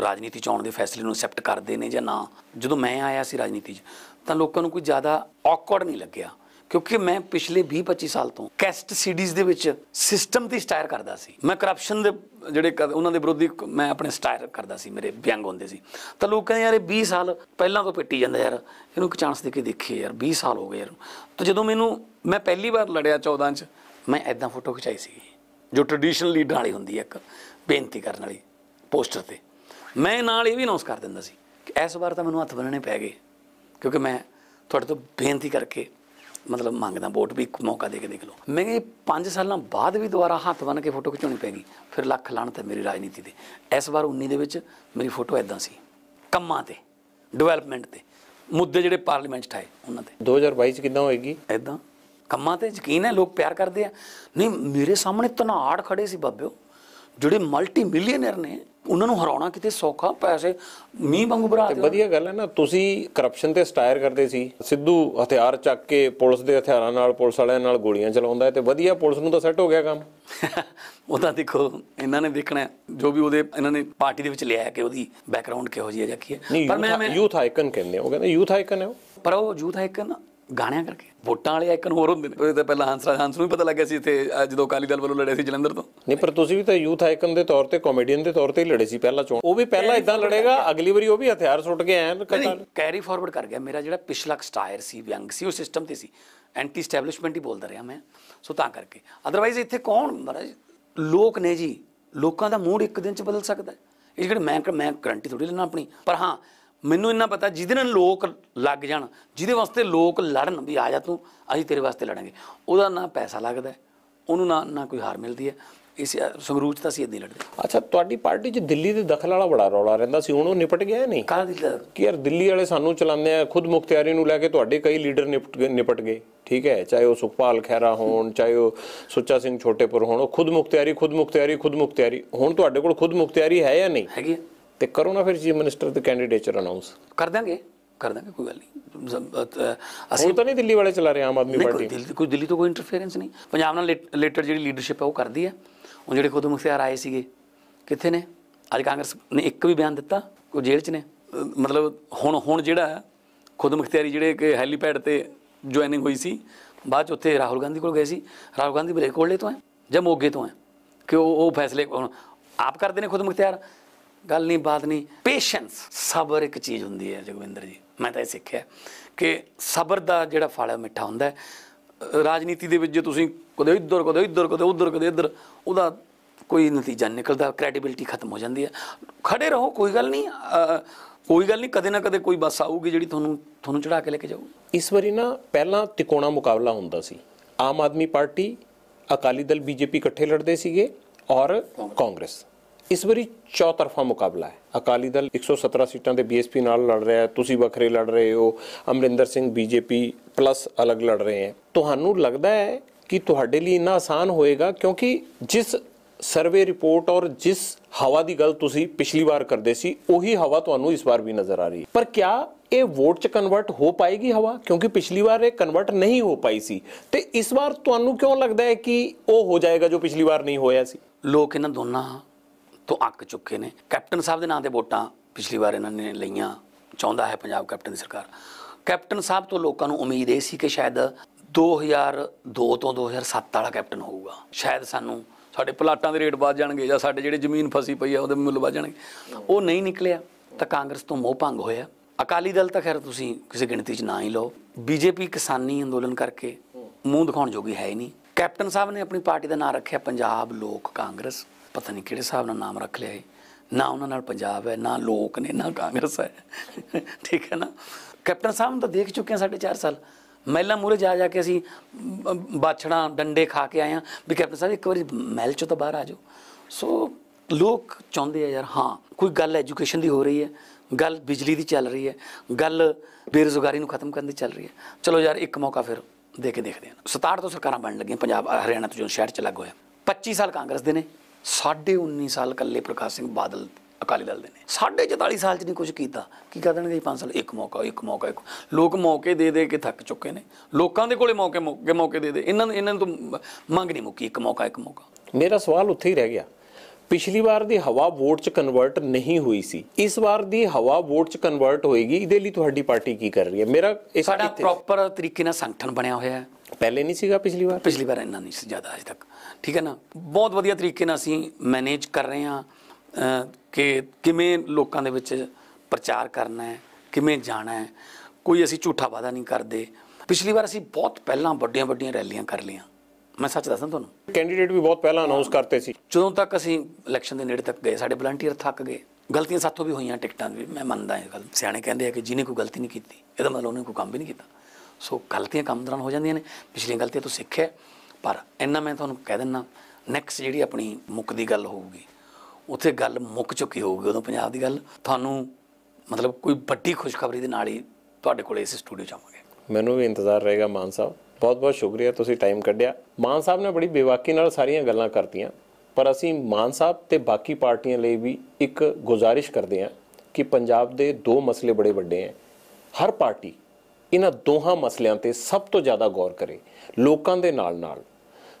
ਰਾਜਨੀਤੀ ਚ ਆਉਣ ਦੇ ਫੈਸਲੇ ਨੂੰ ਐਕਸੈਪਟ ਕਰਦੇ ਨੇ ਜਾਂ ਨਾ। ਜਦੋਂ ਮੈਂ ਆਇਆ ਸੀ ਰਾਜਨੀਤੀ 'ਚ ਤਾਂ ਲੋਕਾਂ ਨੂੰ ਕੋਈ ਜ਼ਿਆਦਾ ਔਕਵਰਡ ਨਹੀਂ ਲੱਗਿਆ। ਕਿਉਂਕਿ ਮੈਂ ਪਿਛਲੇ 20-25 ਸਾਲ ਤੋਂ ਕੈਸਟ ਸੀਡੀਜ਼ ਦੇ ਵਿੱਚ ਸਿਸਟਮ ਦੀ ਸਟਾਇਰ ਕਰਦਾ ਸੀ। ਮੈਂ ਕਰਪਸ਼ਨ ਦੇ ਜਿਹੜੇ ਕਦ- ਉਹਨਾਂ ਦੇ ਵਿਰੋਧੀ ਮੈਂ ਆਪਣੇ ਸਟਾਇਰ ਕਰਦਾ ਸੀ, ਮੇਰੇ ਵਿਅੰਗ ਹੁੰਦੇ ਸੀ। ਤਾਂ ਲੋਕ ਕਹਿੰਦੇ, ਯਾਰ, ਇਹ 20 ਸਾਲ ਪਹਿਲਾਂ ਤੋਂ ਪਿੱਟੀ ਜਾਂਦਾ ਯਾਰ, ਇਹਨੂੰ ਇੱਕ ਚਾਂਸ ਦੇ ਕੇ ਦੇਖੀਏ ਯਾਰ 20 ਸਾਲ ਹੋ ਗਏ ਯਾਰ। ਤਾਂ ਜਦੋਂ ਮੈਨੂੰ, ਮੈਂ ਪਹਿਲੀ ਵਾਰ ਲੜਿਆ 14 ਚ, ਮੈਂ ਐਦਾਂ ਫੋਟੋ ਖਿਚਾਈ ਸੀ ਜੋ ਟ੍ਰੈਡੀਸ਼ਨਲ ਲੀਡਰ ਵਾਲੀ ਹੁੰਦੀ ਹੈ ਇੱਕ, ਬੇਨਤੀ ਕਰਨ ਵਾਲੀ ਪੋਸਟਰ ਤੇ। ਮੈਂ ਨਾਲ ਇਹ ਵੀ ਅਨਾਉਂਸ ਕਰ ਦਿੰਦਾ ਸੀ ਕਿ ਇਸ ਵਾਰ ਤਾਂ ਮੈਨੂੰ ਹੱਥ ਬੰਨਣੇ ਪੈ ਗਏ, ਕਿਉਂਕਿ ਮੈਂ ਤੁਹਾਡੇ ਤੋਂ ਬੇਨਤੀ ਕਰਕੇ ਮਤਲਬ ਮੰਗਦਾ ਵੋਟ ਵੀ ਇੱਕ ਮੌਕਾ ਦੇ ਕੇ ਦੇਖ ਲਓ ਮੈਂ ਕਿਹਾ 5 ਸਾਲਾਂ ਬਾਅਦ ਵੀ ਦੁਬਾਰਾ ਹੱਥ ਬੰਨ ਕੇ ਫੋਟੋ ਖਿਚਾਉਣੀ ਪੈਗੀ ਫਿਰ ਲੱਖ ਲਾਣਤ ਹੈ ਮੇਰੀ ਰਾਜਨੀਤੀ ਤੇ। ਇਸ ਵਾਰ 19 ਦੇ ਵਿੱਚ ਮੇਰੀ ਫੋਟੋ ਐਦਾਂ ਸੀ। ਕੰਮਾਂ ਤੇ ਡਿਵੈਲਪਮੈਂਟ ਤੇ। ਮੁੱਦੇ ਜਿਹੜੇ ਪਾਰਲੀਮੈਂਟ 'ਚ ਠਾਏ ਉਹਨਾਂ ਤੇ। 2022 ਚ ਕਿੱਦਾਂ ਹੋਏਗੀ? ਐਦਾਂ ਕੰਮਾਂ ਤੇ ਯਕੀਨ ਹੈ ਲੋਕ ਪਿਆਰ ਕਰਦੇ ਆ। ਨਹੀਂ ਮੇਰੇ ਸਾਹਮਣੇ ਧਨਾੜ ਖੜੇ ਸੀ ਬਾਬਿਓ। ਜਿਹੜੇ ਮਲਟੀ ਮਿਲੀਅਨਰ ਨੇ ਉਹਨਾਂ ਨੂੰ ਹਰਾਉਣਾ ਕਿਤੇ ਸੌਖਾ ਪੈਸੇ ਮੀਂਹ ਵਾਂਗੂ ਭਰਾ ਤੇ। ਵਧੀਆ ਗੱਲ ਹੈ ਨਾ ਤੁਸੀਂ ਕਰਪਸ਼ਨ ਤੇ ਸਟਾਇਰ ਕਰਦੇ ਸੀ। ਸਿੱਧੂ ਹਥਿਆਰ ਚੱਕ ਕੇ ਪੁਲਿਸ ਦੇ ਹਥਿਆਰਾਂ ਨਾਲ ਪੁਲਿਸ ਵਾਲਿਆਂ ਨਾਲ ਗੋਲੀਆਂ ਚਲਾਉਂਦਾ ਤੇ ਵਧੀਆ ਪੁਲਿਸ ਨੂੰ ਤਾਂ ਸੈੱਟ ਹੋ ਗਿਆ ਕੰਮ। (laughs) ਉਹ ਤਾਂ ਦੇਖੋ ਇਹਨਾਂ ਨੇ ਦੇਖਣਾ ਜੋ ਵੀ ਉਹਦੇ ਇਹਨਾਂ ਨੇ ਪਾਰਟੀ ਦੇ ਵਿੱਚ ਲਿਆ ਕਿ ਉਹਦੀ ਬੈਕਗ੍ਰਾਉਂਡ ਕਿਹੋ ਜਿਹੀ ਹੈ ਜਾਂ ਕੀ ਹੈ। ਪਰ ਮੈਂ ਯੂਥ ਆਈਕਨ ਕਹਿੰਦੇ ਉਹ ਕਹਿੰਦੇ ਯੂਥ ਆਈਕਨ ਹੈ ਉਹ। ਪਰ ਉਹ ਯੂਥ ਆਈਕਨ ਗਾਣਿਆਂ ਕਰਕੇ। ਵੋਟਾਂ ਵਾਲੇ ਆਈਕਨ ਹੋਰ ਹੁੰਦੇ ਨੇ। ਉਹ ਤਾਂ ਪਹਿਲਾਂ ਹੰਸਰਾਜ ਹੰਸ ਨੂੰ ਵੀ ਪਤਾ ਲੱਗਿਆ ਸੀ ਇੱਥੇ ਜਦੋਂ ਅਕਾਲੀ ਦਲ ਵੱਲੋਂ ਲੜਿਆ ਸੀ ਜਲੰਧਰ ਤੋਂ। ਨਹੀਂ ਪਰ ਤੁਸੀਂ ਵੀ ਤਾਂ ਯੂਥ ਆਈਕਨ ਦੇ ਤੌਰ ਤੇ ਕਾਮੇਡੀਅਨ ਦੇ ਤੌਰ ਤੇ ਹੀ ਲੜੇ ਸੀ ਪਹਿਲਾਂ ਚੋਣ। ਉਹ ਵੀ ਪਹਿਲਾਂ ਇਦਾਂ ਲੜੇਗਾ ਅਗਲੀ ਵਾਰੀ ਉਹ ਵੀ ਹਥਿਆਰ ਸੁੱਟ ਕੇ ਆਇਆ ਕਟਾ ਕੈਰੀ ਫਾਰਵਰਡ ਕਰ ਗਿਆ। ਮੇਰਾ ਜਿਹੜਾ ਪਿਛਲਾ ਸਟਾਇਰ ਸੀ ਵਿਅੰਗ ਸੀ ਉਹ ਸਿਸਟਮ ਤੇ ਸੀ। ਐਂਟੀ ਸਟੈਬਲਿਸ਼ਮੈਂਟ ਹੀ ਬੋਲਦਾ ਰਿਹਾ ਮੈਂ। ਸੋ ਤਾਂ ਕਰਕੇ। ਅਦਰਵਾਈਜ਼ ਇੱਥੇ ਕੌਣ ਮਹਾਰਾਜ ਲੋਕ ਨੇ ਜੀ। ਲੋਕਾਂ ਦਾ ਮੂਡ ਇੱਕ ਦਿਨ ਚ ਬਦਲ ਸਕਦਾ। ਹੈ ਇਹ ਜਿਹੜੇ ਮੈਂ ਮੈਂ ਗਰੰਟੀ ਥੋੜੀ ਲੈਣਾ ਆਪਣੀ। ਪਰ ਹਾਂ ਮੈਨੂੰ ਇੰਨਾ ਪਤਾ ਜਿਹਦੇ ਨਾਲ ਲੋਕ ਲੱਗ ਜਾਣ ਜਿਹਦੇ ਵਾਸਤੇ ਲੋਕ ਲੜਨ ਵੀ ਆ ਜਾ ਤੂੰ ਅਸੀਂ ਤੇਰੇ ਵਾਸਤੇ ਲੜਾਂਗੇ। ਉਹਦਾ ਨਾ ਪੈਸਾ ਲੱਗਦਾ ਉਹਨੂੰ ਨਾ ਨਾ ਕੋਈ ਹਾਰ ਮਿਲਦੀ ਹੈ। ਇਸ ਸੰਗਰੂਰ ਚ ਤਾਂ ਅਸੀਂ ਇਦਾਂ ਲੜਦੇ ਅੱਛਾ ਤੁਹਾਡੀ ਪਾਰਟੀ 'ਚ ਦਿੱਲੀ ਦੇ ਦਖਲ ਵਾਲਾ ਬੜਾ ਰੌਲਾ ਰਹਿੰਦਾ ਸੀ ਹੁਣ ਉਹ ਨਿਪਟ ਗਿਆ ਨਹੀਂ? ਕਾਹਦਾ ਦਿਲ ਕਿ ਯਾਰ ਦਿੱਲੀ ਵਾਲੇ ਸਾਨੂੰ ਚਲਾਉਂਦੇ ਆ ਖੁਦ ਮੁਖਤਿਆਰੀ ਨੂੰ ਲੈ ਕੇ ਤੁਹਾਡੇ ਕਈ ਲੀਡਰ ਨਿਪਟ ਗਏ ਨਿਪਟ ਗਏ। ਠੀਕ ਹੈ ਚਾਹੇ ਉਹ ਸੁਖਪਾਲ ਖਹਿਰਾ ਹੋਣ ਚਾਹੇ ਉਹ ਸੁੱਚਾ ਸਿੰਘ ਛੋਟੇਪੁਰ ਹੋਣ ਉਹ ਖੁਦ ਮੁਖਤਿਆਰੀ ਖੁਦ ਮੁਖਤਿਆਰੀ ਖੁਦ ਮੁਖਤਿਆਰੀ ਹੁਣ ਤੁਹਾਡੇ ਕੋਲ ਖੁਦ ਮੁਖਤਿਆਰੀ ਹੈ ਜਾਂ ਨਹੀਂ? ਹੈਗੀ ਹੈ। ਤੇ ਕਰੋ ਨਾ ਫਿਰ ਚੀਫ ਮਿਨਿਸਟਰ ਦੇ ਕੈਂਡੀਡੇਚਰ ਅਨਾਉਂਸ ਕਰ ਦਾਂਗੇ ਕਰ ਦਾਂਗੇ ਕੋਈ ਗੱਲ ਨਹੀਂ। ਅਸੀਂ ਤਾਂ ਨਹੀਂ ਦਿੱਲੀ ਵਾਲੇ ਚਲਾ ਰਹੇ ਆਮ ਆਦਮੀ ਪਾਰਟੀ। ਕੋਈ ਦਿੱਲੀ ਕੋਈ ਦਿੱਲੀ ਤੋਂ ਕੋਈ ਇੰਟਰਫੇਰੈਂਸ ਨਹੀਂ। ਪੰਜਾਬ ਨਾਲ ਰਿਲੇਟਡ ਜਿਹੜੀ ਲੀਡਰਸ਼ਿਪ ਹੈ ਉਹ ਕਰਦੀ ਹੈ ਉਹ ਜਿਹੜੇ ਖੁਦ ਮੁਖਤਿਆਰ ਆਏ ਸੀਗੇ ਕਿੱਥੇ ਨੇ? ਅੱਜ ਕਾਂਗਰਸ ਨੇ ਇੱਕ ਵੀ ਬਿਆਨ ਦਿੱਤਾ ਕੋਈ ਜੇਲ੍ਹ 'ਚ ਨੇ। ਮਤਲਬ ਹੁਣ ਹੁਣ ਜਿਹੜਾ ਖੁਦ ਮੁਖਤਿਆਰੀ ਜਿਹੜੇ ਕਿ ਹੈਲੀਪੈਡ ਤੇ ਜੁਆਇਨਿੰਗ ਹੋਈ ਸੀ ਬਾਅਦ ਚ ਉੱਥੇ ਰਾਹੁਲ ਗਾਂਧੀ ਕੋਲ ਗਏ ਸੀ। ਰਾਹੁਲ ਗਾਂਧੀ ਬਲੇਕੋਲੇ ਤੋਂ ਹੈ ਜਾਂ ਮੋਗੇ ਤੋਂ ਹੈ? ਕਿ ਉਹ ਉਹ ਫੈਸਲੇ ਆਪ ਕਰਦੇ ਨੇ ਖੁਦ ਮੁਖਤਿਆਰ? ਗੱਲ ਨਹੀਂ, ਬਾਤ ਨਹੀਂ। ਪੇਸ਼ੈਂਸ ਸਬਰ ਇੱਕ ਚੀਜ਼ ਹੁੰਦੀ ਹੈ ਜਗਵਿੰਦਰ ਜੀ। ਮੈਂ ਤਾਂ ਇਹ ਸਿੱਖਿਆ ਕਿ ਸਬਰ ਦਾ ਜਿਹੜਾ ਫਲ ਹੈ ਮਿੱਠਾ ਹੁੰਦਾ ਹੈ। ਰਾਜਨੀਤੀ ਦੇ ਵਿੱਚ ਜੇ ਤੁਸੀਂ ਕਦੇ ਇੱਧਰ ਕਦੇ ਇੱਧਰ, ਕਦੇ ਉੱਧਰ, ਕਦੇ ਇੱਧਰ, ਉਹਦਾ ਕੋਈ ਨਤੀਜਾ ਨਹੀਂ ਨਿਕਲਦਾ ਕ੍ਰੈਡੀਬਿਲਿਟੀ ਖਤਮ ਹੋ ਜਾਂਦੀ ਹੈ। ਖੜੇ ਰਹੋ, ਕੋਈ ਗੱਲ ਨਹੀਂ। ਕੋਈ ਗੱਲ ਨਹੀਂ, ਕਦੇ ਨਾ ਕਦੇ ਕੋਈ ਬੱਸ ਆਊਗੀ ਜਿਹੜੀ ਤੁਹਾਨੂੰ ਤੁਹਾਨੂੰ ਚੜਾ ਕੇ ਲੈ ਕੇ ਜਾਊਗੀ। ਇਸ ਵਾਰੀ ਨਾ ਪਹਿਲਾਂ ਤਿਕੋਣਾ ਮੁਕਾਬਲਾ ਹੁੰਦਾ ਸੀ। ਆਮ ਆਦਮੀ ਪਾਰਟੀ, ਅਕਾਲੀ ਦਲ, ਬੀਜੇਪੀ ਇਕੱਠੇ ਲੜਦੇ ਸੀਗੇ ਔਰ ਕਾਂਗਰਸ। ਇਸ ਵਾਰੀ ਚੌਤਰਫਾ ਮੁਕਾਬਲਾ ਹੈ। ਅਕਾਲੀ ਦਲ 117 ਸੀਟਾਂ ਤੇ ਬੀਐਸਪੀ ਨਾਲ ਲੜ ਰਿਹਾ ਹੈ। ਤੁਸੀਂ ਵੱਖਰੇ ਲੜ ਰਹੇ ਹੋ। ਅਮਰਿੰਦਰ ਸਿੰਘ ਬੀਜੇਪੀ ਪਲੱਸ ਅਲੱਗ ਲੜ ਰਹੇ ਹੈ। ਤੁਹਾਨੂੰ ਲੱਗਦਾ ਹੈ ਕਿ ਤੁਹਾਡੇ ਲਈ ਇੰਨਾ ਆਸਾਨ ਹੋਏਗਾ? ਕਿਉਂਕਿ ਜਿਸ ਸਰਵੇ ਰਿਪੋਰਟ ਔਰ ਜਿਸ ਹਵਾ ਦੀ ਗੱਲ ਤੁਸੀਂ ਪਿਛਲੀ ਵਾਰ ਕਰਦੇ ਸੀ, ਉਹੀ ਹਵਾ ਤੁਹਾਨੂੰ ਇਸ ਵਾਰ ਵੀ ਨਜ਼ਰ ਆ ਰਹੀ ਹੈ। ਪਰ ਕਿਆ ਇਹ ਵੋਟ ਚ ਕਨਵਰਟ ਹੋ ਪਾਏਗੀ ਹਵਾ? ਕਿਉਂਕਿ ਪਿਛਲੀ ਵਾਰ ਇਹ ਕਨਵਰਟ ਨਹੀਂ ਹੋ ਪਾਈ ਸੀ। ਤੇ ਇਸ ਵਾਰ ਤੁਹਾਨੂੰ ਕਿਉਂ ਲੱਗਦਾ ਹੈ ਕਿ ਉਹ ਹੋ ਜਾਏਗਾ ਜੋ ਪਿਛਲੀ ਵਾਰ ਨਹੀਂ ਹੋਇਆ ਸੀ? ਲੋਕ ਇਹਨਾਂ ਦੋਨਾਂ ਤੋਂ ਅੱਕ ਚੁੱਕੇ ਨੇ। ਕੈਪਟਨ ਸਾਹਿਬ ਦੇ ਨਾਂ ਤੇ ਵੋਟਾਂ ਪਿਛਲੀ ਵਾਰ ਇਹਨਾਂ ਨੇ ਲਈਆਂ, ਚਾਹੁੰਦਾ ਹੈ ਪੰਜਾਬ ਕੈਪਟਨ ਦੀ ਸਰਕਾਰ। ਕੈਪਟਨ ਸਾਹਿਬ ਤੋਂ ਲੋਕਾਂ ਨੂੰ ਉਮੀਦ ਇਹ ਸੀ ਕਿ ਸ਼ਾਇਦ 2002 ਤੋਂ 2007 ਵਾਲਾ ਕੈਪਟਨ ਹੋਊਗਾ। ਸ਼ਾਇਦ ਸਾਨੂੰ ਸਾਡੇ ਪਲਾਟਾਂ ਦੇ ਰੇਟ ਵੱਧ ਜਾਣਗੇ ਜਾਂ ਸਾਡੇ ਜਿਹੜੇ ਜ਼ਮੀਨ ਫਸੀ ਪਈ ਆ ਉਹਦੇ ਮੁੱਲ ਵੱਧ ਜਾਣਗੇ। ਉਹ ਨਹੀਂ ਨਿਕਲਿਆ, ਤਾਂ ਕਾਂਗਰਸ ਤੋਂ ਮੋਹ ਭੰਗ ਹੋਇਆ। ਅਕਾਲੀ ਦਲ ਤਾਂ ਖੈਰ ਤੁਸੀਂ ਕਿਸੇ ਗਿਣਤੀ 'ਚ ਨਾ ਹੀ ਲਓ। ਬੀਜੇਪੀ ਕਿਸਾਨੀ ਅੰਦੋਲਨ ਕਰਕੇ ਮੂੰਹ ਦਿਖਾਉਣ ਜੋਗੀ ਹੈ ਹੀ ਨਹੀਂ। ਕੈਪਟਨ ਸਾਹਿਬ ਨੇ ਆਪਣੀ ਪਾਰਟੀ ਦਾ ਨਾਂ ਰੱਖਿਆ ਪੰਜਾਬ ਲੋਕ ਕਾਂਗਰਸ। ਪਤਾ ਨਹੀਂ ਕਿਹੜੇ ਹਿਸਾਬ ਨਾਲ ਨਾਮ ਰੱਖ ਲਿਆ ਹੈ ਨਾ ਉਹਨਾਂ ਨਾਲ ਪੰਜਾਬ ਹੈ, ਨਾ ਲੋਕ ਨੇ, ਨਾ ਕਾਂਗਰਸ ਹੈ। ਠੀਕ ਹੈ ਨਾ? ਕੈਪਟਨ ਸਾਹਿਬ ਨੂੰ ਤਾਂ ਦੇਖ ਚੁੱਕੇ ਹਾਂ ਸਾਢੇ ਚਾਰ ਸਾਲ। ਮਹਿਲਾ ਮੂਰੇ ਜਾ ਜਾ ਕੇ ਅਸੀਂ ਬਾਛੜਾਂ, ਡੰਡੇ ਖਾ ਕੇ ਆਏ ਹਾਂ ਵੀ ਕੈਪਟਨ ਸਾਹਿਬ ਇੱਕ ਵਾਰੀ ਮਹਿਲ ਚੋਂ ਤਾਂ ਬਾਹਰ ਆ ਜਾਓ। ਸੋ ਲੋਕ ਚਾਹੁੰਦੇ ਆ ਯਾਰ, ਹਾਂ, ਕੋਈ ਗੱਲ ਐਜੂਕੇਸ਼ਨ ਦੀ ਹੋ ਰਹੀ ਹੈ, ਗੱਲ ਬਿਜਲੀ ਦੀ ਚੱਲ ਰਹੀ ਹੈ, ਗੱਲ ਬੇਰੁਜ਼ਗਾਰੀ ਨੂੰ ਖਤਮ ਕਰਨ ਦੀ ਚੱਲ ਰਹੀ ਹੈ। ਚਲੋ ਯਾਰ, ਇੱਕ ਮੌਕਾ ਫਿਰ ਦੇ ਕੇ ਦੇਖਦੇ ਹਾਂ। 67 ਤੋਂ ਸਰਕਾਰਾਂ ਬਣਨ ਲੱਗੀਆਂ, ਪੰਜਾਬ ਹਰਿਆਣਾ ਤੋਂ ਜੋ ਸ਼ਹਿਰ ਚ ਲੱਗ ਹੋਇਆ। 25 ਸਾਲ ਕਾਂਗਰਸ ਦੇ ਨੇ। 19 ਸਾਲ ਕੱਲੇ ਪ੍ਰਕਾਸ਼ ਸਿੰਘ ਬਾਦਲ ਅਕਾਲੀ ਦਲ ਦੇ ਨੇ। ਸਾਢੇ 44 ਸਾਲ ਚ ਨਹੀਂ ਕੁਝ ਕੀਤਾ। ਕੀ ਕਰ ਦੇਣਗੇ 5 ਸਾਲ? ਇੱਕ ਮੌਕਾ ਇੱਕ ਮੌਕਾ ਇੱਕ ਲੋਕ ਮੌਕੇ ਦੇ ਦੇ ਕੇ ਥੱਕ ਚੁੱਕੇ ਨੇ। ਲੋਕਾਂ ਦੇ ਕੋਲੇ ਮੌਕੇ ਮੌਕੇ ਮੌਕੇ ਦੇ ਦੇ। ਇਹਨਾਂ ਨੂੰ ਇਹਨਾਂ ਨੂੰ ਤਾਂ ਮੰਗ ਨਹੀਂ ਮੁੱਕੀ। ਇੱਕ ਮੌਕਾ ਇੱਕ ਮੌਕਾ। ਮੇਰਾ ਸਵਾਲ ਉੱਥੇ ਹੀ ਰਹਿ ਗਿਆ। ਪਿਛਲੀ ਵਾਰ ਦੀ ਹਵਾ ਵੋਟ 'ਚ ਕਨਵਰਟ ਨਹੀਂ ਹੋਈ ਸੀ। ਇਸ ਵਾਰ ਦੀ ਹਵਾ ਵੋਟ 'ਚ ਕਨਵਰਟ ਹੋਏਗੀ। ਇਹਦੇ ਲਈ ਤੁਹਾਡੀ ਪਾਰਟੀ ਕੀ ਕਰ ਰਹੀ ਹੈ? ਮੇਰਾ ਸਾਡਾ ਪ੍ਰੋਪਰ ਤਰੀਕੇ ਨਾਲ ਸੰਗਠਨ ਬਣਿਆ ਹੋਇਆ ਹੈ। ਪਹਿਲੇ ਨਹੀਂ ਸੀਗਾ ਪਿਛਲੀ ਵਾਰ? ਪਿਛਲੀ ਵਾਰ ਇੰਨਾ ਨਹੀਂ ਸੀ ਜ਼ਿਆਦਾ ਅਜੇ ਤੱਕ। ਠੀਕ ਹੈ ਨਾ? ਬਹੁਤ ਵਧੀਆ ਤਰੀਕੇ ਨਾਲ ਅਸੀਂ ਮੈਨੇਜ ਕਰ ਰਹੇ ਹਾਂ ਕਿ ਕਿਵੇਂ ਲੋਕਾਂ ਦੇ ਵਿੱਚ ਪ੍ਰਚਾਰ ਕਰਨਾ ਹੈ ਕਿਵੇਂ ਜਾਣਾ ਹੈ। ਕੋਈ ਅਸੀਂ ਝੂਠਾ ਵਾਦਾ ਨਹੀਂ ਕਰਦੇ। ਪਿਛਲੀ ਵਾਰ ਅਸੀਂ ਬਹੁਤ ਪਹਿਲਾਂ ਵੱਡੀਆਂ ਵੱਡੀਆਂ ਰੈਲੀਆਂ ਕਰ ਲਈਆਂ। ਮੈਂ ਸੱਚ ਦੱਸਾਂ ਤੁਹਾਨੂੰ? ਕੈਂਡੀਡੇਟ ਵੀ ਬਹੁਤ ਪਹਿਲਾਂ ਅਨਾਉਂਸ ਕਰਤੇ ਸੀ। ਜਦੋਂ ਤੱਕ ਅਸੀਂ ਇਲੈਕਸ਼ਨ ਦੇ ਨੇੜੇ ਤੱਕ ਗਏ ਸਾਡੇ ਵਲੰਟੀਅਰ ਥੱਕ ਗਏ। ਗਲਤੀਆਂ ਸਾਥੋਂ ਵੀ ਹੋਈਆਂ ਟਿਕਟਾਂ ਦੀ ਵੀ। ਮੈਂ ਮੰਨਦਾ ਇਹ ਗੱਲ। ਸਿਆਣੇ ਕਹਿੰਦੇ ਆ ਕਿ ਜਿਹਨੇ ਕੋਈ ਗਲਤੀ ਨਹੀਂ ਕੀਤੀ ਇਹਦਾ ਮਤਲਬ ਉਹਨੇ ਕੋਈ ਕੰਮ ਵੀ ਨਹੀਂ ਕੀਤਾ। ਸੋ ਗਲਤੀਆਂ ਕੰਮ ਦੌਰਾਨ ਹੋ ਜਾਂਦੀਆਂ ਨੇ। ਪਿਛਲੀਆਂ ਗਲਤੀਆਂ ਤੋਂ ਸਿੱਖਿਆ ਪਰ ਇੰਨਾ ਮੈਂ ਤੁਹਾਨੂੰ ਕਹਿ ਦਿੰਦਾ ਨੈਕਸਟ ਜਿਹੜੀ ਆਪਣੀ ਮੁੱਕ ਦੀ ਗੱਲ ਹੋਊਗੀ, ਉੱਥੇ ਗੱਲ ਮੁੱਕ ਚੁੱਕੀ ਹੋਊਗੀ ਉਦੋਂ ਪੰਜਾਬ ਦੀ ਗੱਲ। ਤੁਹਾਨੂੰ ਮਤਲਬ ਕੋਈ ਵੱਡੀ ਖੁਸ਼ਖਬਰੀ ਦੇ ਨਾਲ ਹੀ ਤੁਹਾਡੇ ਕੋਲ ਇਸ ਸਟੂਡੀਓ ਚ ਆਵਾਂਗੇ। ਮੈਨੂੰ ਵੀ ਇੰਤਜ਼ਾਰ ਰਹੇਗਾ ਮਾਨ ਸਾਹਿਬ। ਬਹੁਤ ਬਹੁਤ ਸ਼ੁਕਰੀਆ ਤੁਸੀਂ ਟਾਈਮ ਕੱਢਿਆ। ਮਾਨ ਸਾਹਿਬ ਨੇ ਬੜੀ ਬੇਵਾਕੀ ਨਾਲ ਸਾਰੀਆਂ ਗੱਲਾਂ ਕਰਤੀਆਂ, ਪਰ ਅਸੀਂ ਮਾਨ ਸਾਹਿਬ ਤੇ ਬਾਕੀ ਪਾਰਟੀਆਂ ਲਈ ਵੀ ਇੱਕ ਗੁਜ਼ਾਰਿਸ਼ ਕਰਦੇ ਹਾਂ ਕਿ ਪੰਜਾਬ ਦੇ ਦੋ ਮਸਲੇ ਬੜੇ ਵੱਡੇ ਹੈ। ਹਰ ਪਾਰਟੀ ਇਹਨਾਂ ਦੋਹਾਂ ਮਸਲਿਆਂ ਤੇ ਸਭ ਤੋਂ ਜ਼ਿਆਦਾ ਗੌਰ ਕਰੇ, ਲੋਕਾਂ ਦੇ ਨਾਲ ਨਾਲ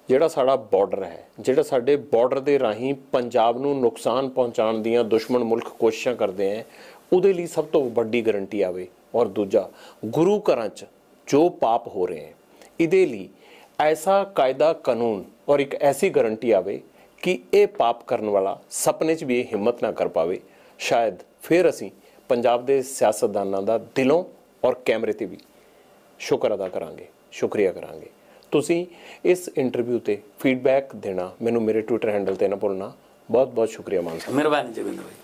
ਜਿਹੜਾ ਸਾਡਾ ਬਾਰਡਰ ਹੈ, ਜਿਹੜਾ ਸਾਡੇ ਬਾਰਡਰ ਦੇ ਰਾਹੀਂ ਪੰਜਾਬ ਨੂੰ ਨੁਕਸਾਨ ਪਹੁੰਚਾਉਣ ਦੀਆਂ ਦੁਸ਼ਮਣ ਮੁਲਕ ਕੋਸ਼ਿਸ਼ਾਂ ਕਰਦੇ ਹੈ ਉਹਦੇ ਲਈ ਸਭ ਤੋਂ ਵੱਡੀ ਗਰੰਟੀ ਆਵੇ। ਔਰ ਦੂਜਾ, ਗੁਰੂ ਘਰਾਂ 'ਚ ਜੋ ਪਾਪ ਹੋ ਰਹੇ ਹੈ ਇਹਦੇ ਲਈ ਐਸਾ ਕਾਇਦਾ ਕਾਨੂੰਨ ਔਰ ਇੱਕ ਐਸੀ ਗਰੰਟੀ ਆਵੇ ਕਿ ਇਹ ਪਾਪ ਕਰਨ ਵਾਲਾ ਸੁਪਨੇ 'ਚ ਵੀ ਇਹ ਹਿੰਮਤ ਨਾ ਕਰ ਪਾਵੇ। ਸ਼ਾਇਦ ਫਿਰ ਅਸੀਂ ਪੰਜਾਬ ਦੇ ਸਿਆਸਤਦਾਨਾਂ ਦਾ ਦਿਲੋਂ ਔਰ ਕੈਮਰੇ ਤੇ ਵੀ ਸ਼ੁਕਰ ਅਦਾ ਕਰਾਂਗੇ। ਸ਼ੁਕਰੀਆ ਕਰਾਂਗੇ। ਤੁਸੀਂ ਇਸ ਇੰਟਰਵਿਊ ਤੇ ਫੀਡਬੈਕ ਦੇਣਾ, ਮੈਨੂੰ ਮੇਰੇ ਟਵਿੱਟਰ ਹੈਂਡਲ ਤੇ ਨਾ ਭੁੱਲਣਾ। ਬਹੁਤ ਬਹੁਤ ਸ਼ੁਕਰੀਆ ਮਾਨ ਸਾਹਿਬ। ਮਿਹਰਬਾਨੀ ਜਗਿੰਦਰ ਭਾਈ